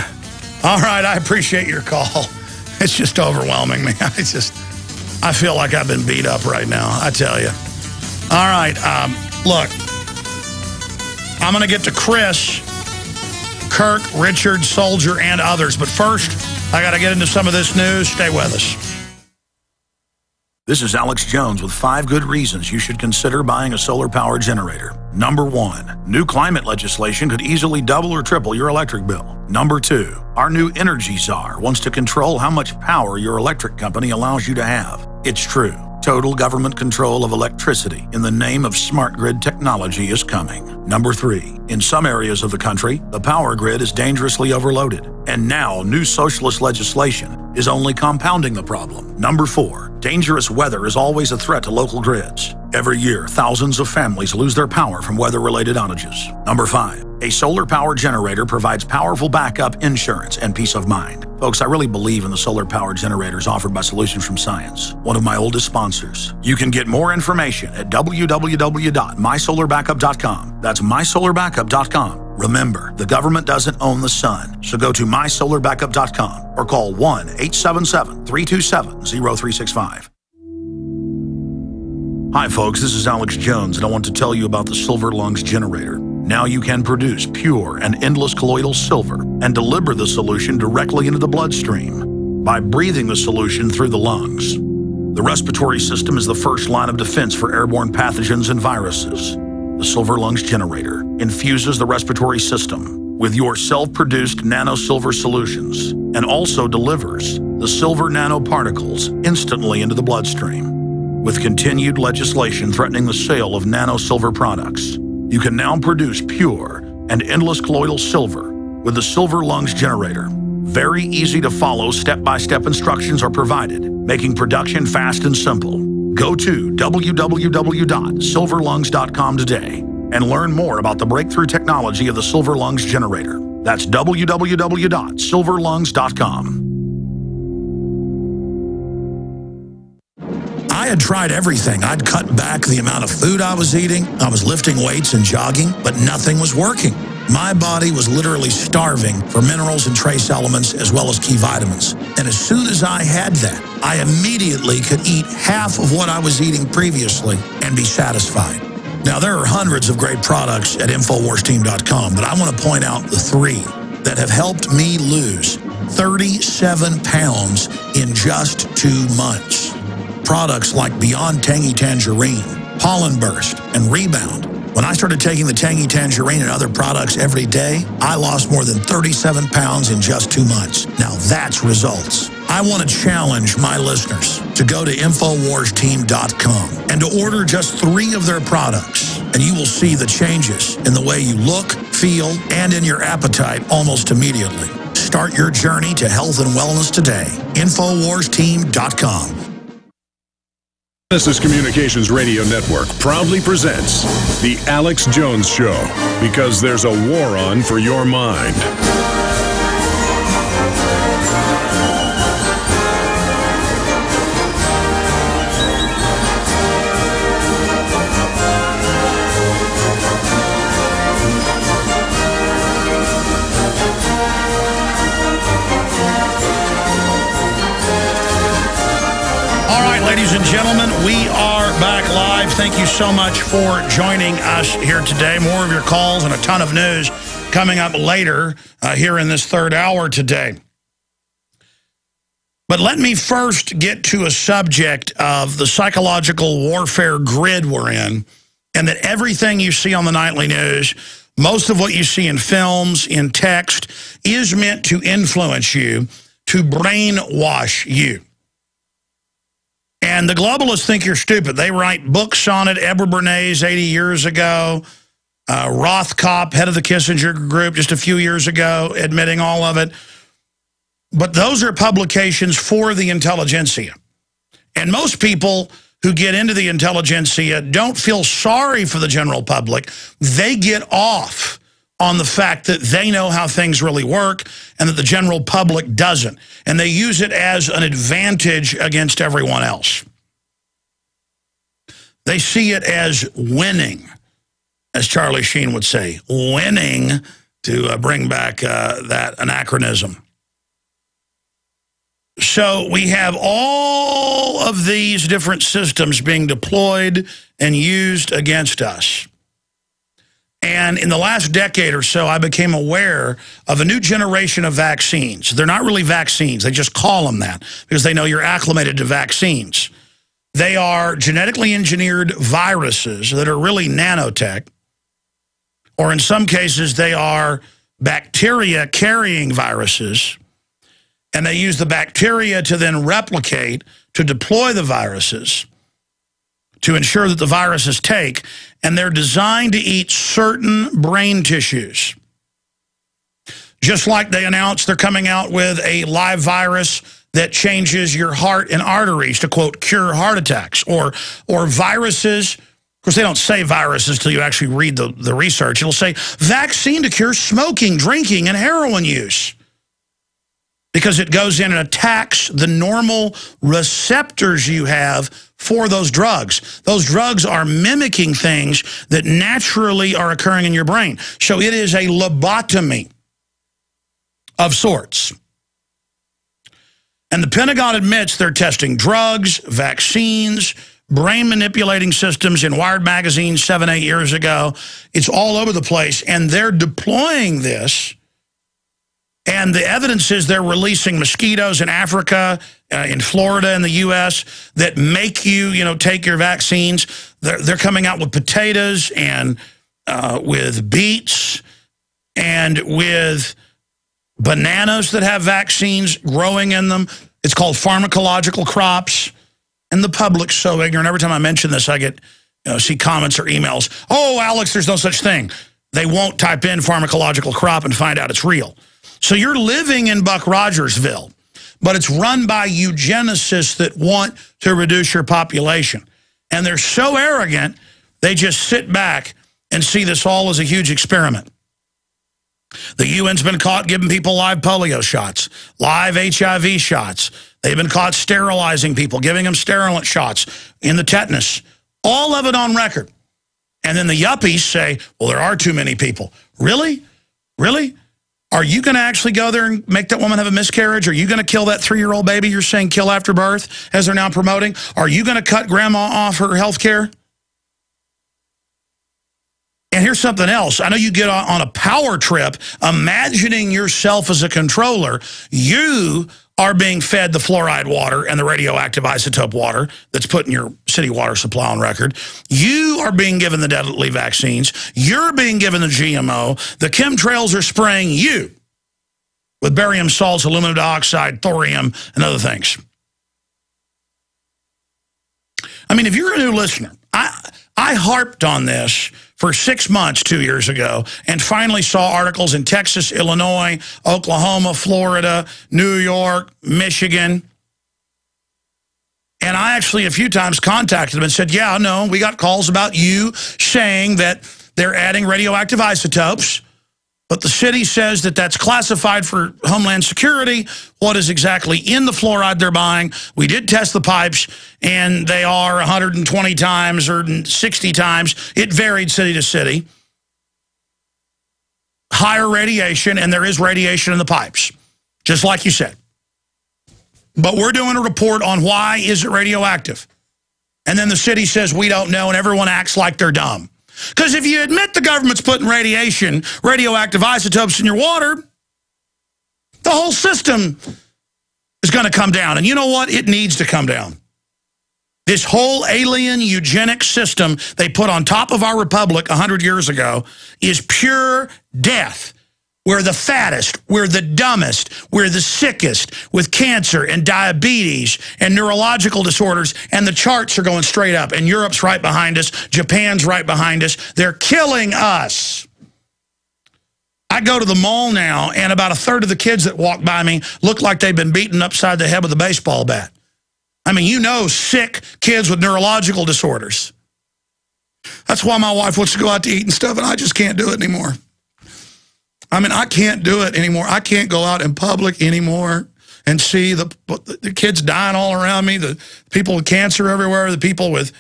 All right, I appreciate your call. It's just overwhelming me. I just, I feel like I've been beat up right now, I tell you. All right, um, look, I'm going to get to Chris, Kirk, Richard, Soldier, and others. But first, I got to get into some of this news. Stay with us. This is Alex Jones with five good reasons you should consider buying a solar power generator. Number one, new climate legislation could easily double or triple your electric bill. Number two, our new energy czar wants to control how much power your electric company allows you to have. It's true. Total government control of electricity in the name of smart grid technology is coming. Number three, in some areas of the country, the power grid is dangerously overloaded. And now, new socialist legislation is only compounding the problem. Number four, dangerous weather is always a threat to local grids. Every year, thousands of families lose their power from weather related outages. Number five, a solar power generator provides powerful backup insurance and peace of mind. Folks, I really believe in the solar power generators offered by Solutions from Science, one of my oldest sponsors. You can get more information at www.mysolarbackup.com. That's mysolarbackup.com. Remember, the government doesn't own the sun, so go to mysolarbackup.com or call 1 877 327 0365. Hi, folks, this is Alex Jones, and I want to tell you about the Silver Lungs generator. Now you can produce pure and endless colloidal silver and deliver the solution directly into the bloodstream by breathing the solution through the lungs. The respiratory system is the first line of defense for airborne pathogens and viruses. The Silver Lungs generator infuses the respiratory system with your self-produced nano-silver solutions and also delivers the silver nanoparticles instantly into the bloodstream. With continued legislation threatening the sale of nano-silver products, you can now produce pure and endless colloidal silver with the Silver Lungs generator. Very easy to follow step-by-step instructions are provided, making production fast and simple. Go to www.silverlungs.com today and learn more about the breakthrough technology of the Silver Lungs generator. That's www.silverlungs.com. I had tried everything. I'd cut back the amount of food I was eating. I was lifting weights and jogging, but nothing was working. My body was literally starving for minerals and trace elements as well as key vitamins. And as soon as I had that, I immediately could eat half of what I was eating previously and be satisfied. Now, there are hundreds of great products at InfoWarsTeam.com, but I want to point out the three that have helped me lose 37 pounds in just two months. Products like Beyond Tangy Tangerine, Pollen Burst, and Rebound. When I started taking the Tangy Tangerine and other products every day, I lost more than 37 pounds in just two months. Now that's results. I want to challenge my listeners to go to InfoWarsTeam.com and to order just three of their products, and you will see the changes in the way you look, feel, and in your appetite almost immediately. Start your journey to health and wellness today. InfoWarsTeam.com. Genesis Communications Radio Network proudly presents The Alex Jones Show because there's a war on for your mind. All right, ladies and gentlemen, we are back live. Thank you so much for joining us here today. More of your calls and a ton of news coming up later uh, here in this third hour today. But let me first get to a subject of the psychological warfare grid we're in, and that everything you see on the nightly news, Most of what you see in films, in text, is meant to influence you, to brainwash you. And the globalists think you're stupid. They write books on it. Edward Bernays 80 years ago. Uh, Rothkopf, head of the Kissinger group just a few years ago, admitting all of it. But those are publications for the intelligentsia. And most people who get into the intelligentsia don't feel sorry for the general public. They get off on the fact that they know how things really work and that the general public doesn't. And they use it as an advantage against everyone else. They see it as winning, as Charlie Sheen would say, winning to uh, bring back uh, that anachronism. So we have all of these different systems being deployed and used against us. And in the last decade or so, I became aware of a new generation of vaccines. They're not really vaccines. They just call them that because they know you're acclimated to vaccines. They are genetically engineered viruses that are really nanotech. Or in some cases, they are bacteria carrying viruses. And they use the bacteria to then replicate, to deploy the viruses to ensure that the viruses take, and they're designed to eat certain brain tissues. Just like they announced they're coming out with a live virus that changes your heart and arteries to, quote, cure heart attacks, or, or viruses, of course, they don't say viruses until you actually read the, the research. It'll say vaccine to cure smoking, drinking, and heroin use because it goes in and attacks the normal receptors you have for those drugs. Those drugs are mimicking things that naturally are occurring in your brain. So it is a lobotomy of sorts. And the Pentagon admits they're testing drugs, vaccines, brain manipulating systems in Wired Magazine seven, eight years ago. It's all over the place. And they're deploying this and the evidence is they're releasing mosquitoes in Africa, uh, in Florida, in the U.S. that make you, you know, take your vaccines. They're, they're coming out with potatoes and uh, with beets and with bananas that have vaccines growing in them. It's called pharmacological crops. And the public's so ignorant. Every time I mention this, I get, you know, see comments or emails. Oh, Alex, there's no such thing. They won't type in pharmacological crop and find out it's real. So you're living in Buck Rogersville, but it's run by eugenicists that want to reduce your population. And they're so arrogant, they just sit back and see this all as a huge experiment. The UN's been caught giving people live polio shots, live HIV shots. They've been caught sterilizing people, giving them sterilant shots in the tetanus. All of it on record. And then the yuppies say, well, there are too many people. Really? Really? Are you going to actually go there and make that woman have a miscarriage? Are you going to kill that three-year-old baby you're saying kill after birth, as they're now promoting? Are you going to cut grandma off her health care? And here's something else. I know you get on a power trip imagining yourself as a controller. You are being fed the fluoride water and the radioactive isotope water that's put in your city water supply on record. You are being given the deadly vaccines. You're being given the GMO. The chemtrails are spraying you with barium salts, aluminum dioxide, thorium, and other things. I mean, if you're a new listener, I, harped on this for six months two years ago and finally saw articles in Texas, Illinois, Oklahoma, Florida, New York, Michigan. And I actually a few times contacted them and said, yeah, no, we got calls about you saying that they're adding radioactive isotopes but the city says that that's classified for Homeland Security. What is exactly in the fluoride they're buying? We did test the pipes, and they are 120 times or 60 times. It varied city to city. Higher radiation, and there is radiation in the pipes, just like you said. But we're doing a report on why is it radioactive. And then the city says we don't know, and everyone acts like they're dumb. Because if you admit the government's putting radiation, radioactive isotopes in your water, the whole system is going to come down. And you know what? It needs to come down. This whole alien eugenic system they put on top of our republic 100 years ago is pure death. We're the fattest, we're the dumbest, we're the sickest with cancer and diabetes and neurological disorders, and the charts are going straight up. And Europe's right behind us, Japan's right behind us. They're killing us. I go to the mall now, and about a third of the kids that walk by me look like they've been beaten upside the head with a baseball bat. I mean, you know sick kids with neurological disorders. That's why my wife wants to go out to eat and stuff, and I just can't do it anymore. I mean, I can't do it anymore. I can't go out in public anymore and see the, the kids dying all around me, the people with cancer everywhere, the people with...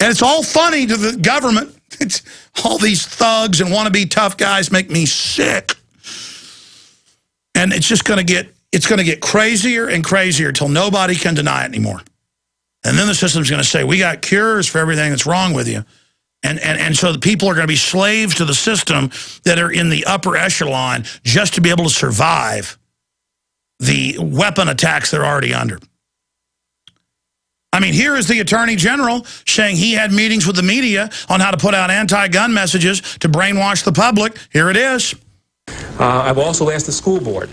And it's all funny to the government. It's all these thugs and wannabe tough guys make me sick. And it's just going to get it's going to get crazier and crazier until nobody can deny it anymore. And then the system's going to say, we got cures for everything that's wrong with you. And, and, and so the people are going to be slaves to the system that are in the upper echelon just to be able to survive the weapon attacks they're already under. I mean, here is the Attorney General saying he had meetings with the media on how to put out anti-gun messages to brainwash the public. Here it is. Uh, I've also asked the school board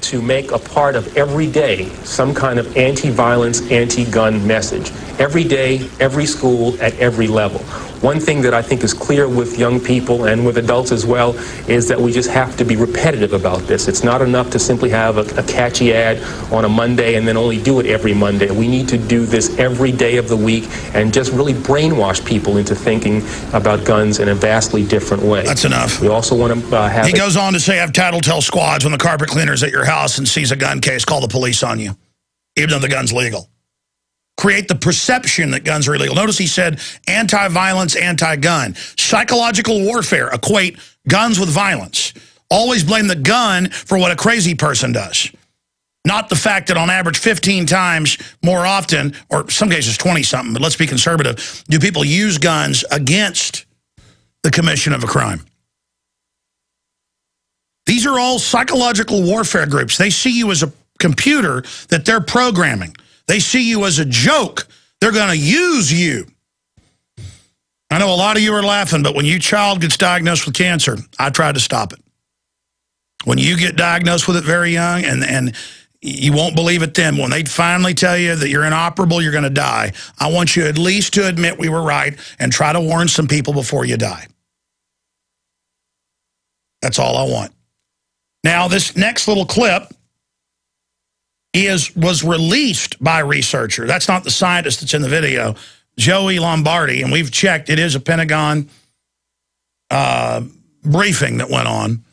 to make a part of every day some kind of anti-violence, anti-gun message. Every day, every school, at every level. One thing that I think is clear with young people and with adults as well is that we just have to be repetitive about this. It's not enough to simply have a, a catchy ad on a Monday and then only do it every Monday. We need to do this every day of the week and just really brainwash people into thinking about guns in a vastly different way. That's enough. We also want to uh, have... He goes on to say, have tattletale squads when the carpet cleaner's at your house and sees a gun case, call the police on you, even though the gun's legal create the perception that guns are illegal. Notice he said anti-violence, anti-gun. Psychological warfare, equate guns with violence. Always blame the gun for what a crazy person does. Not the fact that on average 15 times more often, or some cases 20-something, but let's be conservative, do people use guns against the commission of a crime. These are all psychological warfare groups. They see you as a computer that they're programming. They see you as a joke. They're going to use you. I know a lot of you are laughing, but when your child gets diagnosed with cancer, I try to stop it. When you get diagnosed with it very young, and, and you won't believe it then, when they finally tell you that you're inoperable, you're going to die, I want you at least to admit we were right and try to warn some people before you die. That's all I want. Now, this next little clip is was released by a researcher. That's not the scientist that's in the video, Joey Lombardi, and we've checked. It is a Pentagon uh, briefing that went on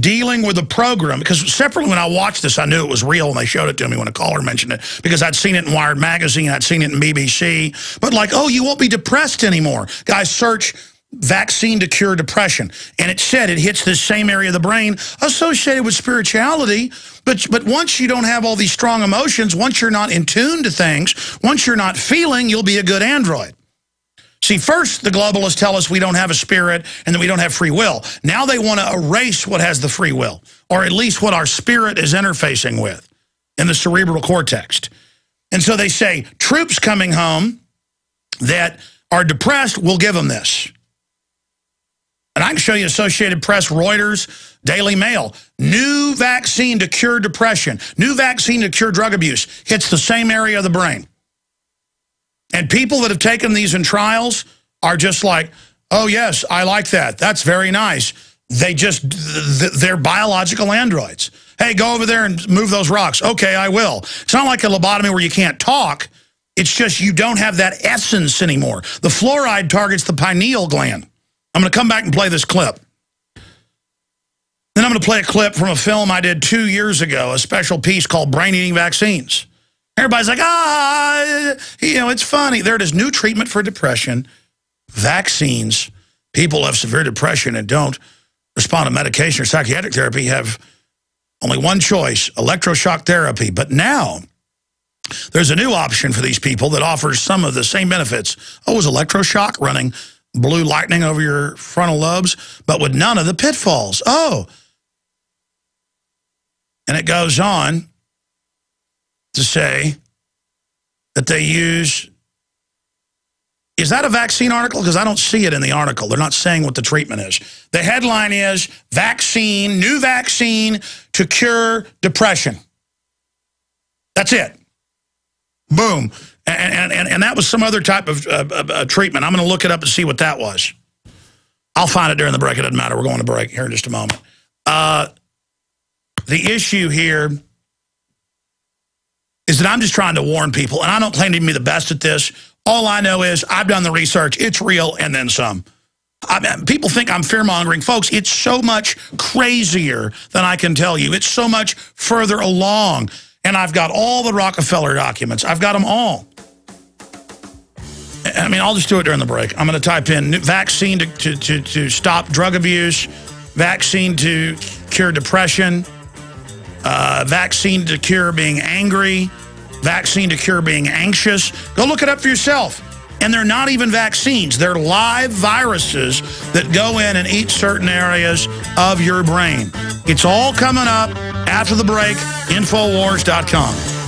dealing with the program. Because separately, when I watched this, I knew it was real when they showed it to me when a caller mentioned it. Because I'd seen it in Wired Magazine, I'd seen it in BBC. But like, oh, you won't be depressed anymore. Guys, search vaccine to cure depression. And it said it hits the same area of the brain associated with spirituality. But, but once you don't have all these strong emotions, once you're not in tune to things, once you're not feeling, you'll be a good android. See, first the globalists tell us we don't have a spirit and that we don't have free will. Now they want to erase what has the free will, or at least what our spirit is interfacing with in the cerebral cortex. And so they say, troops coming home that are depressed, we'll give them this. And I can show you Associated Press, Reuters, Daily Mail. New vaccine to cure depression. New vaccine to cure drug abuse. Hits the same area of the brain. And people that have taken these in trials are just like, oh, yes, I like that. That's very nice. They just, they're biological androids. Hey, go over there and move those rocks. Okay, I will. It's not like a lobotomy where you can't talk. It's just you don't have that essence anymore. The fluoride targets the pineal gland. I'm going to come back and play this clip. Then I'm going to play a clip from a film I did two years ago, a special piece called Brain-Eating Vaccines. Everybody's like, ah, you know, it's funny. There it is, new treatment for depression, vaccines. People have severe depression and don't respond to medication or psychiatric therapy have only one choice, electroshock therapy. But now there's a new option for these people that offers some of the same benefits. Oh, is electroshock running blue lightning over your frontal lobes, but with none of the pitfalls. Oh. And it goes on to say that they use. Is that a vaccine article? Because I don't see it in the article. They're not saying what the treatment is. The headline is Vaccine, New Vaccine to Cure Depression. That's it. Boom. And, and, and that was some other type of uh, uh, treatment. I'm going to look it up and see what that was. I'll find it during the break. It doesn't matter. We're going to break here in just a moment. Uh, the issue here is that I'm just trying to warn people, and I don't claim to be the best at this. All I know is I've done the research. It's real, and then some. I mean, people think I'm fear-mongering. Folks, it's so much crazier than I can tell you. It's so much further along. And I've got all the Rockefeller documents. I've got them all. I mean, I'll just do it during the break. I'm going to type in vaccine to, to, to, to stop drug abuse, vaccine to cure depression, uh, vaccine to cure being angry, vaccine to cure being anxious. Go look it up for yourself. And they're not even vaccines. They're live viruses that go in and eat certain areas of your brain. It's all coming up after the break, Infowars.com.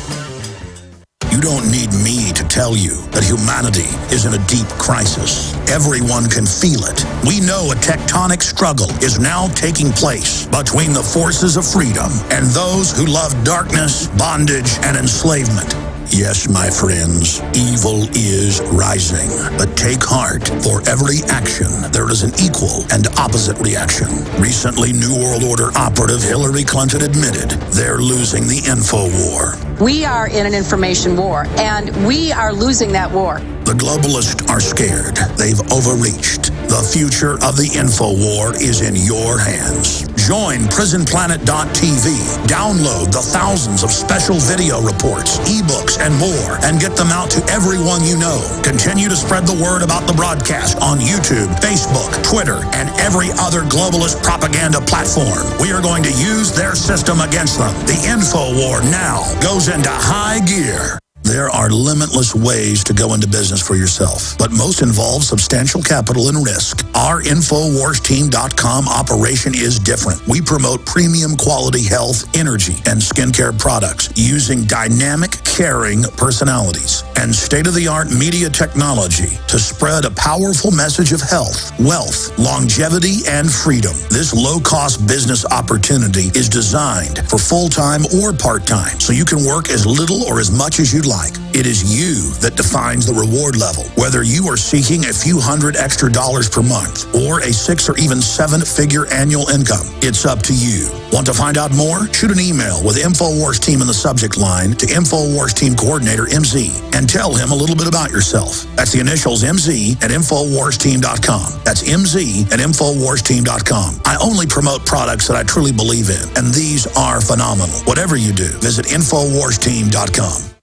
You don't need me to tell you that humanity is in a deep crisis. Everyone can feel it. We know a tectonic struggle is now taking place between the forces of freedom and those who love darkness, bondage, and enslavement. Yes, my friends, evil is rising. But take heart. For every action, there is an equal and opposite reaction. Recently, New World Order operative Hillary Clinton admitted they're losing the info war. We are in an information war, and we are losing that war. The globalists are scared. They've overreached. The future of the info war is in your hands. Join prisonplanet.tv. Download the thousands of special video reports, ebooks, and more, and get them out to everyone you know. Continue to spread the word about the broadcast on YouTube, Facebook, Twitter, and every other globalist propaganda platform. We are going to use their system against them. The info war now goes into high gear. There are limitless ways to go into business for yourself, but most involve substantial capital and risk. Our InfoWarsTeam.com operation is different. We promote premium quality health, energy, and skincare products using dynamic, caring personalities and state-of-the-art media technology to spread a powerful message of health, wealth, longevity, and freedom. This low-cost business opportunity is designed for full-time or part-time, so you can work as little or as much as you'd like like. It is you that defines the reward level. Whether you are seeking a few hundred extra dollars per month or a six or even seven figure annual income, it's up to you. Want to find out more? Shoot an email with InfoWars Team in the subject line to InfoWars Team Coordinator MZ and tell him a little bit about yourself. That's the initials MZ at InfoWarsTeam.com. That's MZ at InfoWarsTeam.com. I only promote products that I truly believe in, and these are phenomenal. Whatever you do, visit InfoWarsTeam.com.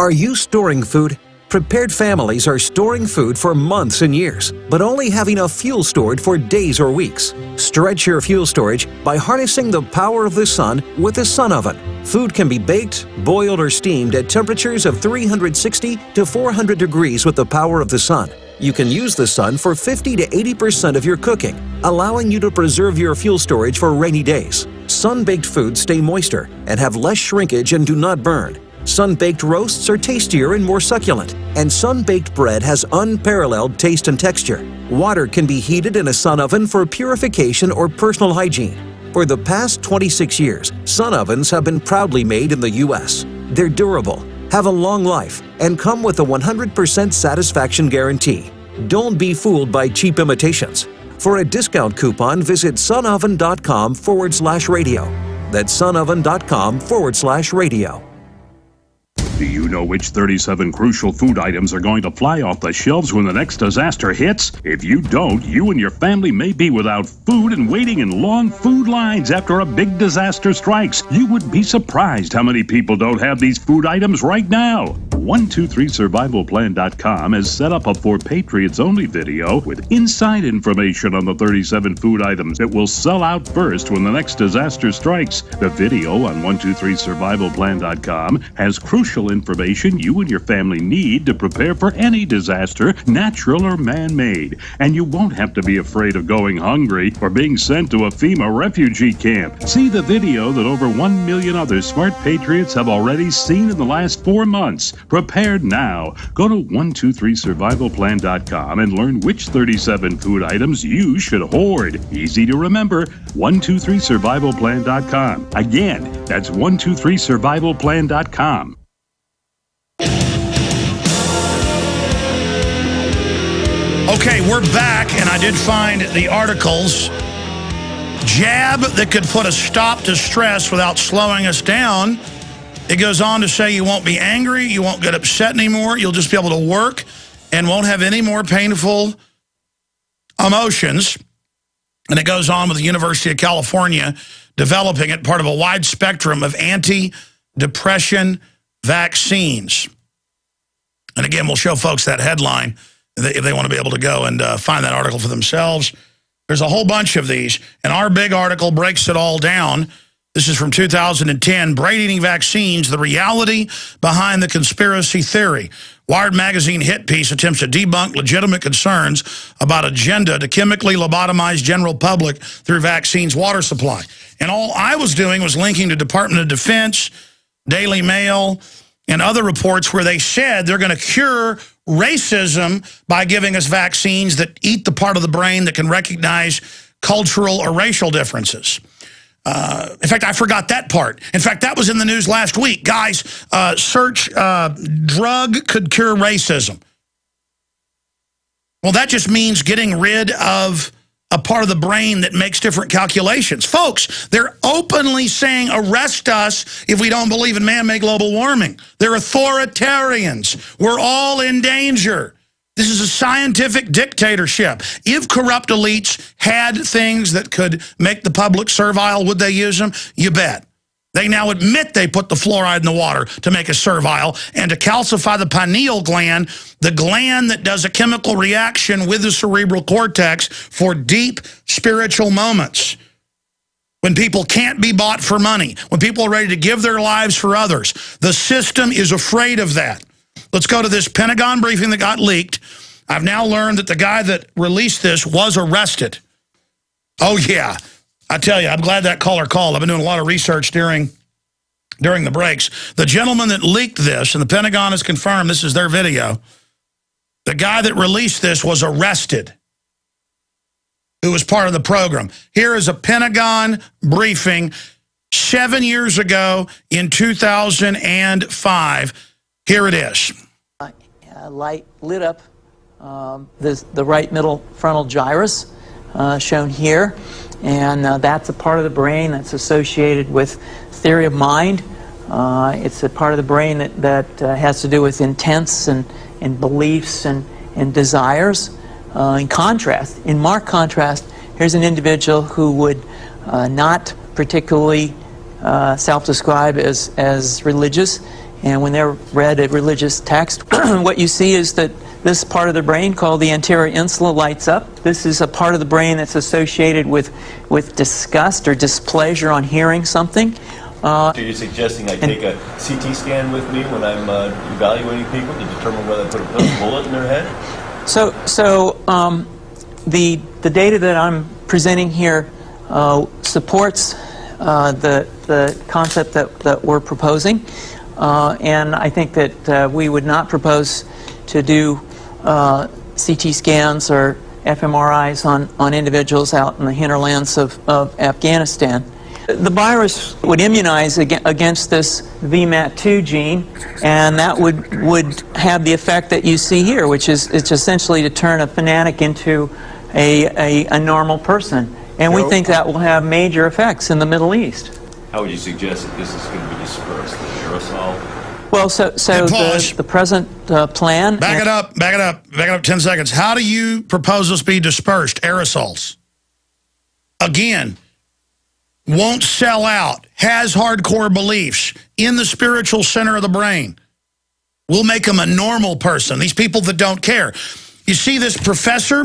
Are you storing food? Prepared families are storing food for months and years, but only have enough fuel stored for days or weeks. Stretch your fuel storage by harnessing the power of the sun with a sun oven. Food can be baked, boiled, or steamed at temperatures of 360 to 400 degrees with the power of the sun. You can use the sun for 50 to 80% of your cooking, allowing you to preserve your fuel storage for rainy days. Sun-baked foods stay moister and have less shrinkage and do not burn. Sun-baked roasts are tastier and more succulent, and sun-baked bread has unparalleled taste and texture. Water can be heated in a sun oven for purification or personal hygiene. For the past 26 years, sun ovens have been proudly made in the U.S. They're durable, have a long life, and come with a 100% satisfaction guarantee. Don't be fooled by cheap imitations. For a discount coupon, visit sunoven.com forward slash radio. That's sunoven.com forward slash radio. Do you know which 37 crucial food items are going to fly off the shelves when the next disaster hits? If you don't, you and your family may be without food and waiting in long food lines after a big disaster strikes. You would be surprised how many people don't have these food items right now. 123survivalplan.com has set up a For Patriots Only video with inside information on the 37 food items that will sell out first when the next disaster strikes. The video on 123survivalplan.com has crucial information you and your family need to prepare for any disaster, natural or man made. And you won't have to be afraid of going hungry or being sent to a FEMA refugee camp. See the video that over 1 million other smart patriots have already seen in the last four months. Prepared now. Go to 123survivalplan.com and learn which 37 food items you should hoard. Easy to remember 123survivalplan.com. Again, that's 123survivalplan.com. Okay, we're back, and I did find the articles. Jab that could put a stop to stress without slowing us down. It goes on to say you won't be angry, you won't get upset anymore, you'll just be able to work and won't have any more painful emotions. And it goes on with the University of California developing it, part of a wide spectrum of anti-depression vaccines. And again, we'll show folks that headline if they want to be able to go and uh, find that article for themselves. There's a whole bunch of these, and our big article breaks it all down. This is from 2010, Brain Eating Vaccines, the reality behind the conspiracy theory. Wired magazine hit piece attempts to debunk legitimate concerns about agenda to chemically lobotomize general public through vaccines water supply. And all I was doing was linking to Department of Defense, Daily Mail, and other reports where they said they're going to cure racism by giving us vaccines that eat the part of the brain that can recognize cultural or racial differences. Uh, in fact, I forgot that part. In fact, that was in the news last week. Guys, uh, search uh, drug could cure racism. Well, that just means getting rid of a part of the brain that makes different calculations. Folks, they're openly saying arrest us if we don't believe in man-made global warming. They're authoritarians. We're all in danger. This is a scientific dictatorship. If corrupt elites had things that could make the public servile, would they use them? You bet. They now admit they put the fluoride in the water to make us servile and to calcify the pineal gland, the gland that does a chemical reaction with the cerebral cortex for deep spiritual moments. When people can't be bought for money, when people are ready to give their lives for others, the system is afraid of that. Let's go to this Pentagon briefing that got leaked. I've now learned that the guy that released this was arrested. Oh, yeah. I tell you, I'm glad that caller called. I've been doing a lot of research during during the breaks. The gentleman that leaked this, and the Pentagon has confirmed this is their video, the guy that released this was arrested, who was part of the program. Here is a Pentagon briefing seven years ago in 2005. Here it is. Light lit up um, the, the right middle frontal gyrus, uh, shown here. And uh, that's a part of the brain that's associated with theory of mind. Uh, it's a part of the brain that, that uh, has to do with intents and, and beliefs and, and desires. Uh, in contrast, in marked contrast, here's an individual who would uh, not particularly uh, self-describe as, as religious. And when they're read a religious text, what you see is that this part of the brain called the anterior insula lights up. This is a part of the brain that's associated with, with disgust or displeasure on hearing something. Uh, so you're suggesting I take a CT scan with me when I'm uh, evaluating people to determine whether I put a bullet in their head? So, so um, the, the data that I'm presenting here uh, supports uh, the, the concept that, that we're proposing. Uh, and I think that uh, we would not propose to do uh, CT scans or fMRIs on, on individuals out in the hinterlands of, of Afghanistan. The virus would immunize against this VMAT2 gene, and that would, would have the effect that you see here, which is it's essentially to turn a fanatic into a, a, a normal person. And we think that will have major effects in the Middle East. How would you suggest that this is going to be dispersed? The aerosol well, so, so the, the present uh, plan... Back it up, back it up, back it up 10 seconds. How do you propose this be dispersed? Aerosols. Again, won't sell out, has hardcore beliefs, in the spiritual center of the brain. We'll make them a normal person, these people that don't care. You see this professor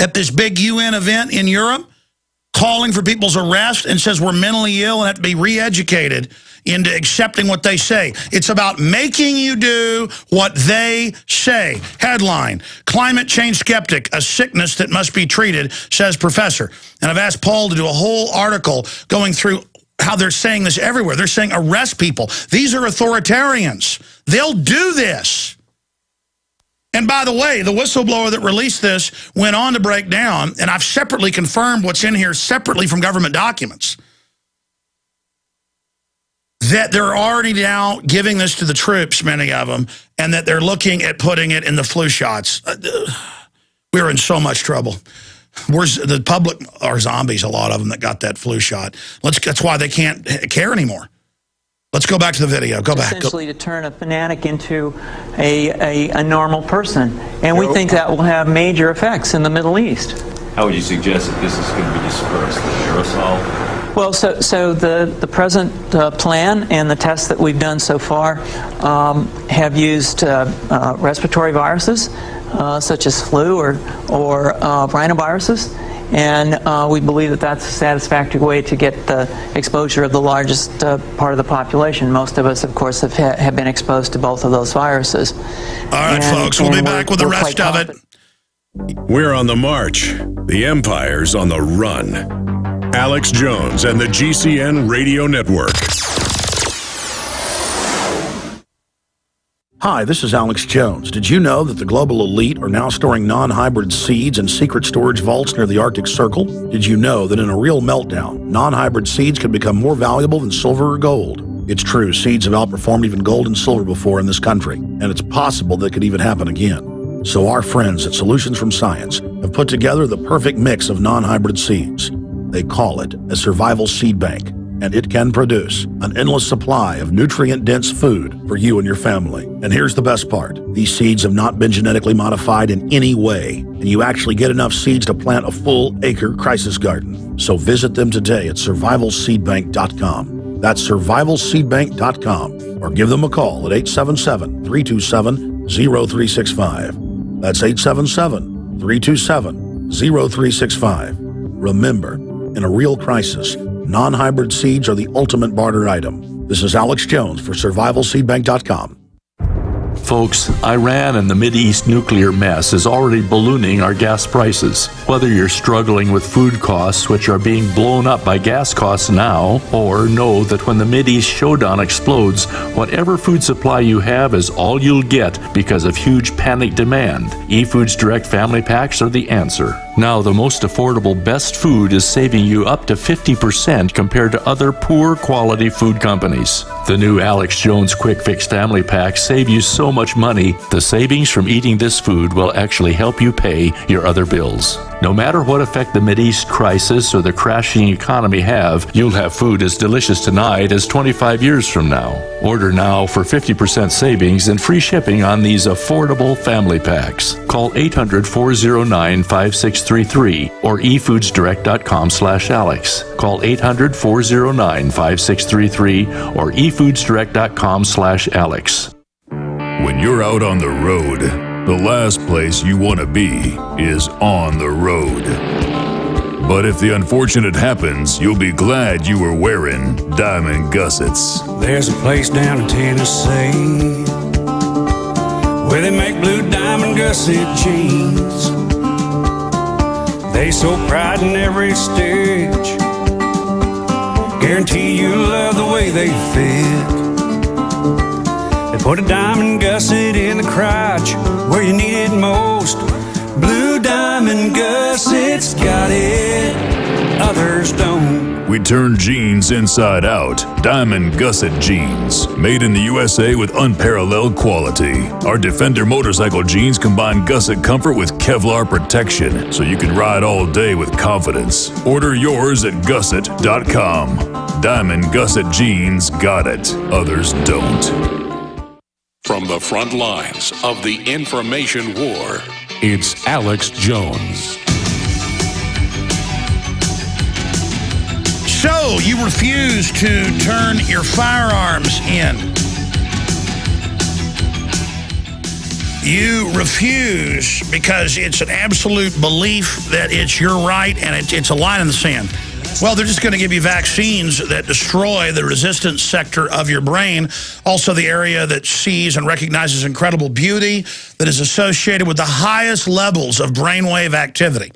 at this big UN event in Europe calling for people's arrest and says we're mentally ill and have to be re-educated into accepting what they say. It's about making you do what they say. Headline, climate change skeptic, a sickness that must be treated, says professor. And I've asked Paul to do a whole article going through how they're saying this everywhere. They're saying arrest people. These are authoritarians. They'll do this. And by the way, the whistleblower that released this went on to break down, and I've separately confirmed what's in here separately from government documents, that they're already now giving this to the troops, many of them, and that they're looking at putting it in the flu shots. Uh, we're in so much trouble. Where's the public are zombies, a lot of them that got that flu shot. Let's, that's why they can't care anymore. Let's go back to the video. Go back. Essentially, to turn a fanatic into a, a, a normal person. And we think that will have major effects in the Middle East. How would you suggest that this is going to be dispersed? The aerosol? Well, so, so the, the present uh, plan and the tests that we've done so far um, have used uh, uh, respiratory viruses, uh, such as flu or, or uh, rhinoviruses and uh, we believe that that's a satisfactory way to get the exposure of the largest uh, part of the population. Most of us, of course, have, ha have been exposed to both of those viruses. All right, and, folks, we'll be back with the rest of it. We're on the march. The Empire's on the run. Alex Jones and the GCN Radio Network. Hi, this is Alex Jones. Did you know that the global elite are now storing non-hybrid seeds in secret storage vaults near the Arctic Circle? Did you know that in a real meltdown, non-hybrid seeds could become more valuable than silver or gold? It's true, seeds have outperformed even gold and silver before in this country, and it's possible that could even happen again. So our friends at Solutions from Science have put together the perfect mix of non-hybrid seeds. They call it a survival seed bank and it can produce an endless supply of nutrient-dense food for you and your family. And here's the best part. These seeds have not been genetically modified in any way, and you actually get enough seeds to plant a full acre crisis garden. So visit them today at survivalseedbank.com. That's survivalseedbank.com or give them a call at 877-327-0365. That's 877-327-0365. Remember, in a real crisis, non-hybrid seeds are the ultimate barter item. This is Alex Jones for SurvivalSeedBank.com. Folks, Iran and the East nuclear mess is already ballooning our gas prices. Whether you're struggling with food costs, which are being blown up by gas costs now, or know that when the East showdown explodes, whatever food supply you have is all you'll get because of huge panic demand, eFoods Direct Family Packs are the answer. Now, the most affordable best food is saving you up to 50% compared to other poor quality food companies. The new Alex Jones Quick Fix Family Pack save you so much money, the savings from eating this food will actually help you pay your other bills. No matter what effect the Mideast crisis or the crashing economy have, you'll have food as delicious tonight as 25 years from now. Order now for 50% savings and free shipping on these affordable family packs. Call 800-409-5633 or efoodsdirect.com slash Alex. Call 800-409-5633 or efoodsdirect.com slash Alex. When you're out on the road, the last place you want to be is on the road. But if the unfortunate happens, you'll be glad you were wearing diamond gussets. There's a place down in Tennessee where they make blue diamond gusset jeans. They so pride in every stitch. Guarantee you love the way they fit. Put a diamond gusset in the crotch where you need it most. Blue diamond gussets got it, others don't. We turn jeans inside out. Diamond Gusset Jeans. Made in the USA with unparalleled quality. Our Defender motorcycle jeans combine gusset comfort with Kevlar protection so you can ride all day with confidence. Order yours at gusset.com. Diamond Gusset Jeans got it, others don't. From the front lines of the information war, it's Alex Jones. So, you refuse to turn your firearms in. You refuse because it's an absolute belief that it's your right and it, it's a line in the sand. Well, they're just going to give you vaccines that destroy the resistance sector of your brain. Also, the area that sees and recognizes incredible beauty that is associated with the highest levels of brainwave activity.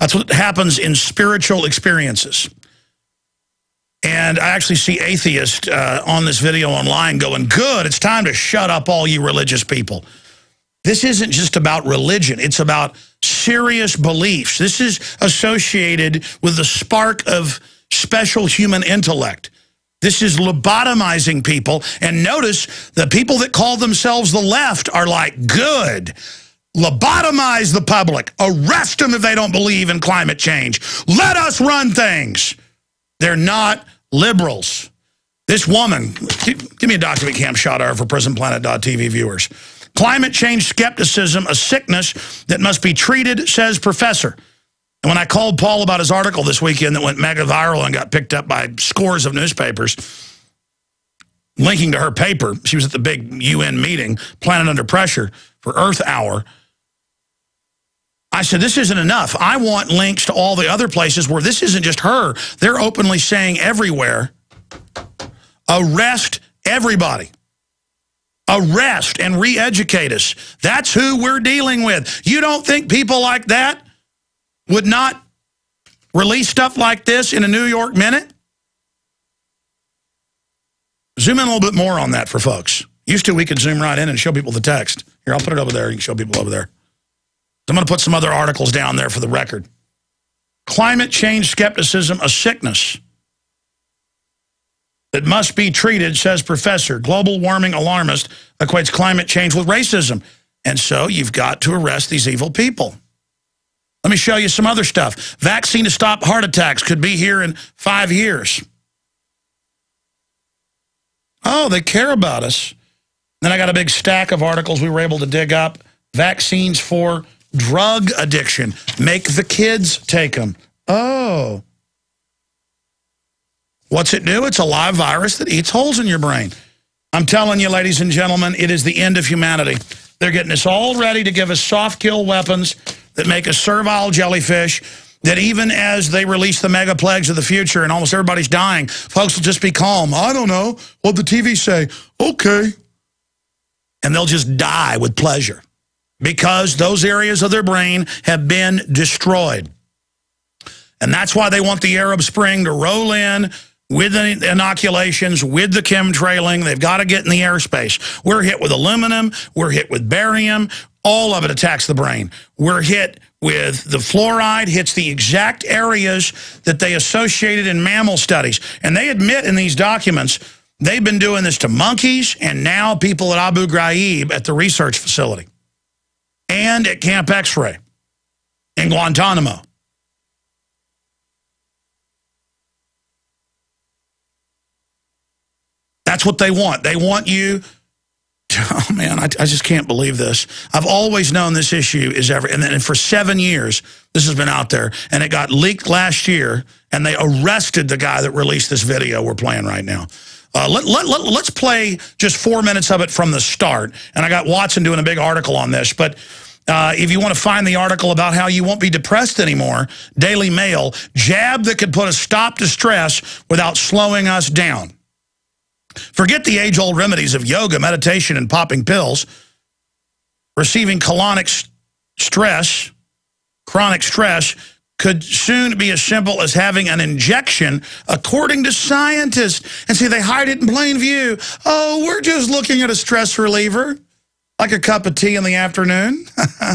That's what happens in spiritual experiences. And I actually see atheists uh, on this video online going, good, it's time to shut up all you religious people. This isn't just about religion. It's about serious beliefs. This is associated with the spark of special human intellect. This is lobotomizing people. And notice the people that call themselves the left are like, good. Lobotomize the public. Arrest them if they don't believe in climate change. Let us run things. They're not liberals. This woman, give me a document cam shot her for prisonplanet.tv viewers. Climate change skepticism, a sickness that must be treated, says professor. And when I called Paul about his article this weekend that went mega viral and got picked up by scores of newspapers, linking to her paper, she was at the big UN meeting, Planet Under Pressure for Earth Hour. I said, this isn't enough. I want links to all the other places where this isn't just her. They're openly saying everywhere, arrest everybody arrest and re-educate us. That's who we're dealing with. You don't think people like that would not release stuff like this in a New York Minute? Zoom in a little bit more on that for folks. Used to, we could zoom right in and show people the text. Here, I'll put it over there. You can show people over there. I'm going to put some other articles down there for the record. Climate change skepticism, a sickness that must be treated, says professor. Global warming alarmist equates climate change with racism. And so you've got to arrest these evil people. Let me show you some other stuff. Vaccine to stop heart attacks could be here in five years. Oh, they care about us. Then I got a big stack of articles we were able to dig up. Vaccines for drug addiction. Make the kids take them. Oh. What's it do? It's a live virus that eats holes in your brain. I'm telling you, ladies and gentlemen, it is the end of humanity. They're getting us all ready to give us soft kill weapons that make us servile jellyfish, that even as they release the mega plagues of the future and almost everybody's dying, folks will just be calm. I don't know. What the TV say? Okay. And they'll just die with pleasure because those areas of their brain have been destroyed. And that's why they want the Arab Spring to roll in, with the inoculations, with the chemtrailing. They've got to get in the airspace. We're hit with aluminum. We're hit with barium. All of it attacks the brain. We're hit with the fluoride, hits the exact areas that they associated in mammal studies. And they admit in these documents, they've been doing this to monkeys and now people at Abu Ghraib at the research facility and at Camp X-Ray in Guantanamo. That's what they want. They want you Oh, man, I, I, just can't believe this. I've always known this issue is ever, and then for seven years, this has been out there, and it got leaked last year, and they arrested the guy that released this video we're playing right now. Uh, let, let, let, let's play just four minutes of it from the start, and I got Watson doing a big article on this, but uh, if you want to find the article about how you won't be depressed anymore, Daily Mail, jab that could put a stop to stress without slowing us down. Forget the age-old remedies of yoga, meditation, and popping pills. Receiving colonic stress, chronic stress, could soon be as simple as having an injection, according to scientists. And see, they hide it in plain view. Oh, we're just looking at a stress reliever, like a cup of tea in the afternoon.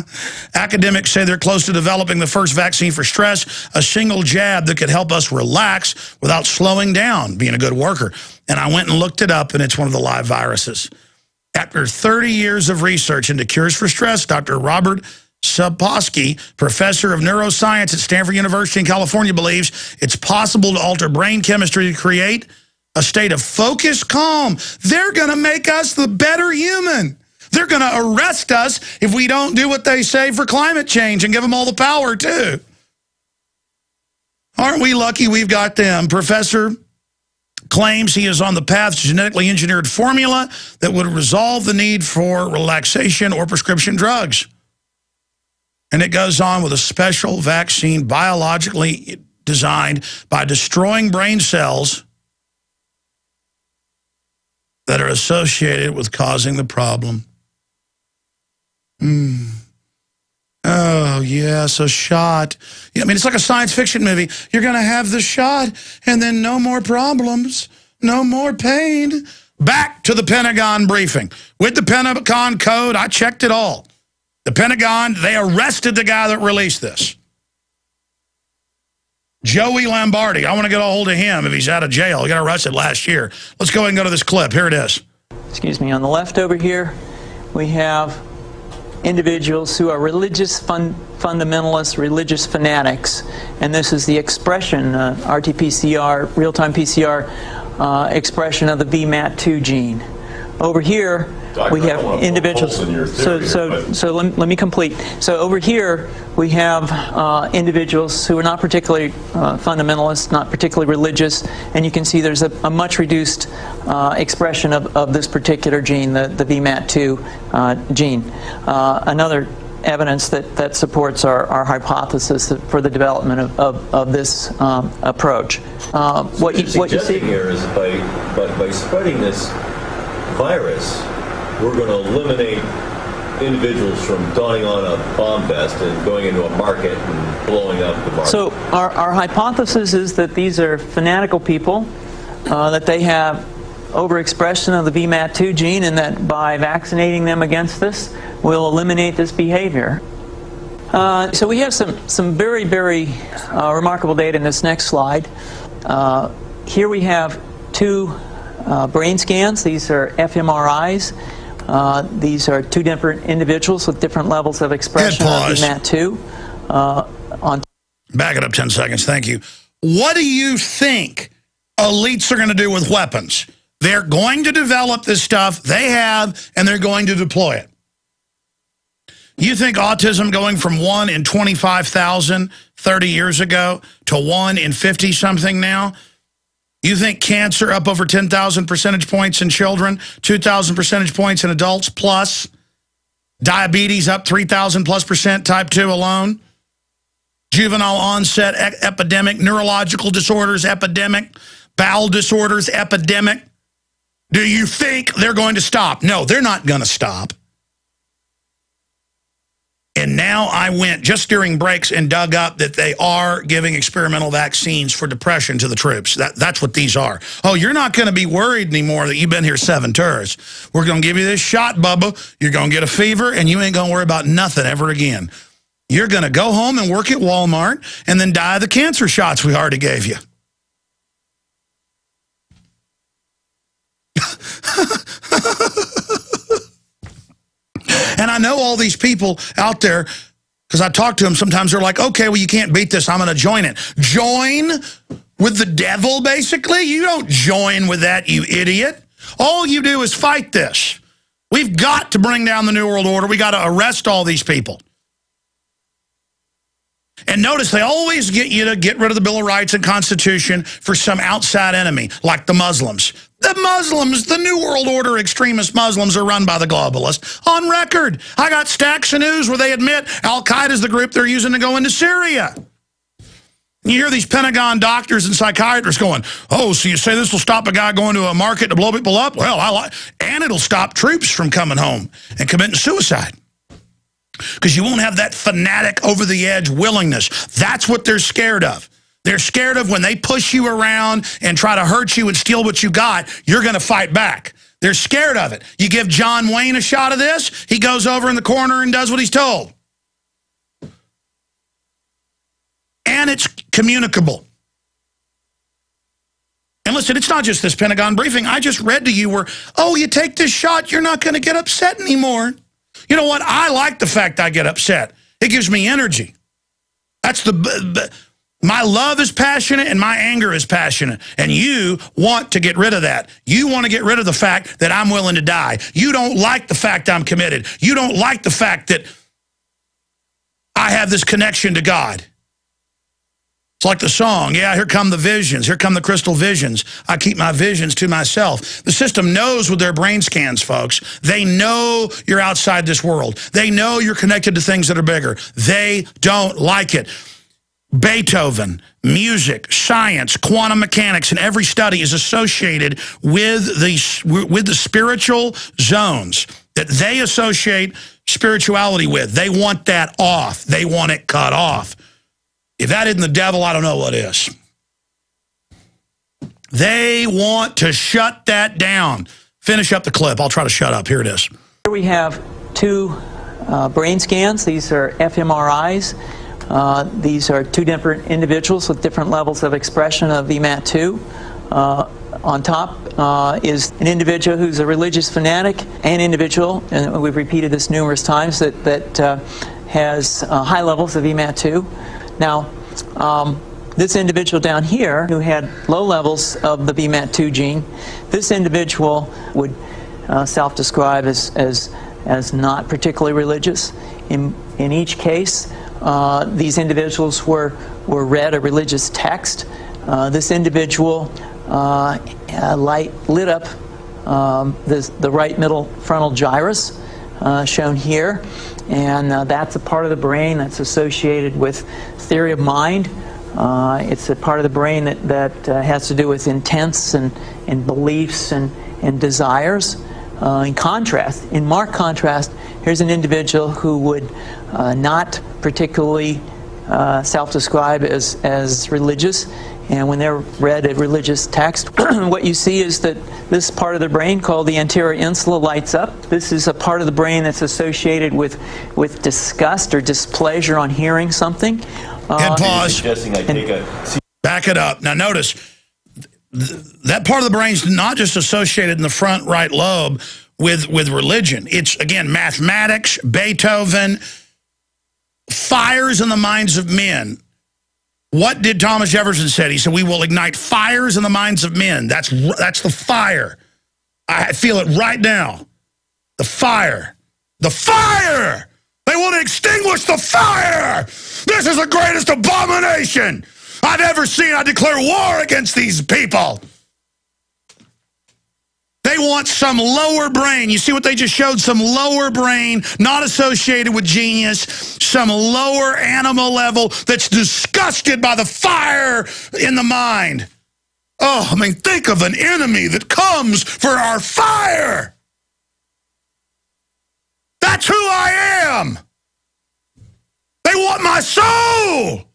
Academics say they're close to developing the first vaccine for stress, a single jab that could help us relax without slowing down, being a good worker. And I went and looked it up, and it's one of the live viruses. After 30 years of research into cures for stress, Dr. Robert Sapolsky, professor of neuroscience at Stanford University in California, believes it's possible to alter brain chemistry to create a state of focused calm. They're going to make us the better human. They're going to arrest us if we don't do what they say for climate change and give them all the power, too. Aren't we lucky we've got them? Professor claims he is on the path to genetically engineered formula that would resolve the need for relaxation or prescription drugs. And it goes on with a special vaccine biologically designed by destroying brain cells that are associated with causing the problem. Hmm. Oh, yes, a shot. I mean, it's like a science fiction movie. You're going to have the shot, and then no more problems, no more pain. Back to the Pentagon briefing. With the Pentagon code, I checked it all. The Pentagon, they arrested the guy that released this. Joey Lombardi. I want to get a hold of him if he's out of jail. He got arrested last year. Let's go ahead and go to this clip. Here it is. Excuse me. On the left over here, we have individuals who are religious fun fundamentalists, religious fanatics, and this is the expression, uh, RT-PCR, real-time PCR uh, expression of the VMAT2 gene. Over here, We have individuals. so, so, so let, let me complete. So over here, we have uh, individuals who are not particularly uh, fundamentalist, not particularly religious, and you can see there's a, a much reduced uh, expression of, of this particular gene, the, the VMAT2 uh, gene. Uh, another evidence that, that supports our, our hypothesis for the development of, of, of this um, approach. Uh, what, you, what you see here is by, by, by spreading this virus, we're going to eliminate individuals from donning on a bomb vest and going into a market and blowing up the market. So our, our hypothesis is that these are fanatical people, uh, that they have overexpression of the VMAT2 gene, and that by vaccinating them against this, we'll eliminate this behavior. Uh, so we have some, some very, very uh, remarkable data in this next slide. Uh, here we have two uh, brain scans. These are fMRIs. Uh, these are two different individuals with different levels of expression of VMAT2. Uh, on Back it up 10 seconds. Thank you. What do you think elites are going to do with weapons? They're going to develop this stuff they have, and they're going to deploy it. You think autism going from 1 in 25,000 30 years ago to 1 in 50-something now you think cancer up over 10,000 percentage points in children, 2,000 percentage points in adults plus, diabetes up 3,000 plus percent, type 2 alone, juvenile onset e epidemic, neurological disorders epidemic, bowel disorders epidemic. Do you think they're going to stop? No, they're not going to stop. And now I went just during breaks and dug up that they are giving experimental vaccines for depression to the troops. That, that's what these are. Oh, you're not going to be worried anymore that you've been here seven tours. We're going to give you this shot, Bubba. You're going to get a fever, and you ain't going to worry about nothing ever again. You're going to go home and work at Walmart and then die of the cancer shots we already gave you. And I know all these people out there, because I talk to them, sometimes they're like, okay, well, you can't beat this. I'm going to join it. Join with the devil, basically? You don't join with that, you idiot. All you do is fight this. We've got to bring down the New World Order. we got to arrest all these people. And notice they always get you to get rid of the Bill of Rights and Constitution for some outside enemy, like the Muslims. The Muslims, the New World Order extremist Muslims are run by the globalists. On record, I got stacks of news where they admit Al-Qaeda is the group they're using to go into Syria. You hear these Pentagon doctors and psychiatrists going, oh, so you say this will stop a guy going to a market to blow people up? Well, I like, and it'll stop troops from coming home and committing suicide. Because you won't have that fanatic over-the-edge willingness. That's what they're scared of. They're scared of when they push you around and try to hurt you and steal what you got, you're going to fight back. They're scared of it. You give John Wayne a shot of this, he goes over in the corner and does what he's told. And it's communicable. And listen, it's not just this Pentagon briefing. I just read to you where, oh, you take this shot, you're not going to get upset anymore. You know what? I like the fact I get upset. It gives me energy. That's the... My love is passionate and my anger is passionate. And you want to get rid of that. You want to get rid of the fact that I'm willing to die. You don't like the fact I'm committed. You don't like the fact that I have this connection to God. It's like the song, yeah, here come the visions, here come the crystal visions. I keep my visions to myself. The system knows with their brain scans, folks. They know you're outside this world. They know you're connected to things that are bigger. They don't like it. Beethoven, music, science, quantum mechanics, and every study is associated with the, with the spiritual zones that they associate spirituality with. They want that off. They want it cut off. If that isn't the devil, I don't know what is. They want to shut that down. Finish up the clip. I'll try to shut up. Here it is. Here we have two uh, brain scans. These are fMRIs. Uh, these are two different individuals with different levels of expression of VMAT2. Uh, on top uh, is an individual who's a religious fanatic, an individual, and we've repeated this numerous times, that, that uh, has uh, high levels of VMAT2. Now, um, this individual down here who had low levels of the VMAT2 gene, this individual would uh, self-describe as, as, as not particularly religious. In, in each case, uh, these individuals were, were read a religious text. Uh, this individual uh, light lit up um, the, the right middle frontal gyrus, uh, shown here. And uh, that's a part of the brain that's associated with theory of mind. Uh, it's a part of the brain that, that uh, has to do with intents and, and beliefs and, and desires. Uh, in contrast, in marked contrast, here's an individual who would uh, not particularly self-describe as, as religious and when they're read a religious text, what you see is that this part of the brain called the anterior insula lights up. This is a part of the brain that's associated with, with disgust or displeasure on hearing something. Uh, and pause. And, back it up. Now notice, that part of the brain is not just associated in the front right lobe with, with religion. It's, again, mathematics, Beethoven, fires in the minds of men what did Thomas Jefferson say? He said, we will ignite fires in the minds of men. That's, that's the fire. I feel it right now. The fire. The fire! They want to extinguish the fire! This is the greatest abomination I've ever seen. I declare war against these people. They want some lower brain. You see what they just showed? Some lower brain, not associated with genius, some lower animal level that's disgusted by the fire in the mind. Oh, I mean, think of an enemy that comes for our fire. That's who I am. They want my soul.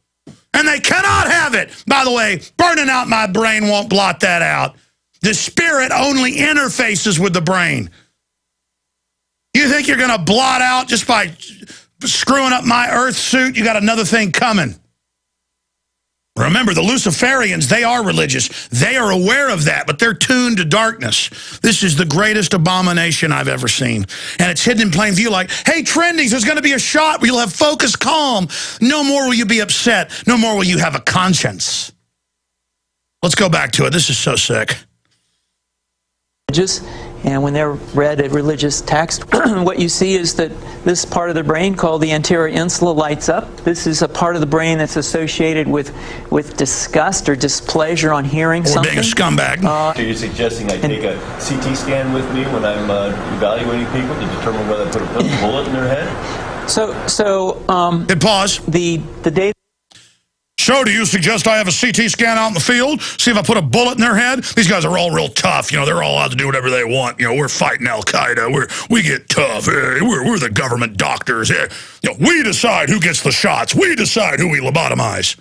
And they cannot have it. By the way, burning out my brain won't blot that out. The spirit only interfaces with the brain. You think you're going to blot out just by screwing up my earth suit? You got another thing coming. Remember, the Luciferians, they are religious. They are aware of that, but they're tuned to darkness. This is the greatest abomination I've ever seen. And it's hidden in plain view like, hey, trendings, there's going to be a shot where you'll have focus calm. No more will you be upset. No more will you have a conscience. Let's go back to it. This is so sick religious, and when they're read a religious text, what you see is that this part of the brain called the anterior insula lights up. This is a part of the brain that's associated with, with disgust or displeasure on hearing or something. being a scumbag. Uh, so you're suggesting I take a CT scan with me when I'm uh, evaluating people to determine whether I put a bullet in their head? So, so um, Hit pause. The the data. So do you suggest I have a CT scan out in the field? See if I put a bullet in their head? These guys are all real tough. You know, they're all allowed to do whatever they want. You know, we're fighting Al-Qaeda. We're, we get tough. Eh, we're, we're the government doctors. Hey, you know, we decide who gets the shots. We decide who we lobotomize.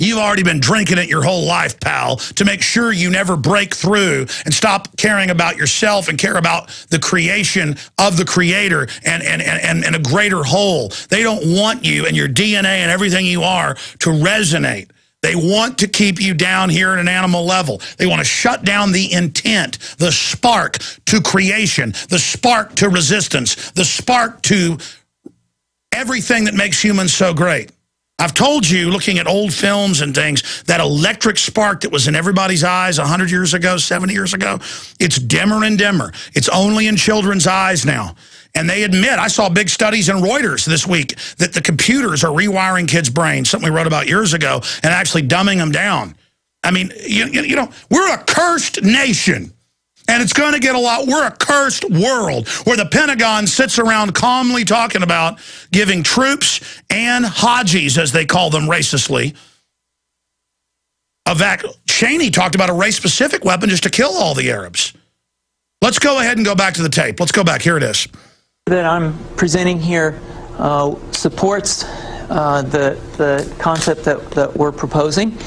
You've already been drinking it your whole life, pal, to make sure you never break through and stop caring about yourself and care about the creation of the creator and, and, and, and a greater whole. They don't want you and your DNA and everything you are to resonate. They want to keep you down here at an animal level. They want to shut down the intent, the spark to creation, the spark to resistance, the spark to everything that makes humans so great. I've told you, looking at old films and things, that electric spark that was in everybody's eyes 100 years ago, 70 years ago, it's dimmer and dimmer. It's only in children's eyes now. And they admit, I saw big studies in Reuters this week that the computers are rewiring kids' brains, something we wrote about years ago, and actually dumbing them down. I mean, you, you know, we're a cursed nation. And it's going to get a lot. We're a cursed world where the Pentagon sits around calmly talking about giving troops and Hajis, as they call them racistly, a vac. Cheney talked about a race-specific weapon just to kill all the Arabs. Let's go ahead and go back to the tape. Let's go back. Here it is. That I'm presenting here uh, supports uh, the, the concept that, that we're proposing.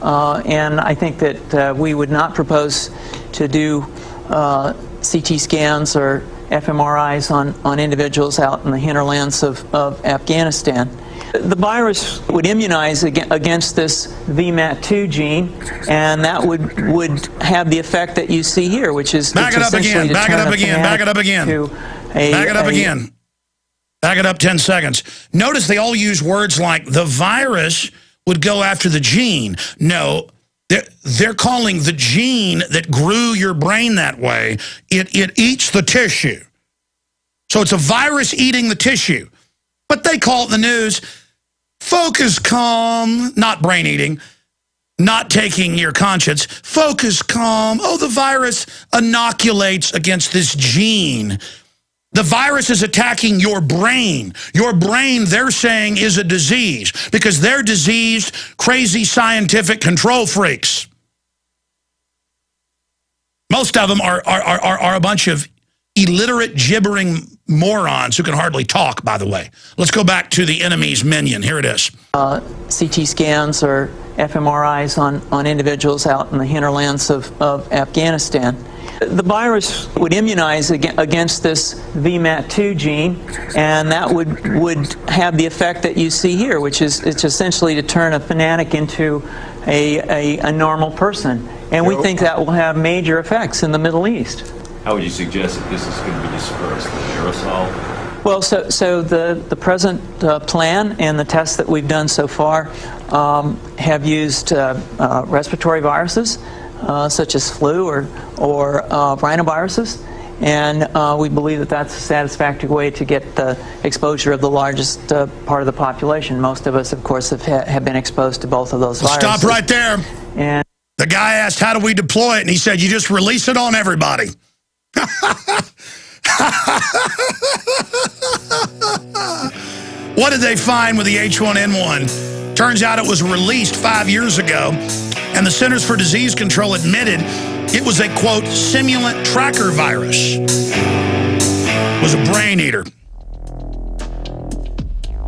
Uh, and I think that uh, we would not propose to do uh, CT scans or fMRIs on, on individuals out in the hinterlands of, of Afghanistan. The virus would immunize against this VMAT2 gene, and that would would have the effect that you see here, which is back it up again, back it up again, back it up again, a, back it up a, again, back it up 10 seconds. Notice they all use words like the virus would go after the gene. No, they're, they're calling the gene that grew your brain that way, it, it eats the tissue. So it's a virus eating the tissue. But they call it the news Focus calm, not brain eating, not taking your conscience. Focus calm. Oh, the virus inoculates against this gene. The virus is attacking your brain. Your brain, they're saying, is a disease because they're diseased, crazy scientific control freaks. Most of them are, are, are, are a bunch of illiterate, gibbering morons who can hardly talk, by the way. Let's go back to the enemy's minion. Here it is. Uh, CT scans or fMRIs on, on individuals out in the hinterlands of, of Afghanistan. The virus would immunize against this VMAT2 gene, and that would, would have the effect that you see here, which is it's essentially to turn a fanatic into a, a, a normal person. And we think that will have major effects in the Middle East. How would you suggest that this is going to be dispersed? The aerosol? Well, so, so the, the present uh, plan and the tests that we've done so far um, have used uh, uh, respiratory viruses, uh, such as flu or, or uh, rhinoviruses. And uh, we believe that that's a satisfactory way to get the exposure of the largest part of the population. Most of us, of course, have, ha have been exposed to both of those viruses. Stop right there. And the guy asked, how do we deploy it? And he said, you just release it on everybody. what did they find with the H1N1? Turns out it was released five years ago, and the Centers for Disease Control admitted it was a, quote, simulant tracker virus. It was a brain eater.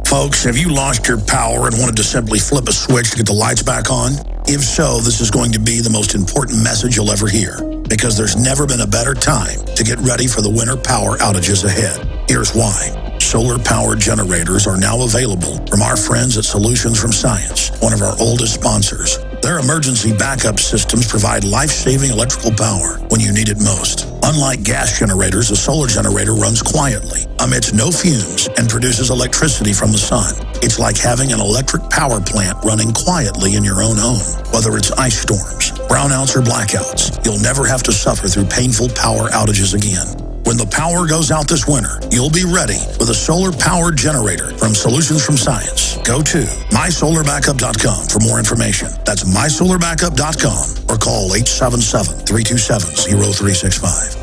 Folks, have you lost your power and wanted to simply flip a switch to get the lights back on? If so, this is going to be the most important message you'll ever hear because there's never been a better time to get ready for the winter power outages ahead. Here's why. Solar-powered generators are now available from our friends at Solutions from Science, one of our oldest sponsors. Their emergency backup systems provide life-saving electrical power when you need it most. Unlike gas generators, a solar generator runs quietly, emits no fumes, and produces electricity from the sun. It's like having an electric power plant running quietly in your own home. Whether it's ice storms, brownouts, or blackouts, you'll never have to suffer through painful power outages again. When the power goes out this winter, you'll be ready with a solar-powered generator from Solutions from Science. Go to mysolarbackup.com for more information. That's mysolarbackup.com or call 877-327-0365.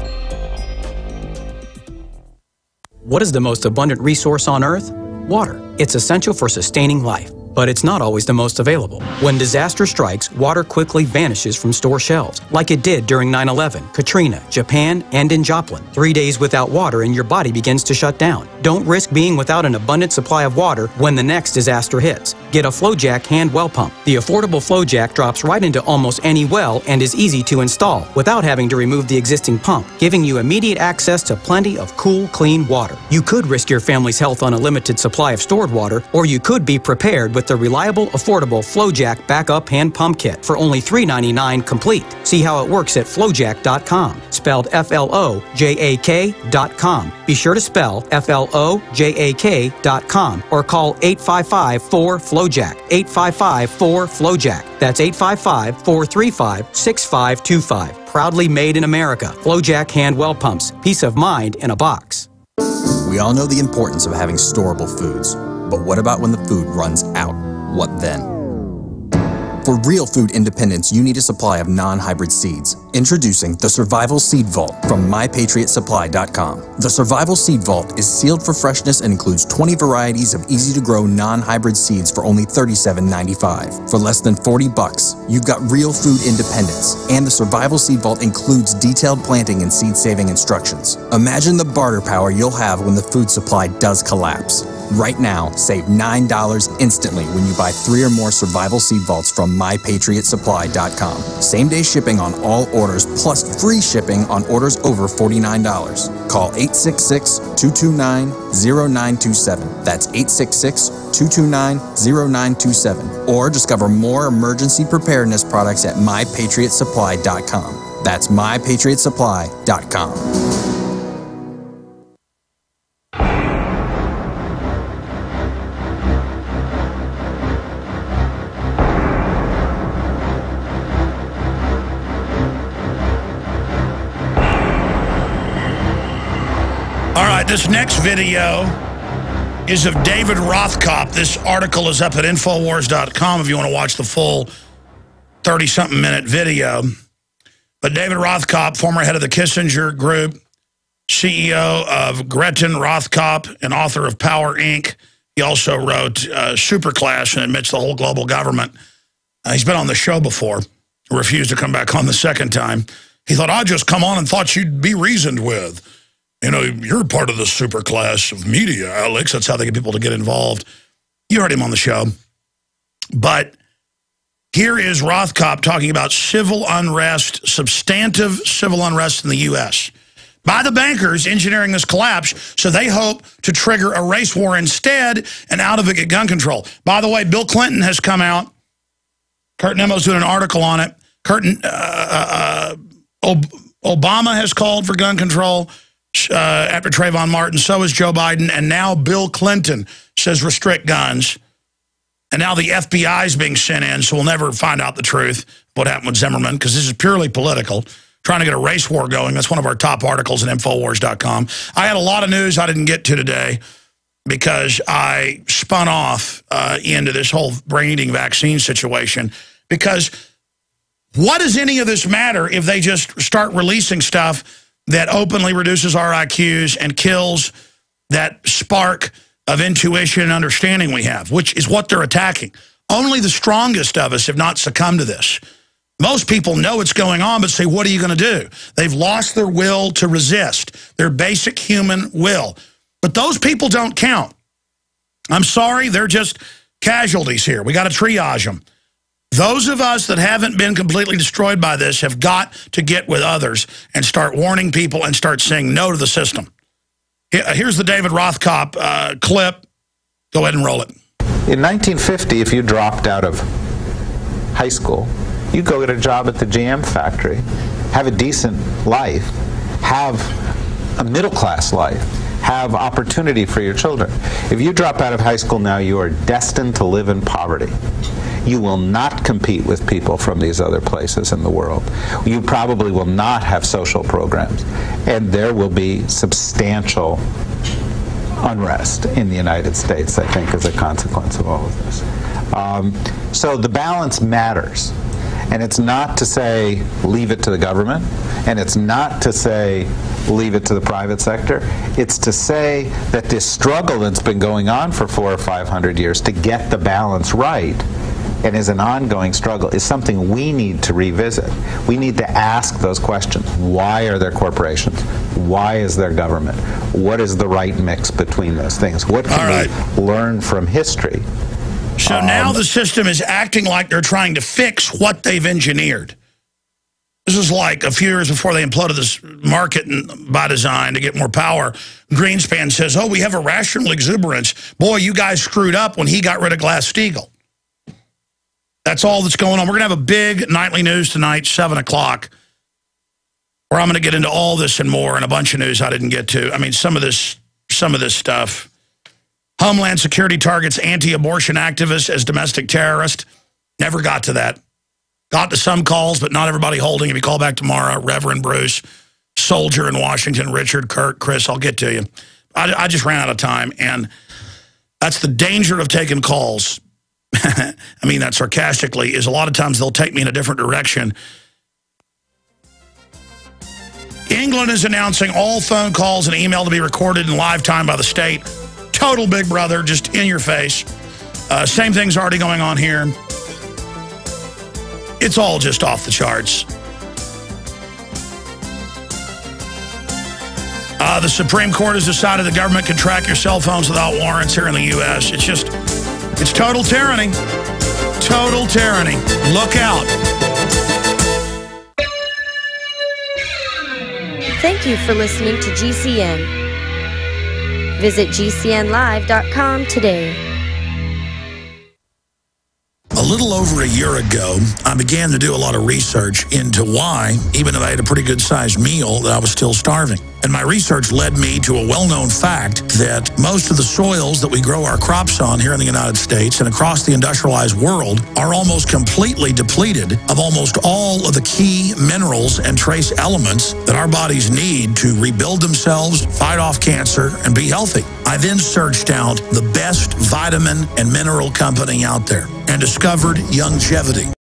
What is the most abundant resource on Earth? Water. It's essential for sustaining life but it's not always the most available. When disaster strikes, water quickly vanishes from store shelves, like it did during 9 11, Katrina, Japan, and in Joplin. Three days without water and your body begins to shut down. Don't risk being without an abundant supply of water when the next disaster hits. Get a FloJack hand well pump. The affordable FloJack drops right into almost any well and is easy to install without having to remove the existing pump, giving you immediate access to plenty of cool, clean water. You could risk your family's health on a limited supply of stored water, or you could be prepared with with the reliable, affordable FloJack Backup Hand Pump Kit for only $3.99 complete. See how it works at FloJack.com, spelled F-L-O-J-A-K.com. Be sure to spell F-L-O-J-A-K.com or call 855-4-FLOJACK, 855-4-FLOJACK. That's 855-435-6525. Proudly made in America. FloJack Hand Well Pumps. Peace of mind in a box. We all know the importance of having storable foods, but what about when the food runs out? What then? For real food independence, you need a supply of non-hybrid seeds. Introducing the Survival Seed Vault from MyPatriotSupply.com. The Survival Seed Vault is sealed for freshness and includes 20 varieties of easy-to-grow non-hybrid seeds for only $37.95. For less than 40 bucks, you've got real food independence, and the Survival Seed Vault includes detailed planting and seed-saving instructions. Imagine the barter power you'll have when the food supply does collapse. Right now, save $9 instantly when you buy three or more survival seed vaults from mypatriotsupply.com. Same day shipping on all orders plus free shipping on orders over $49. Call 866 229 0927. That's 866 229 0927. Or discover more emergency preparedness products at mypatriotsupply.com. That's mypatriotsupply.com. this next video is of David Rothkopf. This article is up at Infowars.com if you want to watch the full 30-something minute video. But David Rothkopf, former head of the Kissinger Group, CEO of Gretchen Rothkopf, and author of Power, Inc., he also wrote uh, Superclass and admits the whole global government. Uh, he's been on the show before, refused to come back on the second time. He thought, I'd just come on and thought you'd be reasoned with. You know, you're part of the super class of media, Alex. That's how they get people to get involved. You heard him on the show. But here is Rothkopf talking about civil unrest, substantive civil unrest in the U.S. by the bankers engineering this collapse so they hope to trigger a race war instead and out of it get gun control. By the way, Bill Clinton has come out. Kurt Nemo's doing an article on it. Curtin, uh, uh, Obama has called for gun control uh, after Trayvon Martin. So is Joe Biden. And now Bill Clinton says restrict guns. And now the FBI is being sent in, so we'll never find out the truth what happened with Zimmerman, because this is purely political, trying to get a race war going. That's one of our top articles at Infowars.com. I had a lot of news I didn't get to today because I spun off uh, into this whole brain-eating vaccine situation. Because what does any of this matter if they just start releasing stuff that openly reduces our IQs and kills that spark of intuition and understanding we have, which is what they're attacking. Only the strongest of us have not succumbed to this. Most people know what's going on, but say, what are you going to do? They've lost their will to resist, their basic human will. But those people don't count. I'm sorry, they're just casualties here. We got to triage them. Those of us that haven't been completely destroyed by this have got to get with others and start warning people and start saying no to the system. Here's the David Rothkopf uh, clip. Go ahead and roll it. In 1950, if you dropped out of high school, you go get a job at the GM factory, have a decent life, have a middle class life, have opportunity for your children. If you drop out of high school now, you are destined to live in poverty. You will not compete with people from these other places in the world. You probably will not have social programs. And there will be substantial unrest in the United States, I think, as a consequence of all of this. Um, so the balance matters. And it's not to say leave it to the government, and it's not to say leave it to the private sector. It's to say that this struggle that's been going on for four or five hundred years to get the balance right and is an ongoing struggle is something we need to revisit. We need to ask those questions. Why are there corporations? Why is there government? What is the right mix between those things? What can right. we learn from history? So um, now the system is acting like they're trying to fix what they've engineered. This is like a few years before they imploded this market by design to get more power. Greenspan says, oh, we have a rational exuberance. Boy, you guys screwed up when he got rid of Glass-Steagall. That's all that's going on. We're going to have a big nightly news tonight, 7 o'clock, where I'm going to get into all this and more and a bunch of news I didn't get to. I mean, some of this, some of this stuff. Homeland Security targets anti-abortion activists as domestic terrorists. Never got to that. Got to some calls, but not everybody holding. If you call back tomorrow, Reverend Bruce, soldier in Washington, Richard, Kurt, Chris, I'll get to you. I, I just ran out of time, and that's the danger of taking calls. I mean that sarcastically, is a lot of times they'll take me in a different direction. England is announcing all phone calls and email to be recorded in live time by the state. Total Big Brother, just in your face. Uh, same thing's already going on here. It's all just off the charts. Uh, the Supreme Court has decided the government can track your cell phones without warrants here in the U.S. It's just, it's total tyranny. Total tyranny. Look out. Thank you for listening to GCN. Visit GCNlive.com today. A little over a year ago, I began to do a lot of research into why, even though I had a pretty good sized meal, that I was still starving. And my research led me to a well-known fact that most of the soils that we grow our crops on here in the United States and across the industrialized world are almost completely depleted of almost all of the key minerals and trace elements that our bodies need to rebuild themselves, fight off cancer, and be healthy. I then searched out the best vitamin and mineral company out there and discovered Youngevity.